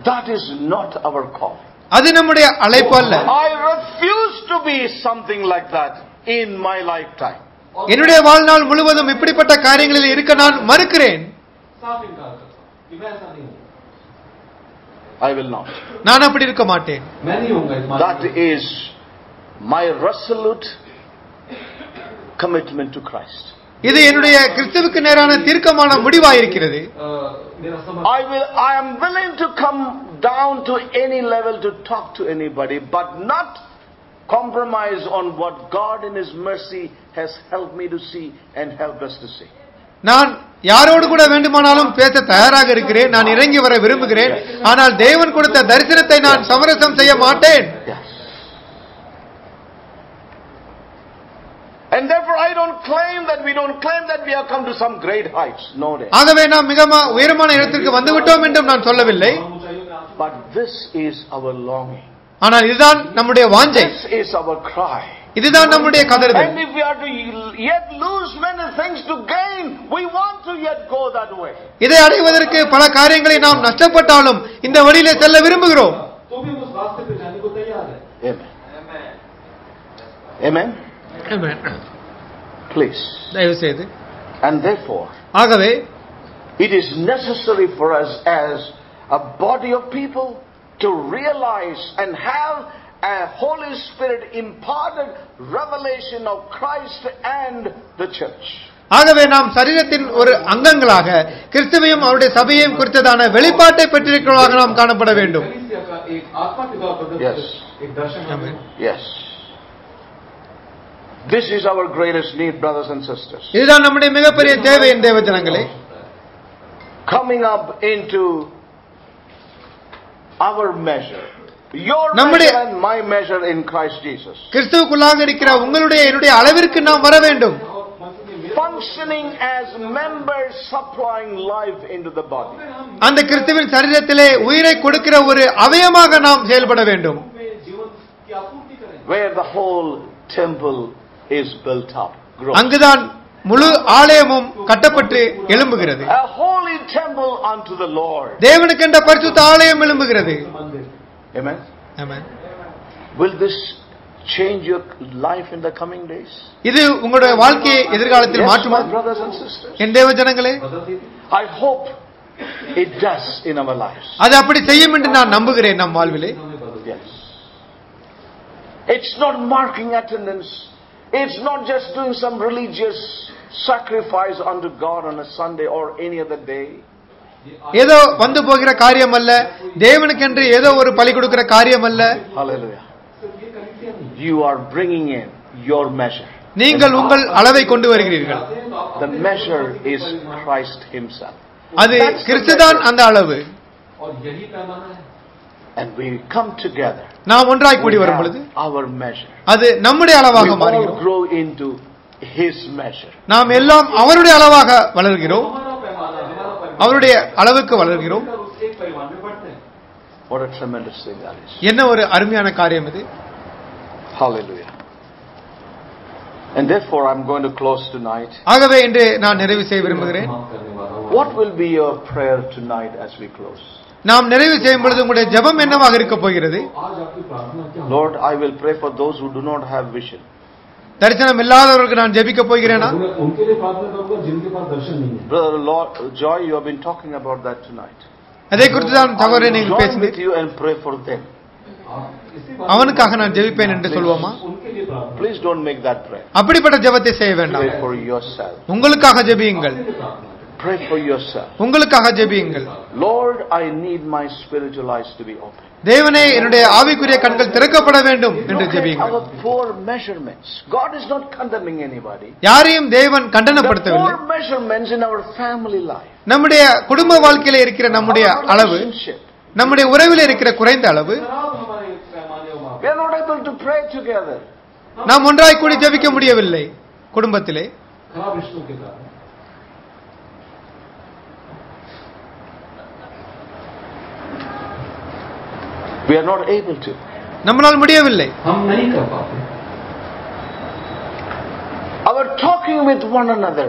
Speaker 1: That is not our call.
Speaker 3: அது நம்முடைய அழைப்பு அல்ல
Speaker 1: I refuse to be something like that in my lifetime.
Speaker 3: என்னுடைய வாழ்நாள் முழுவதும் இப்படிப்பட்ட காரியங்களில் இருக்க நான் மறுக்கிறேன்
Speaker 2: साफ इनकार करता हूं कि मैं ऐसा नहीं हूं
Speaker 1: I will not.
Speaker 3: நான் அப்படி இருக்க மாட்டேன்
Speaker 2: मैं नहीं हूंगा इस मामले
Speaker 1: That
Speaker 2: में।
Speaker 1: is my resolute commitment to Christ.
Speaker 3: இது என்னுடைய கிறிஸ்துவுக்கு நேரான தீர்க்கமான
Speaker 2: முடிவா இருக்கிறது
Speaker 1: I will I am willing to come down to any level to talk to anybody but not compromise on what God in his mercy has helped me to see and helped us to see
Speaker 3: நான் யாரோடு கூட வேண்டுமானாலும் பேச தயாராக இருக்கிறேன் நான் இறங்கி வர விரும்புகிறேன் ஆனால் தேவன் கொடுத்த தரிசனத்தை நான் சமரசம் செய்ய மாட்டேன்
Speaker 1: And therefore I don't claim that we don't claim that we have come to some great heights. No.
Speaker 3: ஆகவே நாம் உயரமான இடத்திற்கு வந்து விட்டோம் நான் சொல்லவில்லை.
Speaker 1: But this is our longing.
Speaker 3: ஆனால் இதுதான் நம்முடைய வாஞ்சை.
Speaker 1: This is our cry.
Speaker 3: இதுதான் நம்முடைய கதறுதல்.
Speaker 1: And if we are to yet lose many things to gain, we want to yet go that way.
Speaker 3: இதை அடைவதற்கு பல காரியங்களை நாம் நஷ்டப்பட்டாலும் இந்த வழியிலே செல்ல விரும்புகிறோம்.
Speaker 2: Amen.
Speaker 1: Amen. Amen. Please. And therefore, it is necessary for us as a body of people to realize and have a Holy Spirit imparted revelation of Christ and the church.
Speaker 3: ஆகவே நாம் சரீரத்தின் ஒரு அங்கங்களாக கிறிஸ்துவையும் அவருடைய சபையையும் குறித்ததான வெளிப்பாட்டை பெற்றிருக்கிறவர்களாக நாம் காணப்பட வேண்டும்
Speaker 1: Yes. Yes. This is our greatest need, brothers and sisters. Coming up into our measure. Your measure and my measure in Christ Jesus.
Speaker 3: கிறிஸ்துவுக்குள்ளாக இருக்கிற உங்களுடைய என்னுடைய அளவிற்கு நாம் வர வேண்டும்.
Speaker 1: functioning as members supplying life into the body.
Speaker 3: அந்த கிறிஸ்துவின் சரீரத்திலே உயிரை கொடுக்கிற ஒரு அவயமாக நாம் செயல்பட வேண்டும்.
Speaker 1: Where the whole temple is built up. Grows.
Speaker 3: அங்குதான் முழு ஆலயமும் கட்டப்பட்டு எழும்புகிறது
Speaker 1: A holy temple unto the Lord.
Speaker 3: தேவனுக்கென்ற பரிசுத்த ஆலயம் எழும்புகிறது.
Speaker 1: Amen.
Speaker 3: Amen.
Speaker 1: Will this change your life in the coming days?
Speaker 3: இது உங்களுடைய வாழ்க்கையை எதிர்காலத்தில் மாற்றுமா?
Speaker 1: brothers and sisters.
Speaker 3: என் தேவ ஜனங்களே
Speaker 1: I hope it does in our lives.
Speaker 3: அது அப்படி செய்யும் என்று நான் நம்புகிறேன் நம் வாழ்விலே.
Speaker 1: Yes. It's not marking attendance. It's not just doing some religious sacrifice unto God on a Sunday or any other day.
Speaker 3: ஏதோ வந்து போகிற காரியம் அல்ல. தேவனுக்கென்று ஏதோ ஒரு பலி கொடுக்கிற காரியம் அல்ல.
Speaker 1: You are bringing in your measure
Speaker 3: நீங்கள் உங்கள் அளவை கொண்டு வருகிறீர்கள்.
Speaker 1: The measure is christ himself.
Speaker 3: அது கிறிஸ்து தான் அந்த அளவு
Speaker 1: and we come together.
Speaker 3: நாம் ஒன்றாய் கூடி வரும் பொழுது
Speaker 1: our measure.
Speaker 3: அது நம்முடைய அளவாக மாறுகிறோம்.
Speaker 1: grow into his measure.
Speaker 3: நாம் எல்லாம் அவருடைய அளவாக வளர்கிறோம். அவருடைய அளவுக்கு வளர்கிறோம்.
Speaker 1: What a tremendous thing that is.
Speaker 3: என்ன ஒரு அருமையான காரியம் இது?
Speaker 1: Hallelujah. And therefore, I'm going to close tonight.
Speaker 3: ஆகவே இன்று நான் நிறைவு செய்ய விரும்புகிறேன்.
Speaker 1: What will be your prayer tonight as we close?
Speaker 3: நாம் நிறைவு செய்யும் பொழுது உங்களுடைய ஜெபம் என்னவாக இருக்க போகிறது?
Speaker 1: Lord I will pray for those to not have vision
Speaker 3: தரிசனம் இல்லாதவர்களுக்கு நான் ஜெபிக்க போகிறேனா?
Speaker 1: Joy you have talking about that tonight
Speaker 3: அதை குறித்து தான்
Speaker 1: தவறு
Speaker 3: நீங்கள்
Speaker 1: பேசுங்கள். யூ
Speaker 2: அண்ட் ப்ரே ஃபார்
Speaker 3: அவனுக்காக நான் ஜெபிப்பேன் என்று சொல்வோமா?
Speaker 1: Please don't make that pray
Speaker 3: அப்படிப்பட்ட ஜெபத்தை செய்ய வேண்டாம். உங்களுக்காக ஜெபியுங்கள்.
Speaker 1: Pray for yourself.
Speaker 3: உங்களுக்காக ஜெபியுங்கள்
Speaker 1: Lord, I need my spiritual eyes to be open.
Speaker 3: தேவனே என்னுடைய ஆவிக்குரிய கண்கள் திறக்கப்பட வேண்டும் என்று ஜெபியுங்கள்.
Speaker 1: Poor measurements. God is not condemning anybody.
Speaker 3: யாரையும் தேவன் கண்டனப்படுத்தவில்லை.
Speaker 1: Poor measurements in our family life.
Speaker 3: நம்முடைய குடும்ப வாழ்க்கையில இருக்கிற நம்முடைய அளவு நம்முடைய உறவில் இருக்கிற குறைந்த அளவு
Speaker 1: We are not able to pray together.
Speaker 3: நாம் ஒன்றாய் கூடி ஜெபிக்க முடியவில்லை குடும்பத்திலே
Speaker 1: We are not able to.
Speaker 3: நம்மளால் முடியவில்லை
Speaker 2: हम नहीं कर पाते
Speaker 1: Our talking with one another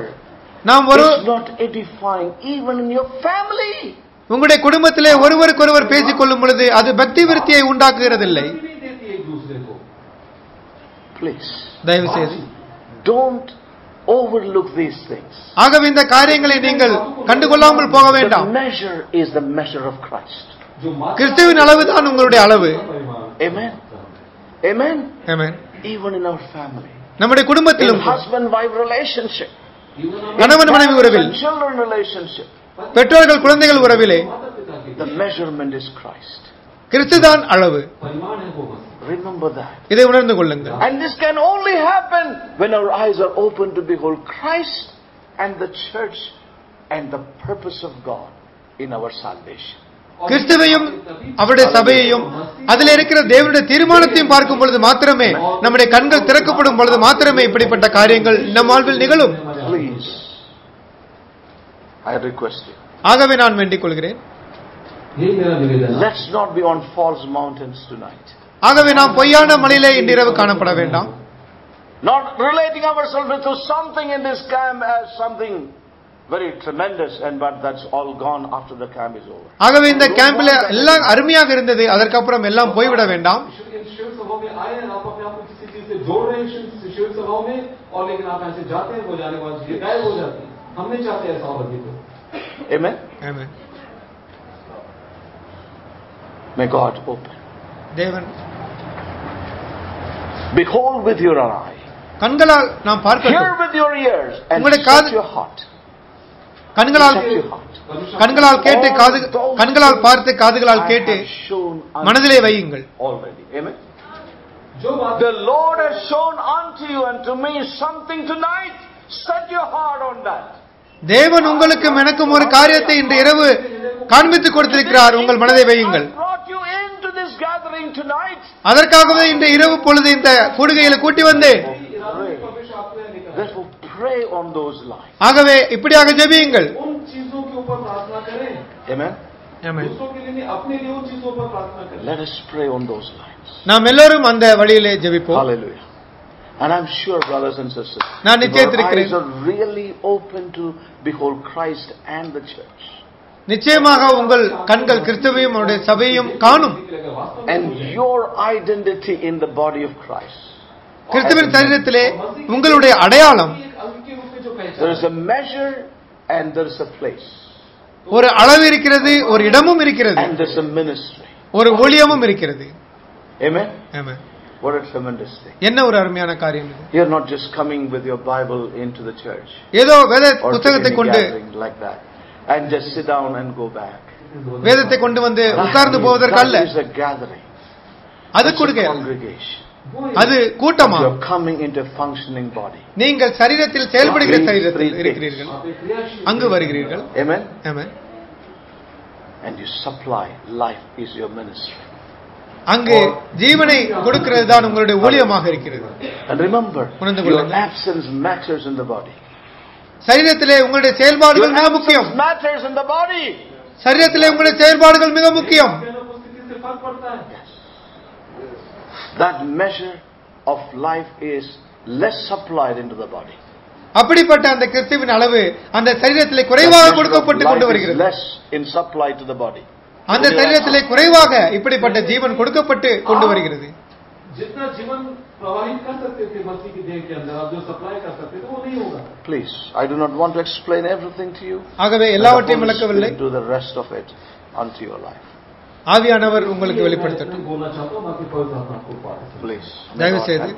Speaker 3: நாம் ஒரு
Speaker 1: is not edifying even in your family.
Speaker 3: உங்களுடைய குடும்பத்திலே ஒருவருக்கொருவர் பேசிக் கொள்ளும் பொழுது அது பக்தி விருத்தியை உண்டாக்குகிறதில்லை
Speaker 2: भी नहीं देती एक दूसरे को
Speaker 1: Please,
Speaker 3: தயவு செய்து
Speaker 1: don't overlook these things.
Speaker 3: ஆகவே இந்த காரியங்களை நீங்கள் கண்டுகொள்ளாமல் போக
Speaker 1: The
Speaker 3: வேண்டாம்
Speaker 1: measure is the measure of Christ.
Speaker 3: கிறிஸ்துவின் அளவு
Speaker 1: தான் உங்களுடைய அளவு.
Speaker 3: நம்முடைய குடும்பத்திலும் கணவன் மனைவி உறவில். பெற்றோர்கள் குழந்தைகள் உறவிலே. கிறிஸ்துதான் அளவு.
Speaker 1: Remember that.
Speaker 3: இதை உணர்ந்து கொள்ளுங்கள்.
Speaker 1: And this can only happen when our eyes are open to behold Christ and the church and the purpose of God in our salvation.
Speaker 3: கிறிஸ்துவையும் அவருடைய சபையையும் அதில் இருக்கிற தேவனுடைய தீர்மானத்தையும் பார்க்கும் பொழுது மாத்திரமே நம்முடைய கண்கள் திறக்கப்படும் பொழுது மாத்திரமே இப்படிப்பட்ட காரியங்கள் நம் நிகழும். ஆகவே நான் வேண்டிக் கொள்கிறேன். ஆகவே நாம் பொய்யான மலையிலே இன்றிரவு காணப்பட வேண்டாம்.
Speaker 1: Not relating ourselves to something in this camp as something very tremendous and but that's all gone
Speaker 3: ஆகவே இந்த கேம்ப்ல எல்லாம் அருமையாக
Speaker 1: amen?
Speaker 3: Amen.
Speaker 1: May god open.
Speaker 3: தேவன்
Speaker 1: Behold with your eye.
Speaker 3: கண்களால் நாம்
Speaker 1: பார்க்கிறோம்.
Speaker 3: Hear
Speaker 1: with your ears and
Speaker 3: with
Speaker 1: your heart.
Speaker 3: கண்களால் கண்களால் கேட்டு காது கண்களால் பார்த்து காதுகளால் கேட்டு மனதிலே வையுங்கள்.
Speaker 1: The Lord has shown unto you and to me something tonight. Set your heart on that.
Speaker 3: தேவன் உங்களுக்கும் எனக்கும் ஒரு காரியத்தை இன்று இரவு காண்பித்துக் கொடுத்திருக்கிறார். உங்கள் மனதை வையுங்கள். அதற்காகவே இன்று இரவு பொழுது இந்த கூடுகையில் கூட்டி வந்து oh,
Speaker 2: इरादे में प्रवेश आपको यहाँ लेकर आए।
Speaker 1: Therefore, pray on those lines.
Speaker 3: ஆகவே இப்படியாக ஜெபியுங்கள்
Speaker 2: उन चीजों के ऊपर प्रार्थना करें
Speaker 1: Amen.
Speaker 2: दूसरों के लिए नहीं अपने लिए उन चीजों पर प्रार्थना करें
Speaker 1: Let us pray on those lines.
Speaker 3: நாம் எல்லோரும் அந்த வழியிலே ஜெபிப்போம்
Speaker 1: Hallelujah. And I'm sure, brothers and sisters,
Speaker 3: நான்
Speaker 1: if our
Speaker 3: நிச்சயித்திருக்கிறேன்.
Speaker 1: eyes are really open to behold Christ and the church,
Speaker 3: நிச்சயமாக உங்கள் கண்கள் கிறிஸ்துவையும் அவருடைய சபையும் காணும்
Speaker 2: निकलेगा वास्तव में
Speaker 1: and your identity in the body of Christ.
Speaker 3: கிறிஸ்துவின் சரீரத்திலே உங்களுடைய அடையாளம்
Speaker 1: there's a measure and there's a place
Speaker 3: ஒரு அளவு இருக்கிறது ஒரு இடமும் இருக்கிறது
Speaker 1: and there's a ministry
Speaker 3: ஒரு ஊழியமும் இருக்கிறது
Speaker 1: amen
Speaker 3: amen
Speaker 1: What a tremendous thing.
Speaker 3: என்ன ஒரு அருமையான காரியம் இது.
Speaker 1: You are not just coming with your bible into the church.
Speaker 3: ஏதோ வேத புத்தகத்தை கொண்டு
Speaker 1: like that and just sit down and go back.
Speaker 3: வேதத்தை கொண்டு வந்து உட்கார்ந்து போவதற்கு அல்ல.
Speaker 1: That is a gathering.
Speaker 3: அது கொடுக்க
Speaker 1: congregation.
Speaker 3: அது கூட்டமா?
Speaker 1: Coming into functioning body.
Speaker 3: நீங்கள் சரீரத்தில் செயல்படுகிற சரீரத்தில் இருக்கிறீர்கள். அங்கு வருகிறீர்கள்.
Speaker 1: Amen?
Speaker 3: Amen.
Speaker 1: And you supply life is your ministry.
Speaker 3: அங்கு ஜீவனை கொடுக்கிறது தான் உங்களுடைய ஊழியமாக இருக்கிறது. சரீரத்திலே உங்களுடைய செயல்பாடுகள் மிக முக்கியம். சரீரத்திலே உங்களுடைய செயல்பாடுகள் மிக முக்கியம்.
Speaker 1: That measure of life is less supplied into the body.
Speaker 3: அப்படிப்பட்ட அந்த கிறிஸ்துவின் அளவு அந்த சரீரத்திலே குறைவாக
Speaker 1: That measure of
Speaker 3: கொடுக்கப்பட்டு கொண்டு
Speaker 1: life is
Speaker 3: வருகிறது
Speaker 1: less in supply to the body.
Speaker 3: அந்த சரீரத்திலே குறைவாக இப்படிப்பட்ட ஜீவன் கொடுக்கப்பட்டு கொண்டு வருகிறது
Speaker 2: जितना जीवन प्रवाहित कर सकते थे मसीह की देह के अंदर आप जो सप्लाई कर सकते थे वो नहीं होगा
Speaker 1: Please, I do not want to explain everything to you.
Speaker 3: ஆகவே
Speaker 1: Let the
Speaker 3: எல்லாவற்றையும்
Speaker 1: Holy
Speaker 3: விளக்கவில்லை
Speaker 1: Spirit do the rest of it unto your life.
Speaker 3: ஆவியானவர் உங்களுக்கு வெளிப்படுத்தட்டும் தயவு செய்து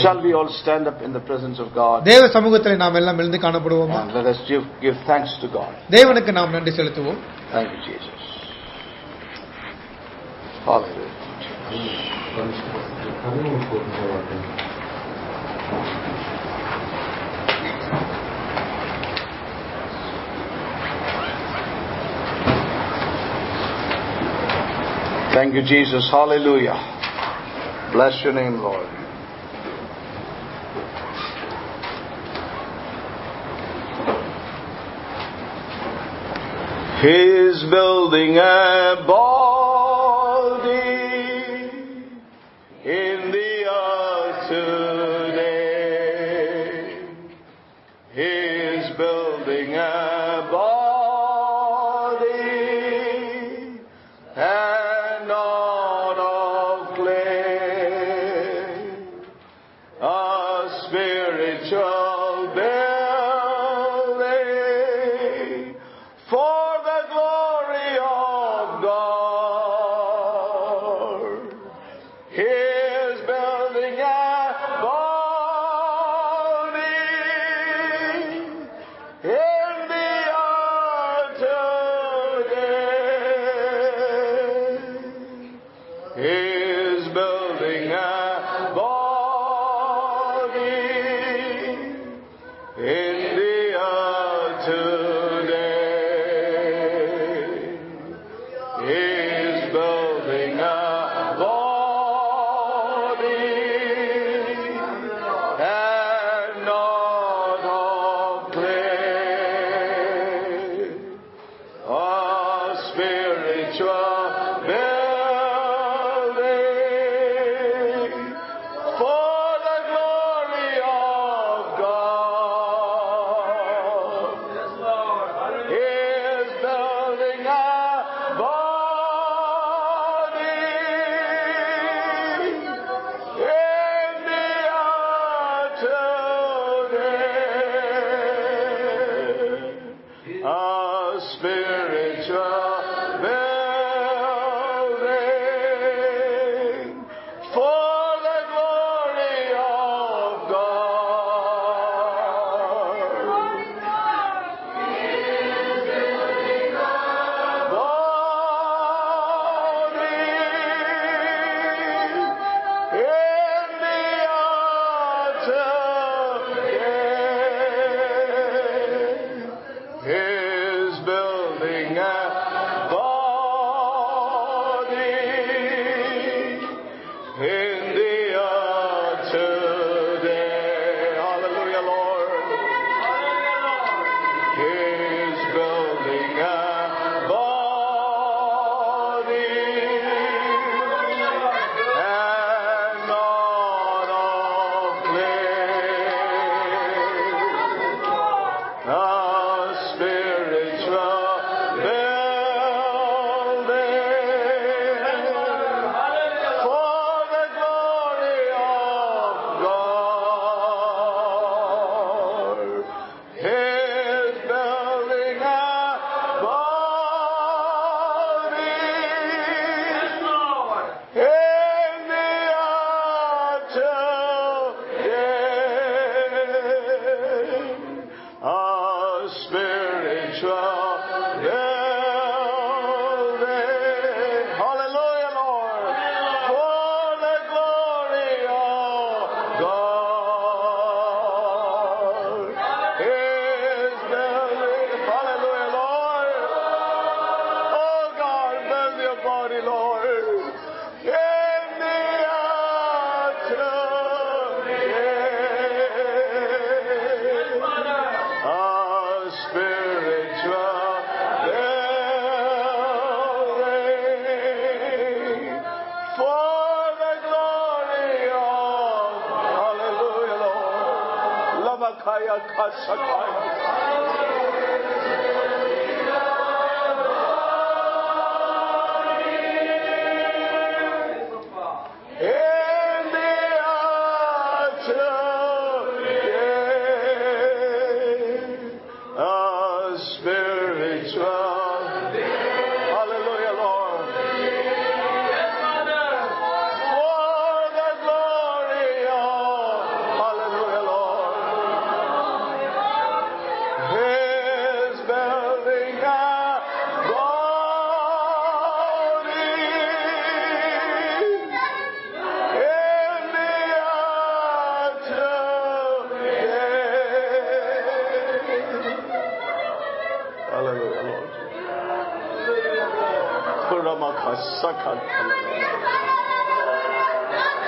Speaker 1: Shall we all stand up in the presence of God?
Speaker 3: தேவ சமூகத்தில் நாம் எல்லாம் எழுந்து காணப்படுவோமா?
Speaker 1: And let us give, give thanks to God.
Speaker 3: தேவனுக்கு நாம் நன்றி செலுத்துவோம்.
Speaker 1: Thank you Jesus. Hallelujah. Thank you, Jesus. Hallelujah. Bless your name, Lord. He's building a body in the earth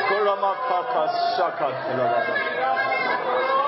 Speaker 1: Koramakaka Shaka Telababa.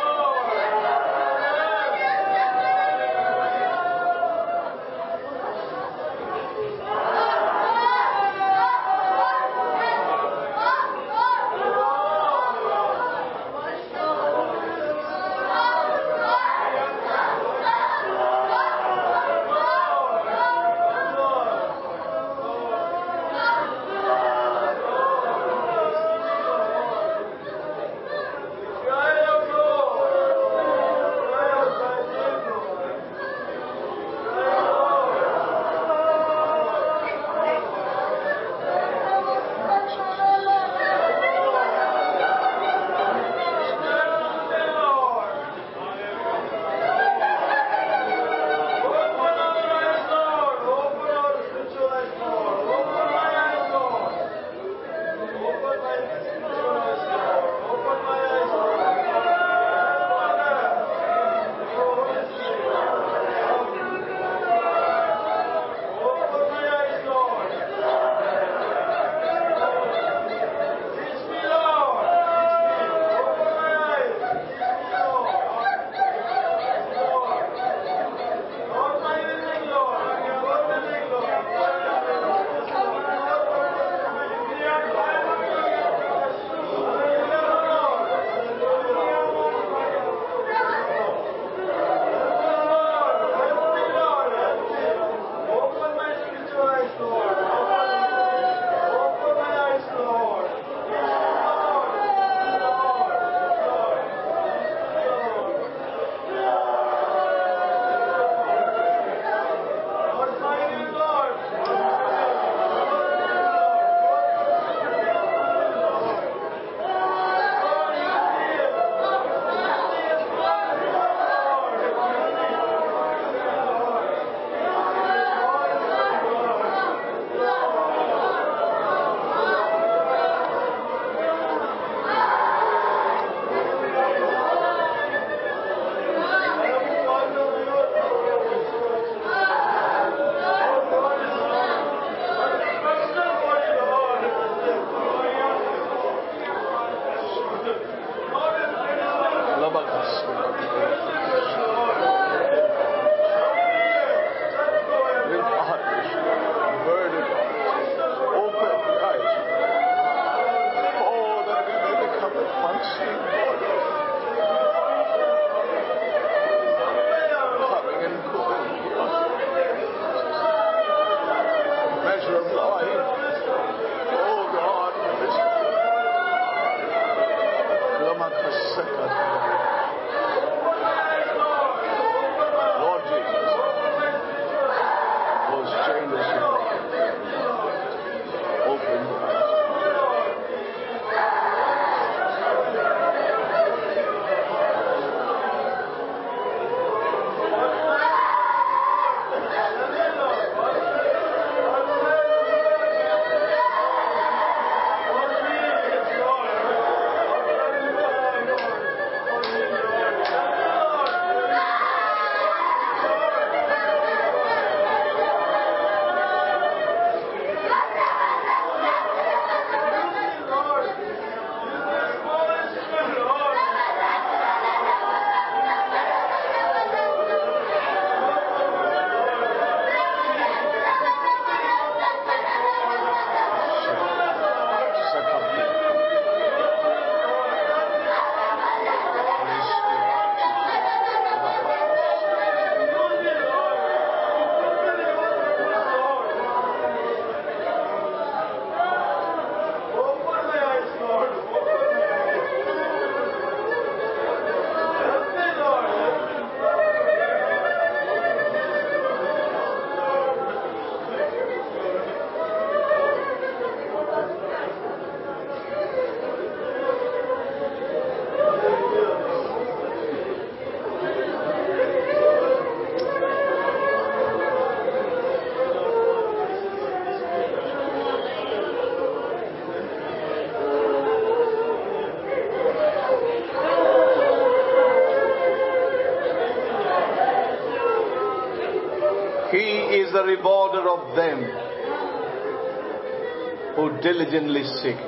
Speaker 1: diligently seek.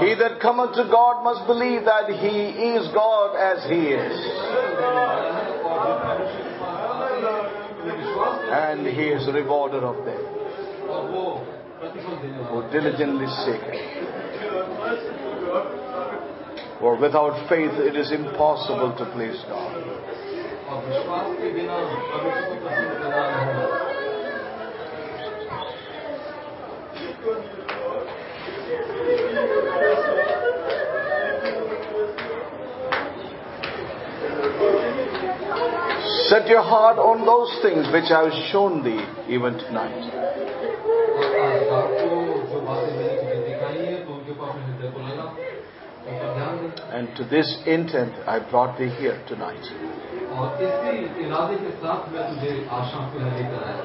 Speaker 1: He that cometh to God must believe that he is God as he is. And he is rewarder of them who diligently seek. For without faith it is impossible to please God.
Speaker 2: और विश्वास के बिना परमेश्वर को प्रसन्न करना नहीं होगा
Speaker 1: Set your heart on those things which I have shown thee even tonight.
Speaker 2: और आज रात को जो बातें मैंने तुझे दिखाई है तो उनके ऊपर अपने हृदय को लगा उन पर ध्यान दे
Speaker 1: And to this intent I brought thee here tonight.
Speaker 2: और इसी इरादे के साथ मैं तुझे आशा को यहाँ लेकर आया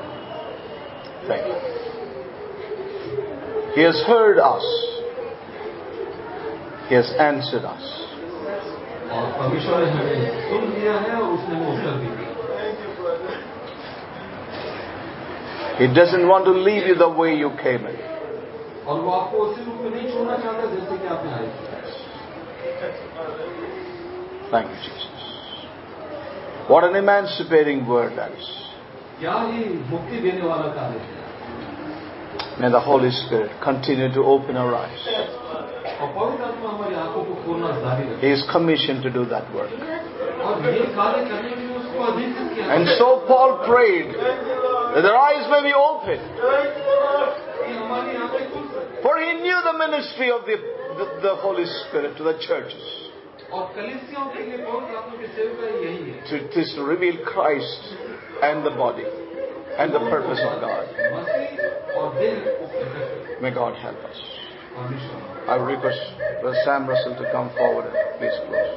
Speaker 1: Thank you. He has heard us. He has answered us.
Speaker 2: और परमेश्वर ने हमें सुन लिया है और उसने हमें उत्तर भी दिया
Speaker 1: He doesn't want to leave you the way you came in.
Speaker 2: और वो आपको उसी रूप में नहीं छोड़ना चाहता जैसे कि आपने आए थे
Speaker 1: Thank you, Jesus. What an emancipating word that is. May the Holy Spirit continue to open our eyes. He is commissioned to do that work. And so Paul prayed that their eyes may be opened. For he knew the ministry of the, the, the Holy Spirit to the churches. To, to reveal Christ and the body and the purpose of God. May God help us. I request Sam Russell to come forward and please close.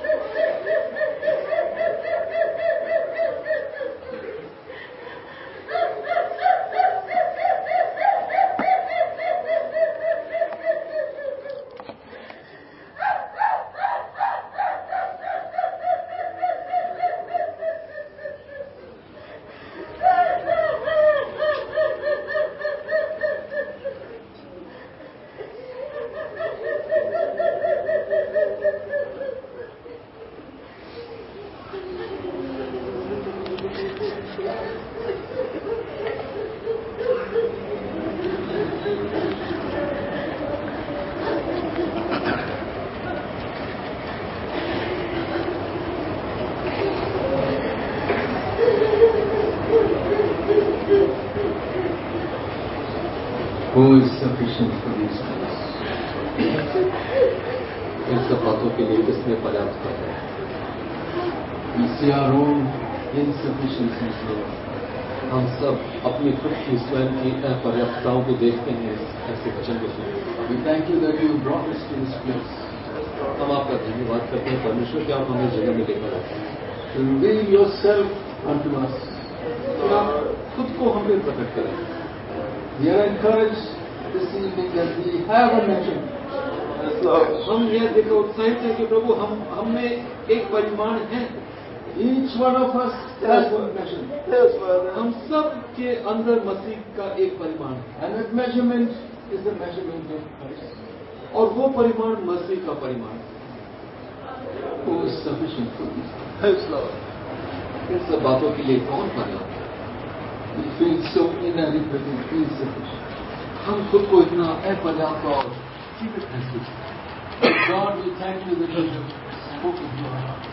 Speaker 2: ہم یہ دیکھو اتساہت ہے کہ پربھو ہم ہم میں ایک پریمان ہے ایچ ون آف ہم سب کے اندر مسیح کا ایک پریمان ہے۔ میجرمنٹ از میجرمنٹ اور وہ پریمان مسیح کا پریمان ان سب باتوں کے لیے کون پریاپت ہم خود کو اتنا اپریاپت اور Keep it consistent. God, we thank you that you have spoken to our hearts.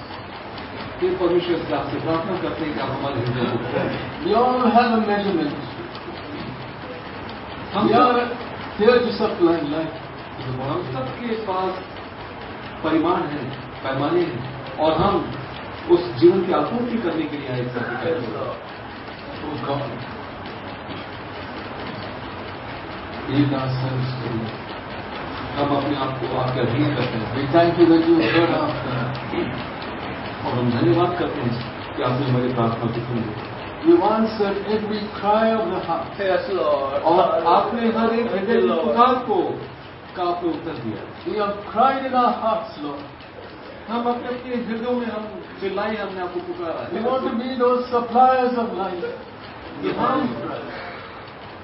Speaker 2: یہ پرمیشور سے آپ سے پرارتھنا کرتے
Speaker 4: ہیں کہ آپ ہمارے ہندو یو
Speaker 2: ہیو اے میجرمنٹ ہم سب کے پاس پیمان ہے پیمانے ہیں اور ہم اس جیون کی آپورتی کرنے
Speaker 4: کے لیے آئے ساتھ یہ ہم
Speaker 2: اپنے آپ کو جی، آپ کے عزیز کرتے
Speaker 4: ہیں انسان کی وجہ ہو اور ہم دھنیہ
Speaker 2: واد کرتے ہیں کہ آپ نے ہماری پرارتھنا کو سن لی اور
Speaker 4: آپ نے ہر ایک کو کا نے
Speaker 1: اتر دیا۔
Speaker 2: ہم اپنے اپنے ہردوں میں ہم چلائے ہم نے آپ کو پکارا
Speaker 4: We want
Speaker 2: ہم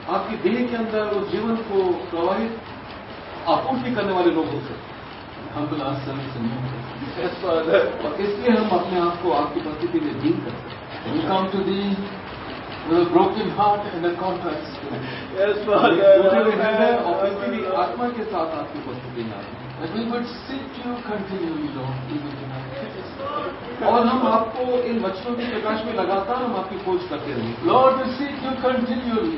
Speaker 4: آپ کے دل کے اندر اس جیون کو
Speaker 2: پروہت آپورتی کرنے والے لوگ ہوتے ہیں سمے سے نہیں
Speaker 4: اور اس لیے ہم اپنے آپ کو آپ کی
Speaker 2: بستی کے لیے دین کرتے ہیں کم
Speaker 4: ٹو
Speaker 2: دی
Speaker 4: بروکن ہارٹ اینڈ کانٹریکٹ اور آتما
Speaker 2: کے ساتھ آپ کی بستی دینا
Speaker 4: اور ہم آپ کو ان بچوں کی پرکاش
Speaker 2: میں لگاتار ہم آپ کی کوچ کرتے رہیں لارڈ سیٹ یو
Speaker 1: کنٹینیولی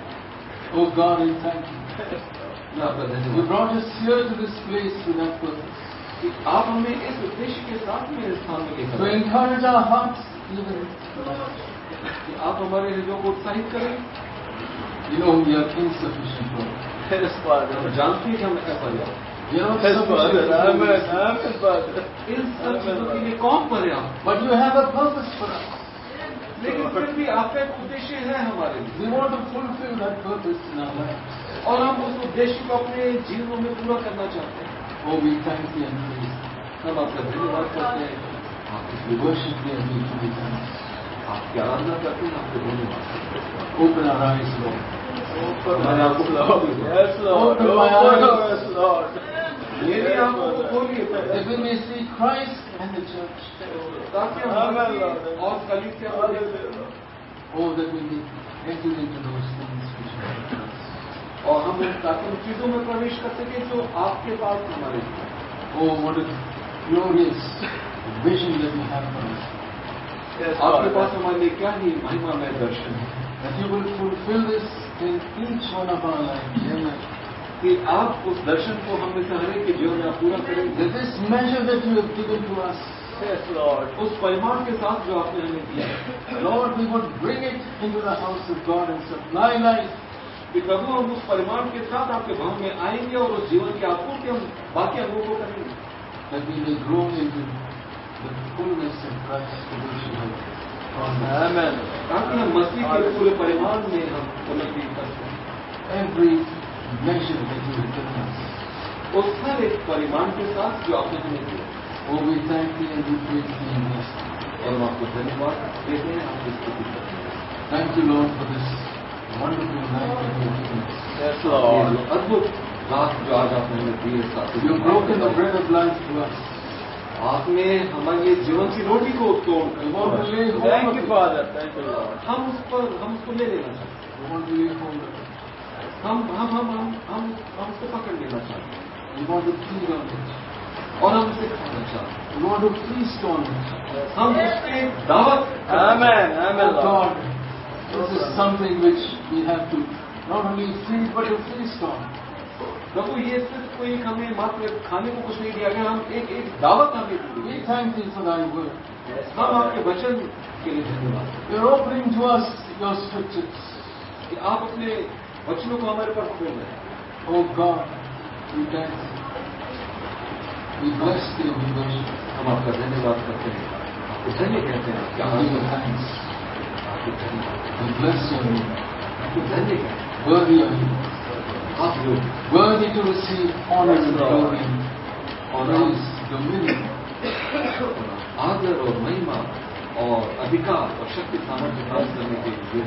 Speaker 4: Oh,
Speaker 1: Lord.
Speaker 4: that's the
Speaker 1: Amen.
Speaker 4: cry of my heart.
Speaker 2: ये मेरे हृदय की पुकार है
Speaker 4: Oh God, we thank you.
Speaker 2: मैं आपका
Speaker 4: You
Speaker 2: धन्यवाद
Speaker 4: brought us here to this place with that purpose.
Speaker 2: कि आप हमें इस उद्देश्य के साथ में इस स्थान में
Speaker 4: To
Speaker 2: लेकर आए।
Speaker 4: encourage our hearts even tonight.
Speaker 2: कि आप हमारे हृदयों को उत्साहित करें
Speaker 4: You know we are insufficient, Lord.
Speaker 1: Yes, Father.
Speaker 2: हम जानते हैं कि हम अपर्याप्त
Speaker 4: We are not
Speaker 1: Yes, Father.
Speaker 4: sufficient.
Speaker 1: Amen. Amen, Father.
Speaker 2: इन सब चीजों के लिए कौन पर्याप्त
Speaker 4: But you have a purpose for us.
Speaker 2: لیکن پھر بھی آپ کا ایک ادیشیہ ہے
Speaker 4: ہمارے وی وانٹ ٹو فلفل دیٹ پرپز
Speaker 2: اور ہم اس ادیش کو اپنے
Speaker 4: جیونوں
Speaker 2: میں
Speaker 4: پورا کرنا چاہتے ہیں۔ وہ وی تھینک
Speaker 2: یو ہم آپ کا دھنیہ واد کرتے ہیں
Speaker 4: آپ کی ورشپ میں
Speaker 1: ہم آپ کی آرادنا کرتے ہیں
Speaker 4: آپ کے
Speaker 1: دھنیہ
Speaker 4: واد
Speaker 1: کرتے اوپن
Speaker 2: آر آئیز لارڈ اوپن
Speaker 4: آر آئیز لارڈ یعنی اور ہم تاکہ ان
Speaker 2: چیزوں میں
Speaker 1: پرویش
Speaker 2: کر
Speaker 1: سکے
Speaker 2: جو آپ کے پاس ہمارے
Speaker 4: آپ کے پاس ہمارے لیے کیا مہیم میرے درخواست تین سونا کہ آپ
Speaker 2: اس درشن کو ہم نے چاہ کہ جو میں پورا کریں دس میجر دیٹ یو گیون
Speaker 4: ٹو اس اس پیمان کے ساتھ جو آپ نے ہمیں
Speaker 1: دیا
Speaker 2: لارڈ وی
Speaker 1: وانٹ
Speaker 2: برنگ اٹ ان ہاؤس آف گاڈ اینڈ
Speaker 4: سپلائی لائف کہ پربھو ہم اس پریمان کے ساتھ آپ کے بھاؤ
Speaker 2: میں آئیں گے اور اس جیون کی آپ کو ہم باقی ہم لوگوں کو کریں گے۔
Speaker 4: That we may grow into
Speaker 2: تاکہ ہم
Speaker 4: مسیح کے پورے پریمان میں ہم پلٹی کر سکیں. ایک پریمان
Speaker 2: کے ساتھ جو آپ نے دیا۔ وہ بھی اور ہم
Speaker 4: آپ کو دھنیہ واد دیتے ہیں آپ اس کو تھینک یو لارڈ
Speaker 1: فار
Speaker 2: دس
Speaker 1: رات
Speaker 2: جو آج آپ نے دی ہے آپ نے ہماری جیون
Speaker 4: کی روٹی کو توڑ کر ہم اس پر ہم
Speaker 2: اس کو لے لینا چاہتے ہیں۔ ہم ہم
Speaker 4: ہم ہم ہم ہم سے
Speaker 1: پکڑ
Speaker 4: لینا
Speaker 1: چاہتے
Speaker 4: ہیں۔
Speaker 1: اور ہم اسے کھانا
Speaker 2: چاہتے ہیں۔ ہم اس کی دعوت سم تھنگ وچ
Speaker 4: وی ہیو ٹو ناٹ اونلی فیل بٹ
Speaker 2: ٹو فیل ٹون یہ صرف کوئی ہمیں مت کھانے کو کچھ
Speaker 4: نہیں دیا گیا ہم ایک ایک
Speaker 2: دعوت ہمیں وی تھینک یو فار
Speaker 4: دیٹ ورڈ ہم آپ کے بچن
Speaker 2: کے لیے دھنیہ واد
Speaker 1: یو اوپننگ
Speaker 4: ٹو
Speaker 1: اس
Speaker 4: یور آپ اپنے بچوں کو ہمارے پاس چھوڑ ہے او گاڈ وی تھینکس بلس دی
Speaker 2: یونیورس ہم آپ کا دھنیہ واد کرتے ہیں. آپ کو دھنیہ کہتے ہیں کیا ہم کو تھینکس آپ
Speaker 4: کو
Speaker 2: دھنیہ
Speaker 4: وی بلس یور نیم آپ
Speaker 2: کو دھنیہ کہتے ہیں. ورڈ یور
Speaker 4: نیم آپ لوگ ورڈ ٹو ریسیو
Speaker 2: آنر اینڈ گلوری اور ڈومینین آدر اور مہما اور ادھکار
Speaker 4: اور شکتی سامر کے پاس کرنے کے لیے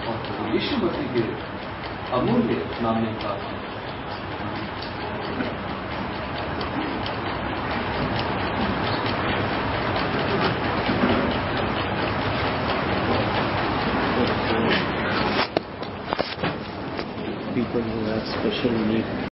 Speaker 4: and we worship. thee.
Speaker 2: हम आपका धन्यवाद करते हैं आपको धन्य कहते हैं क्या
Speaker 4: We give you thanks.
Speaker 2: आपको धन्यवाद
Speaker 4: We bless your name.
Speaker 2: आपको धन्य कहते हैं
Speaker 4: Worthy are you.
Speaker 2: आप लोग
Speaker 4: Worthy to receive honor and glory,
Speaker 2: और
Speaker 4: praise, dominion.
Speaker 2: आदर और महिमा और अधिकार और शक्ति सामर्थ्य प्राप्त करने के लिए
Speaker 4: In
Speaker 2: हम
Speaker 4: Jesus' most precious name.
Speaker 2: और प्रभु यीशु मसीह के अमूल्य नाम में प्रार्थना
Speaker 5: people who have special need